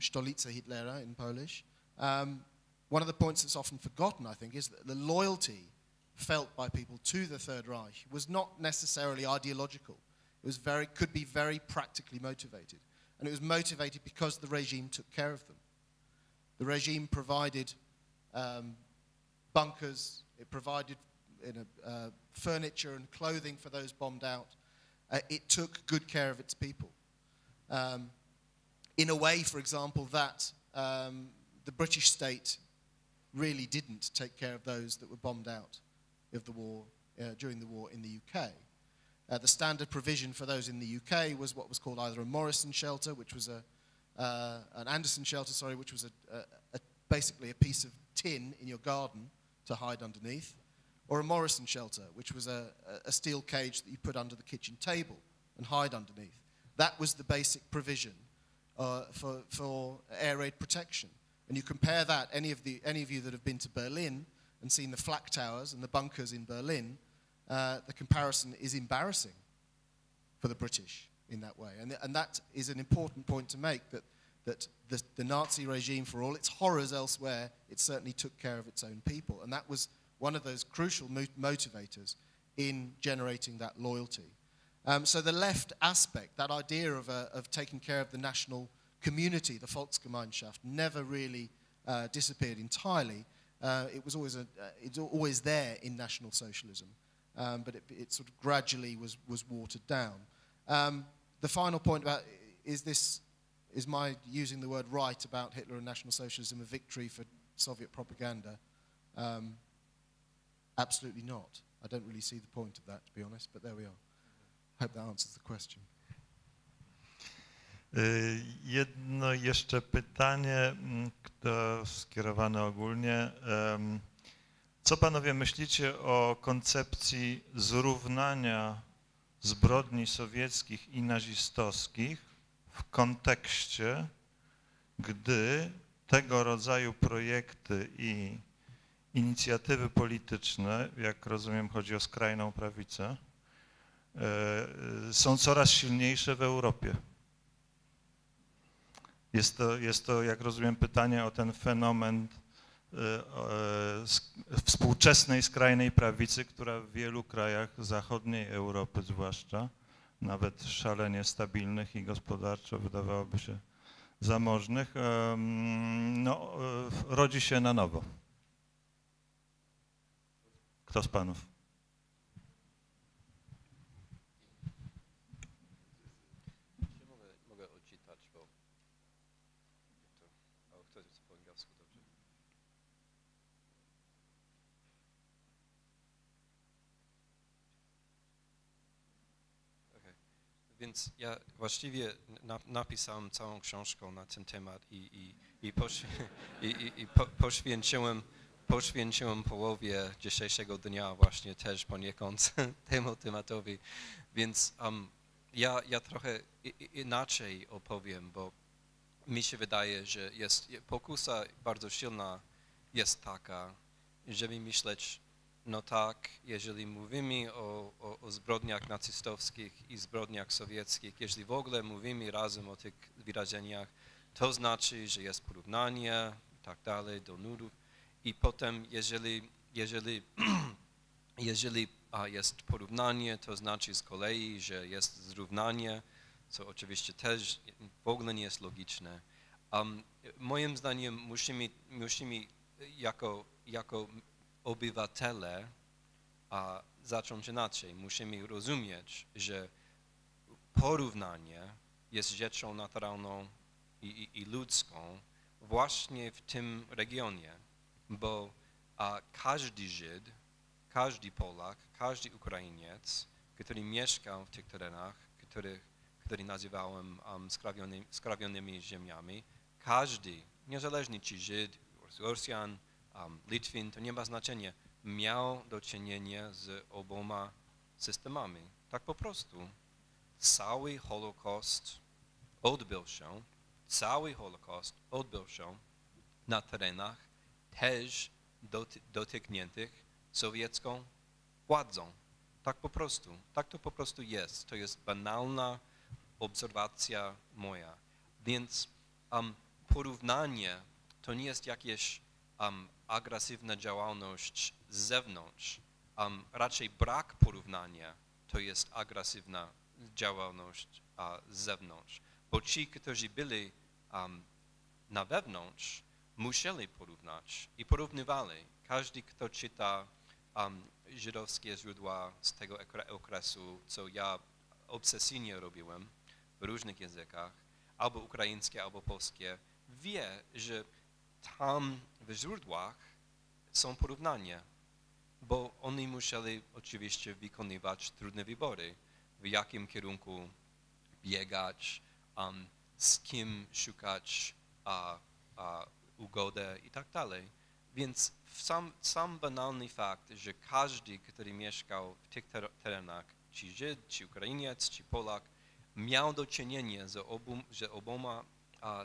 [SPEAKER 7] Stolice Hitlera in Polish, um, one of the points that's often forgotten, I think, is that the loyalty felt by people to the Third Reich was not necessarily ideological. It was very, could be very practically motivated. And it was motivated because the regime took care of them. The regime provided um, bunkers, it provided uh, furniture and clothing for those bombed out. Uh, it took good care of its people. Um, in a way, for example, that um, the British state really didn't take care of those that were bombed out of the war uh, during the war in the UK. Uh, the standard provision for those in the UK was what was called either a Morrison shelter, which was a uh, an Anderson shelter, sorry, which was a, a, a, basically a piece of tin in your garden to hide underneath, or a Morrison shelter, which was a, a steel cage that you put under the kitchen table and hide underneath. That was the basic provision uh, for, for air raid protection. And you compare that, any of, the, any of you that have been to Berlin and seen the flak towers and the bunkers in Berlin, uh, the comparison is embarrassing for the British in that way. And, and that is an important point to make that, that the, the Nazi regime, for all its horrors elsewhere, it certainly took care of its own people. And that was one of those crucial mo- motivators in generating that loyalty. Um, so the left aspect, that idea of, uh, of taking care of the national community, the Volksgemeinschaft, never really uh, disappeared entirely. Uh, it was always, a, uh, it's always there in National Socialism, um, but it, it, sort of gradually was, was watered down. Um, the final point about is this is my using the word right about Hitler and National Socialism a victory for Soviet propaganda? Um, absolutely not. I don't really see the point of that, to be honest, but there we are. Hope that answers the question.
[SPEAKER 3] Y, Jedno jeszcze pytanie, mm, to skierowane ogólnie. Co panowie myślicie o koncepcji zrównania zbrodni sowieckich i nazistowskich w kontekście, gdy tego rodzaju projekty i inicjatywy polityczne, jak rozumiem chodzi o skrajną prawicę, e, są coraz silniejsze w Europie? Jest to, jest to, jak rozumiem, pytanie o ten fenomen e, sk- współczesnej skrajnej prawicy, która w wielu krajach zachodniej Europy zwłaszcza, nawet szalenie stabilnych i gospodarczo wydawałoby się zamożnych, no, e, rodzi się na nowo. Kto z panów?
[SPEAKER 5] Mogę, mogę odczytać, bo to, o, to jest po angielsku dobrze. Okej. Więc ja właściwie na, napisałem całą książkę na ten temat i, i, i, poś, *laughs* i, i, i po, poświęciłem, poświęciłem połowie dzisiejszego dnia właśnie też poniekąd *laughs* temu tematowi. Więc um, ja, ja trochę inaczej opowiem, bo mi się wydaje, że jest pokusa bardzo silna jest taka, żeby myśleć, no tak, jeżeli mówimy o, o, o zbrodniach nacystowskich i zbrodniach sowieckich, jeżeli w ogóle mówimy razem o tych wyrażeniach, to znaczy, że jest porównanie i tak dalej do nudów. I potem, jeżeli, jeżeli, *clears throat* jeżeli jest porównanie, to znaczy z kolei, że jest zrównanie, co oczywiście też w ogóle nie jest logiczne. Um, moim zdaniem musimy, musimy jako, jako obywatele a, zacząć inaczej. Musimy rozumieć, że porównanie jest rzeczą naturalną i, i, i ludzką właśnie w tym regionie, bo a, każdy Żyd, każdy Polak, każdy Ukrainiec, który mieszkał w tych terenach, których, które nazywałem um, skrawiony, skrawionymi ziemiami, każdy, niezależnie czy Żyd, Rosjan, um, Litwin, to nie ma znaczenia, miał do czynienia z oboma systemami. Tak po prostu. Cały Holokaust odbył się, cały Holokaust odbył się na terenach też doty, dotykniętych sowiecką władzą. Tak po prostu. Tak to po prostu jest. To jest banalna obserwacja moja. Więc um, porównanie to nie jest jakieś um, agresywna działalność z zewnątrz. Um, raczej brak porównania to jest agresywna działalność a, z zewnątrz. Bo ci, którzy byli um, na wewnątrz, musieli porównać i porównywali. Każdy, kto czyta um, żydowskie źródła z tego okre- okresu, co ja obsesyjnie robiłem w różnych językach, albo ukraińskie, albo polskie, wie, że tam w źródłach są porównania, bo oni musieli oczywiście wykonywać trudne wybory, w jakim kierunku biegać, um, z kim szukać a, a, ugodę i tak dalej. Więc sam, sam banalny fakt, że każdy, który mieszkał w tych ter- terenach, czy Żyd, czy Ukrainiec, czy Polak, miał do czynienia z, obu, z oboma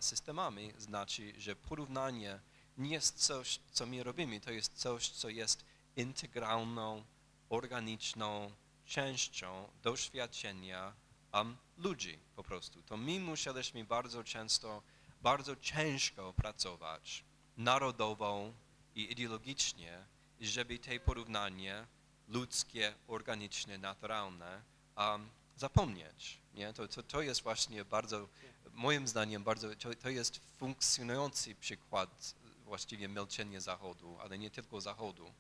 [SPEAKER 5] systemami, znaczy, że porównanie nie jest coś, co my robimy, to jest coś, co jest integralną, organiczną częścią doświadczenia um, ludzi po prostu. To my musieliśmy bardzo często, bardzo ciężko pracować narodowo i ideologicznie, żeby te porównanie ludzkie, organiczne, naturalne um, zapomnieć. Nie? To, to, to jest właśnie bardzo, moim zdaniem, bardzo, to, to jest funkcjonujący przykład właściwie milczenia Zachodu, ale nie tylko Zachodu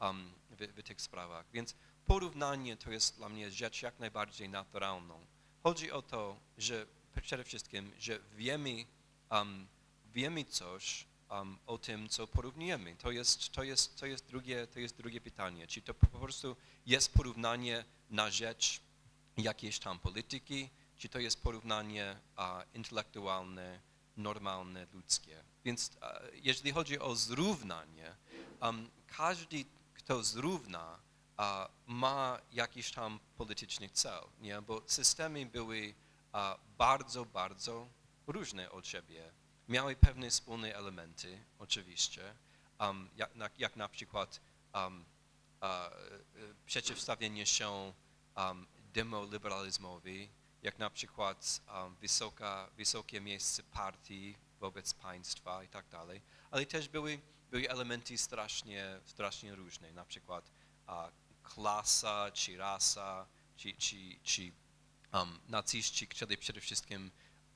[SPEAKER 5] um, w, w tych sprawach. Więc porównanie to jest dla mnie rzecz jak najbardziej naturalną. Chodzi o to, że przede wszystkim, że wiemy, um, wiemy coś um, o tym, co porównujemy. To jest, to, jest, to, jest drugie, to jest drugie pytanie. Czy to po prostu jest porównanie na rzecz jakiejś tam polityki, czy to jest porównanie a, intelektualne, normalne, ludzkie. Więc a, jeżeli chodzi o zrównanie, um, każdy, kto zrówna, a, ma jakiś tam polityczny cel, nie? bo systemy były bardzo, bardzo różne od siebie. Miały pewne wspólne elementy, oczywiście, um, jak, na, jak na przykład um, przeciwstawienie się um, demoliberalizmowi, jak na przykład um, wysoka, wysokie miejsce partii wobec państwa i tak dalej, ale też były były elementy strasznie, strasznie różne, na przykład klasa, czy rasa, czy, czy, czy um, naziści chcieli przede wszystkim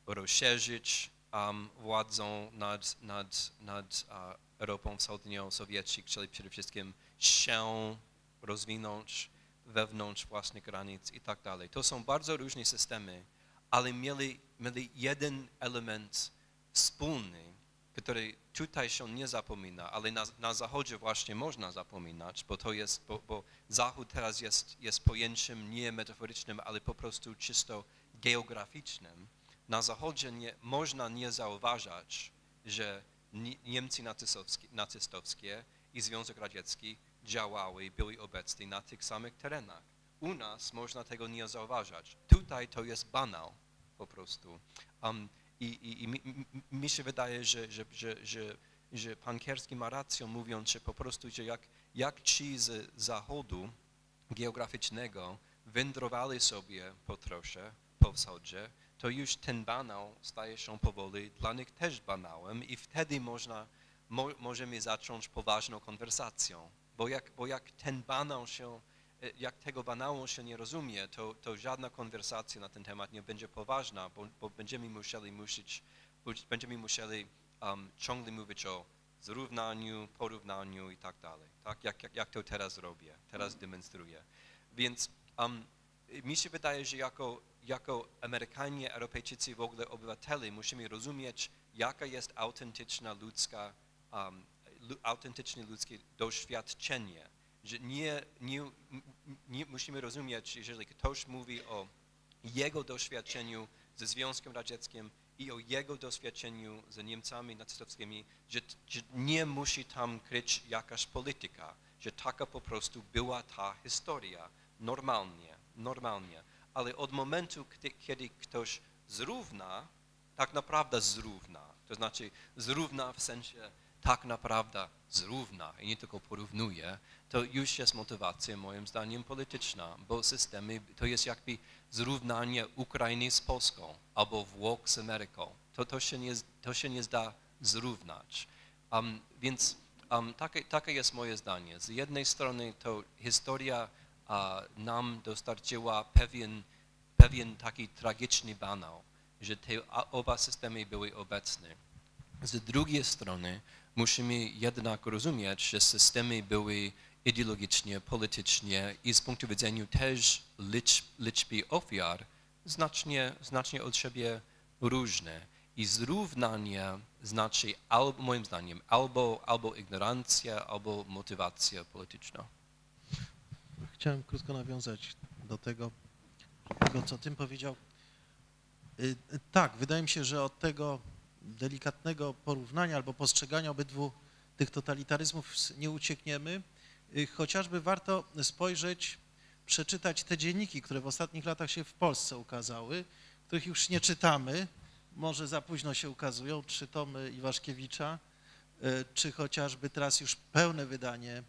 [SPEAKER 5] rozszerzyć um, władzą nad, nad, nad uh, Europą Wschodnią, Sowieci chcieli przede wszystkim się rozwinąć wewnątrz własnych granic i tak dalej. To są bardzo różne systemy, ale mieli, mieli jeden element wspólny, który tutaj się nie zapomina, ale na, na Zachodzie właśnie można zapominać, bo to jest, bo, bo Zachód teraz jest, jest pojęciem nie metaforycznym, ale po prostu czysto geograficznym. Na Zachodzie nie, można nie zauważać, że Nie- Niemcy nazystowskie, nazistowskie i Związek Radziecki działały, byli obecni na tych samych terenach. U nas można tego nie zauważać. Tutaj to jest banał po prostu. Um, I i, i mi- mi się wydaje, że, że, że, że, że pan Kierski ma rację mówiąc, że po prostu, że jak, jak ci z zachodu geograficznego wędrowali sobie po trosze, po wschodzie, to już ten banał staje się powoli dla nich też banałem i wtedy można, mo, możemy zacząć poważną konwersację. Bo jak, bo jak ten banał się, e, jak tego banału się nie rozumie, to, to żadna konwersacja na ten temat nie będzie poważna, bo, bo będziemy musieli musieć, będziemy musieli um, ciągle mówić o zrównaniu, porównaniu i tak dalej. Tak? Jak, jak, jak to teraz robię, teraz demonstruję. Więc um, mi się wydaje, że jako, jako Amerykanie, Europejczycy, w ogóle obywatele musimy rozumieć, jaka jest autentyczna ludzka, um, autentyczne ludzkie doświadczenie. Że nie, nie, nie musimy rozumieć, jeżeli ktoś mówi o jego doświadczeniu ze Związkiem Radzieckim i o jego doświadczeniu z Niemcami nazistowskimi, że, że nie musi tam kryć jakaś polityka, że taka po prostu była ta historia, normalnie, normalnie. Ale od momentu, kiedy, ktoś zrówna, tak naprawdę zrówna, to znaczy zrówna w sensie tak naprawdę zrówna i nie tylko porównuje, to już jest motywacja moim zdaniem polityczna, bo systemy to jest jakby zrównanie Ukrainy z Polską albo Włoch z Ameryką. To, to, się, nie, to się nie zda zrównać. Um, więc um, takie, takie jest moje zdanie. Z jednej strony to historia nam dostarczyła pewien, pewien taki tragiczny banał, że te oba systemy były obecne. Z drugiej strony musimy jednak rozumieć, że systemy były ideologicznie, politycznie i z punktu widzenia też liczb, liczby ofiar znacznie, znacznie od siebie różne. I zrównanie znaczy, albo, moim zdaniem, albo, albo ignorancja, albo motywacja polityczna.
[SPEAKER 6] Chciałem krótko nawiązać do tego, tego co Tym powiedział. Y, y, Tak, wydaje mi się, że od tego delikatnego porównania albo postrzegania obydwu tych totalitaryzmów nie uciekniemy. Y, Chociażby warto spojrzeć, przeczytać te dzienniki, które w ostatnich latach się w Polsce ukazały, których już nie czytamy, może za późno się ukazują, trzy tomy Iwaszkiewicza, czy chociażby teraz już pełne wydanie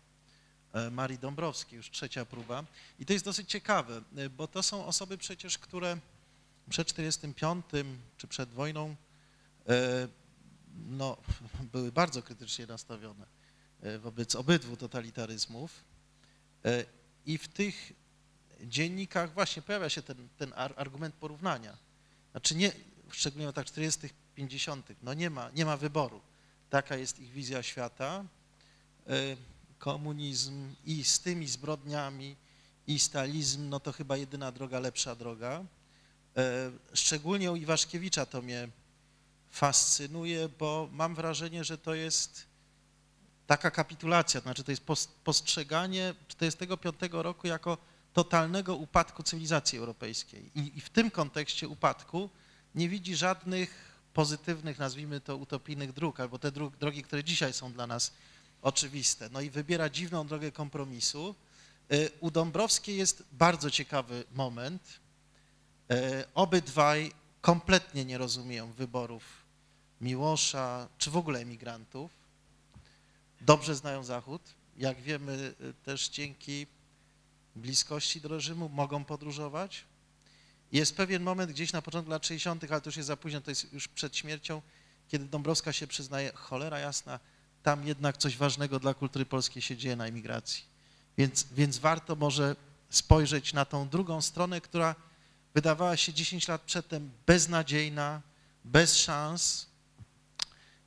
[SPEAKER 6] Marii Dąbrowskiej, już trzecia próba. I to jest dosyć ciekawe, e, bo to są osoby przecież, które przed 45 czy przed wojną e, no, *laughs* były bardzo krytycznie nastawione e, wobec obydwu totalitaryzmów. E, I w tych dziennikach właśnie pojawia się ten, ten ar- argument porównania. Znaczy nie, szczególnie w latach 40., 50., no nie ma, nie ma wyboru. Taka jest ich wizja świata. Komunizm i z tymi zbrodniami i stalizm, no to chyba jedyna droga, lepsza droga. E, Szczególnie u Iwaszkiewicza to mnie fascynuje, bo mam wrażenie, że to jest taka kapitulacja, to znaczy to jest pos- postrzeganie 45 roku jako totalnego upadku cywilizacji europejskiej. I, I w tym kontekście upadku nie widzi żadnych pozytywnych, nazwijmy to utopijnych dróg, albo te drogi, które dzisiaj są dla nas oczywiste. No i wybiera dziwną drogę kompromisu. Y, U Dąbrowskiej jest bardzo ciekawy moment. Y, Obydwaj kompletnie nie rozumieją wyborów Miłosza, czy w ogóle emigrantów. Dobrze znają Zachód. Jak wiemy, y, też dzięki bliskości do reżimu mogą podróżować. Jest pewien moment gdzieś na początku lat 60., ale to już jest za późno, to jest już przed śmiercią, kiedy Dąbrowska się przyznaje, cholera jasna, tam jednak coś ważnego dla kultury polskiej się dzieje na emigracji. Więc, więc warto może spojrzeć na tą drugą stronę, która wydawała się 10 lat przedtem beznadziejna, bez szans.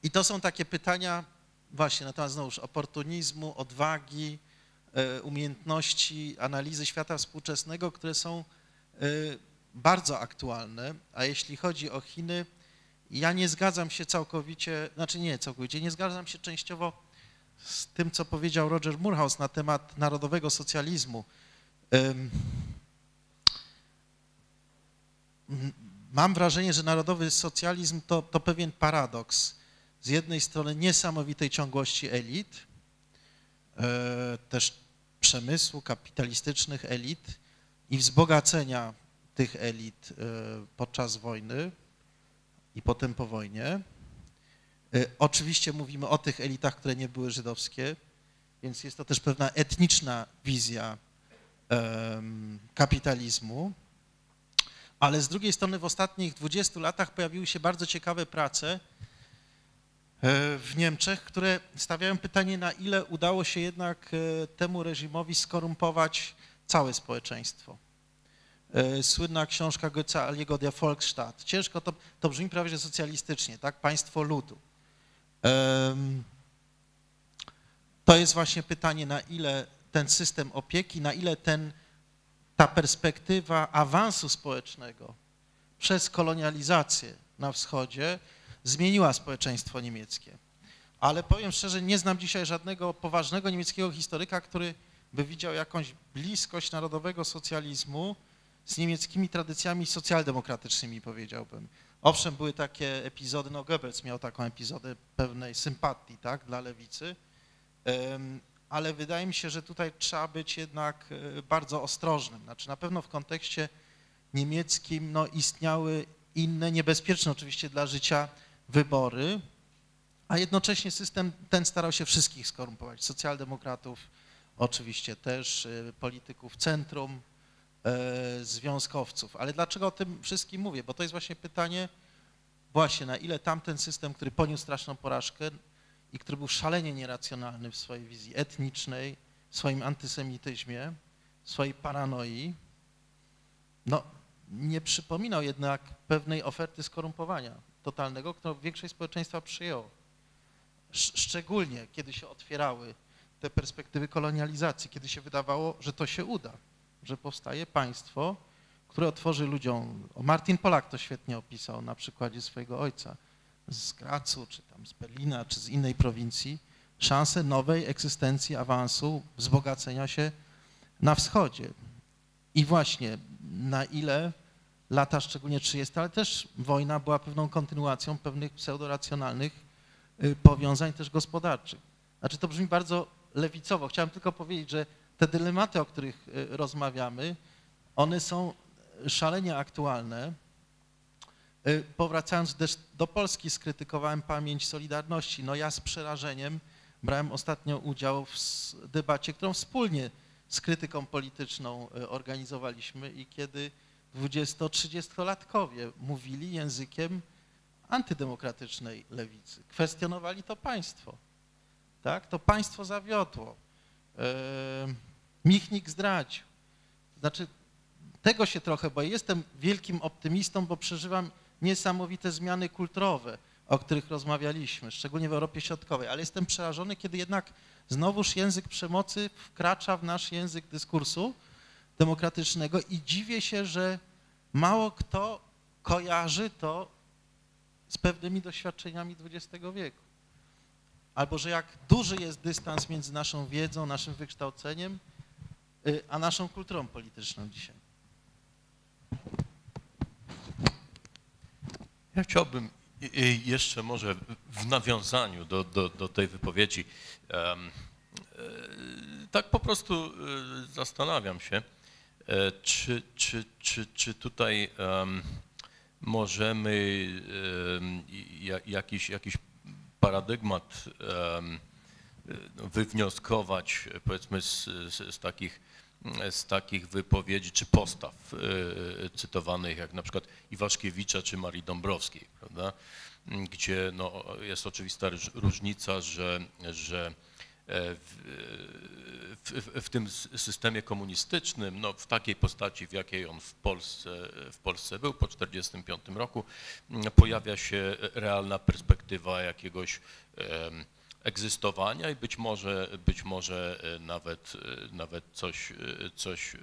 [SPEAKER 6] I to są takie pytania właśnie na temat znowuż oportunizmu, odwagi, e, umiejętności analizy świata współczesnego, które są e, bardzo aktualne. A jeśli chodzi o Chiny, ja nie zgadzam się całkowicie, znaczy nie całkowicie, nie zgadzam się częściowo z tym, co powiedział Roger Moorhouse na temat narodowego socjalizmu. Mam wrażenie, że narodowy socjalizm to, to pewien paradoks. Z jednej strony niesamowitej ciągłości elit, e, też przemysłu, kapitalistycznych elit i wzbogacenia tych elit e, podczas wojny i potem po wojnie. E, Oczywiście mówimy o tych elitach, które nie były żydowskie, więc jest to też pewna etniczna wizja kapitalizmu. Ale z drugiej strony w ostatnich 20 latach pojawiły się bardzo ciekawe prace e, w Niemczech, które stawiają pytanie, na ile udało się jednak e, temu reżimowi skorumpować całe społeczeństwo. E, Słynna książka Goetza Aliego Der Volksstaat. Ciężko to, to brzmi prawie że socjalistycznie, tak? Państwo ludu. To jest właśnie pytanie, na ile ten system opieki, na ile ten, ta perspektywa awansu społecznego przez kolonializację na wschodzie zmieniła społeczeństwo niemieckie. Ale powiem szczerze, nie znam dzisiaj żadnego poważnego niemieckiego historyka, który by widział jakąś bliskość narodowego socjalizmu z niemieckimi tradycjami socjaldemokratycznymi, powiedziałbym. Owszem, były takie epizody, no Goebbels miał taką epizodę pewnej sympatii tak, dla lewicy, ale wydaje mi się, że tutaj trzeba być jednak e, bardzo ostrożnym. Znaczy na pewno w kontekście niemieckim no, istniały inne, niebezpieczne oczywiście dla życia wybory, a jednocześnie system ten starał się wszystkich skorumpować. Socjaldemokratów oczywiście też, e, polityków centrum, związkowców. Ale dlaczego o tym wszystkim mówię? Bo to jest właśnie pytanie właśnie na ile tamten system, który poniósł straszną porażkę i który był szalenie nieracjonalny w swojej wizji etnicznej, w swoim antysemityzmie, w swojej paranoi, no nie przypominał jednak pewnej oferty skorumpowania totalnego, którą większość społeczeństwa przyjęło. Sz- Szczególnie, kiedy się otwierały te perspektywy kolonializacji, kiedy się wydawało, że to się uda, że powstaje państwo, które otworzy ludziom, Martin Polak to świetnie opisał na przykładzie swojego ojca, z Gracu, czy tam z Berlina, czy z innej prowincji, szansę nowej egzystencji, awansu, wzbogacenia się na wschodzie. I właśnie na ile lata, szczególnie 30, ale też wojna była pewną kontynuacją pewnych pseudoracjonalnych y, powiązań też gospodarczych. Znaczy to brzmi bardzo lewicowo. Chciałem tylko powiedzieć, że te dylematy, o których y, rozmawiamy, one są szalenie aktualne. Y, Powracając do Polski, skrytykowałem pamięć Solidarności. No ja z przerażeniem brałem ostatnio udział w debacie, którą wspólnie z krytyką polityczną y, organizowaliśmy i kiedy 20-30-latkowie mówili językiem antydemokratycznej lewicy. Kwestionowali to państwo. Tak? To państwo zawiodło. E, Michnik zdradził. Znaczy, tego się trochę boję. Jestem wielkim optymistą, bo przeżywam niesamowite zmiany kulturowe, o których rozmawialiśmy, szczególnie w Europie Środkowej, ale jestem przerażony, kiedy jednak znowuż język przemocy wkracza w nasz język dyskursu demokratycznego i dziwię się, że mało kto kojarzy to z pewnymi doświadczeniami XX wieku. Albo że jak duży jest dystans między naszą wiedzą, naszym wykształceniem, a naszą kulturą polityczną dzisiaj.
[SPEAKER 4] Ja chciałbym jeszcze może w nawiązaniu do, do, do tej wypowiedzi, e, tak po prostu e, zastanawiam się, e, czy, czy, czy, czy tutaj em, możemy em, ja- jakiś, jakiś paradygmat e, wywnioskować, powiedzmy, z, z, z takich z takich wypowiedzi czy postaw e, cytowanych, jak na przykład Iwaszkiewicza czy Marii Dąbrowskiej, prawda? Mm, Gdzie no, jest oczywista róż- różnica, że, że e, w, w, w tym systemie komunistycznym, no, w takiej postaci, w jakiej on w Polsce, w Polsce był po 1945 roku, mm, pojawia się realna perspektywa jakiegoś egzystowania i być może, być może e, nawet, e, nawet coś, e, coś,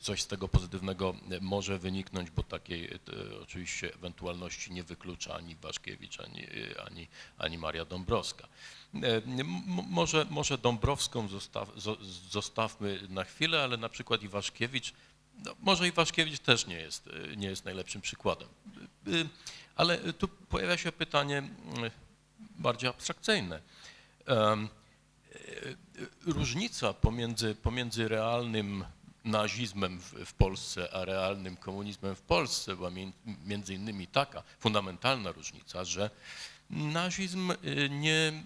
[SPEAKER 4] coś z tego pozytywnego może wyniknąć, bo takiej oczywiście ewentualności nie wyklucza ani Waszkiewicz, ani, ani, ani Maria Dąbrowska. Może, może Dąbrowską zostaw, zo- zostawmy na chwilę, ale na przykład Iwaszkiewicz, no może Iwaszkiewicz też nie jest, nie jest najlepszym przykładem. Ale tu pojawia się pytanie mm, bardziej abstrakcyjne. Em, e, Różnica pomiędzy, pomiędzy realnym nazizmem w, w Polsce, a realnym komunizmem w Polsce była mię- między innymi taka fundamentalna różnica, że nazizm y, nie,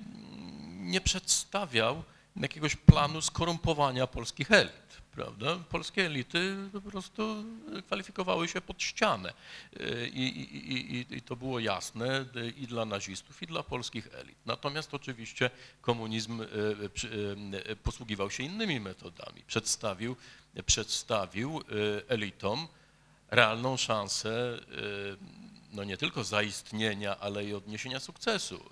[SPEAKER 4] nie przedstawiał jakiegoś planu skorumpowania polskich elit. Prawda? Polskie elity po prostu kwalifikowały się pod ścianę Y, i, i, i, i- to było jasne y, i dla nazistów, i dla polskich elit. Natomiast oczywiście komunizm y, posługiwał się innymi metodami. Przedstawił, przedstawił elitom realną szansę no nie tylko zaistnienia, ale i odniesienia sukcesu.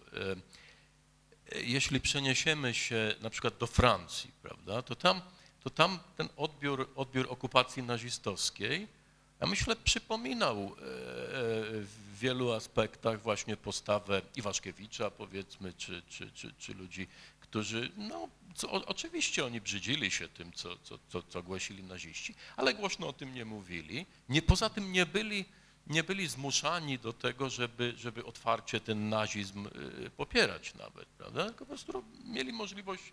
[SPEAKER 4] Jeśli przeniesiemy się na przykład do Francji, prawda, to tam, to tam ten odbiór, odbiór okupacji nazistowskiej, ja myślę, przypominał e, e, w wielu aspektach właśnie postawę Iwaszkiewicza, powiedzmy, czy, czy, czy, czy ludzi, którzy, no, co, oczywiście oni brzydzili się tym, co, co, co, co głosili naziści, ale głośno o tym nie mówili. Nie, poza tym nie byli, nie byli zmuszani do tego, żeby, żeby otwarcie ten nazizm y, popierać nawet, prawda? Tylko po prostu mieli możliwość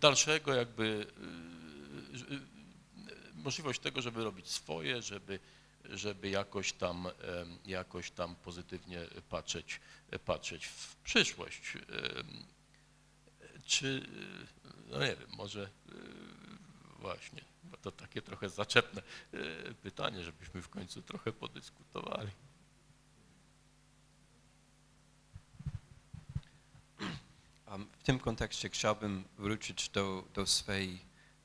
[SPEAKER 4] dalszego jakby możliwość tego, żeby robić swoje, żeby, żeby jakoś tam, em, jakoś tam pozytywnie patrzeć, patrzeć w przyszłość. Em, Czy, no nie wiem, może właśnie, bo to takie trochę zaczepne pytanie, żebyśmy w końcu trochę podyskutowali.
[SPEAKER 5] W tym kontekście chciałbym wrócić do, do swej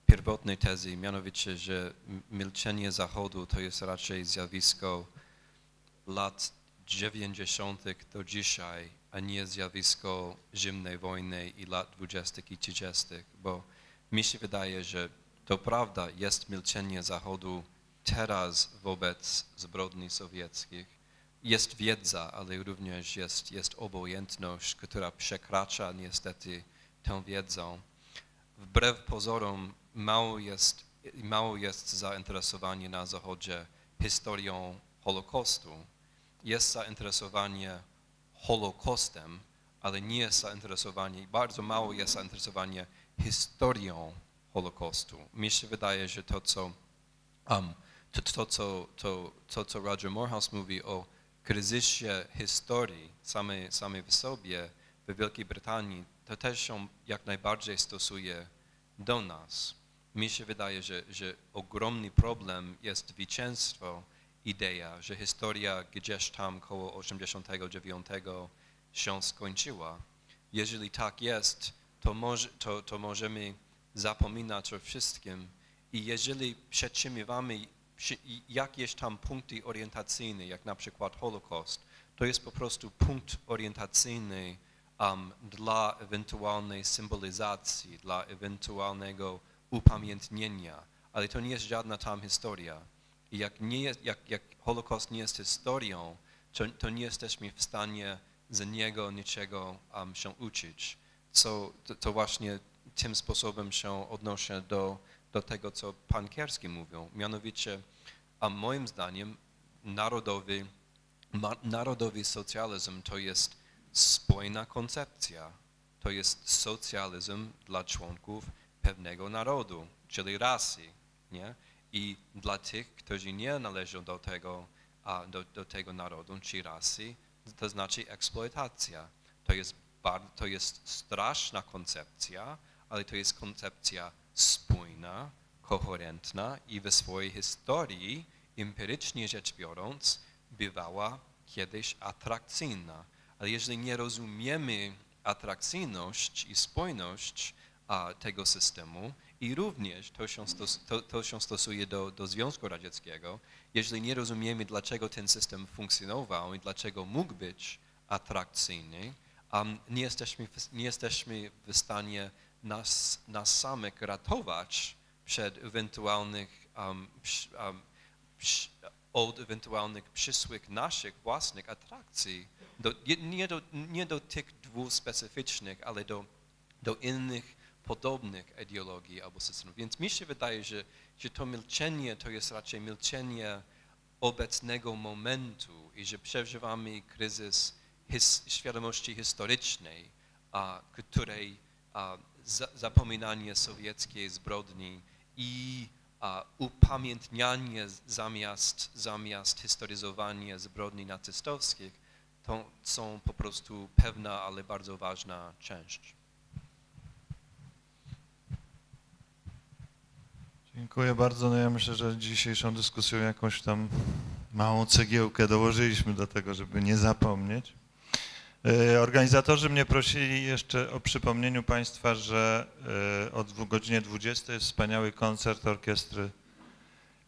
[SPEAKER 5] pierwotnej tezy, mianowicie, że milczenie Zachodu to jest raczej zjawisko lat 90. do dzisiaj, a nie zjawisko zimnej wojny i lat 20. i 30., bo mi się wydaje, że to prawda, jest milczenie Zachodu teraz wobec zbrodni sowieckich, jest wiedza, ale również jest, jest obojętność, która przekracza niestety tę wiedzą. Wbrew pozorom mało jest, mało jest zainteresowanie na Zachodzie historią Holokaustu. Jest zainteresowanie Holokaustem, ale nie jest zainteresowanie, bardzo mało jest zainteresowanie historią Holokaustu. Mi się wydaje, że to, co, um, to, to, co, to, to, co Roger Morehouse mówi o kryzysie historii samej, samej w sobie w Wielkiej Brytanii, to też się jak najbardziej stosuje do nas. Mi się wydaje, że, że ogromny problem jest zwycięstwo, idea, że historia gdzieś tam koło 89 się skończyła. Jeżeli tak jest, to, może, to, to możemy zapominać o wszystkim i jeżeli przetrzymywamy jakieś tam punkty orientacyjne, jak na przykład Holocaust, to jest po prostu punkt orientacyjny um, dla ewentualnej symbolizacji, dla ewentualnego upamiętnienia, ale to nie jest żadna tam historia. I jak, nie jest, jak, jak Holocaust nie jest historią, to, to nie jesteśmy w stanie z niego niczego um, się uczyć. Co, to, to właśnie tym sposobem się odnoszę do, do tego, co pan Kierski mówił. Mianowicie, a moim zdaniem, narodowy, ma, narodowy socjalizm to jest spójna koncepcja. To jest socjalizm dla członków pewnego narodu, czyli rasy. Nie? I dla tych, którzy nie należą do tego, do, do tego narodu czy rasy, to znaczy eksploatacja. To jest, bar, to jest straszna koncepcja, ale to jest koncepcja spójna, koherentna i we swojej historii, empirycznie rzecz biorąc, bywała kiedyś atrakcyjna. Ale jeżeli nie rozumiemy atrakcyjność i spójność a, tego systemu i również to się, stos, to, to się stosuje do, do Związku Radzieckiego, jeżeli nie rozumiemy, dlaczego ten system funkcjonował i dlaczego mógł być atrakcyjny, um, nie, jesteśmy, nie jesteśmy w stanie nas, nas samych ratować przed ewentualnych, um, um, od ewentualnych przyszłych naszych własnych atrakcji, do, nie, do, nie do tych dwóch specyficznych, ale do, do innych podobnych ideologii albo systemów. Więc mi się wydaje, że, że to milczenie to jest raczej milczenie obecnego momentu i że przeżywamy kryzys his, świadomości historycznej, a, której a, za, zapominanie sowieckiej zbrodni i a, upamiętnianie zamiast, zamiast historyzowanie zbrodni nazistowskich to są po prostu pewna, ale bardzo ważna część.
[SPEAKER 3] Dziękuję bardzo. No ja myślę, że dzisiejszą dyskusją jakąś tam małą cegiełkę dołożyliśmy do tego, żeby nie zapomnieć. E, Organizatorzy mnie prosili jeszcze o przypomnieniu Państwa, że e, o godzinie 20 jest wspaniały koncert orkiestry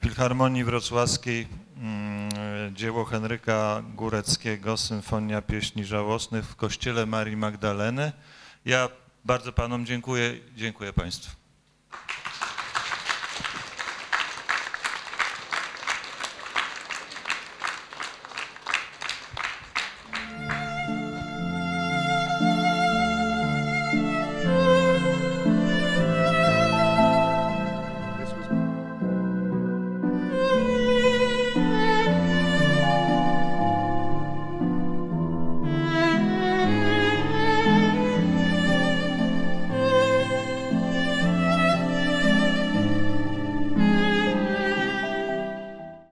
[SPEAKER 3] Filharmonii Wrocławskiej, mm, dzieło Henryka Góreckiego, Symfonia Pieśni Żałosnych w Kościele Marii Magdaleny. Ja bardzo Panom dziękuję, dziękuję Państwu.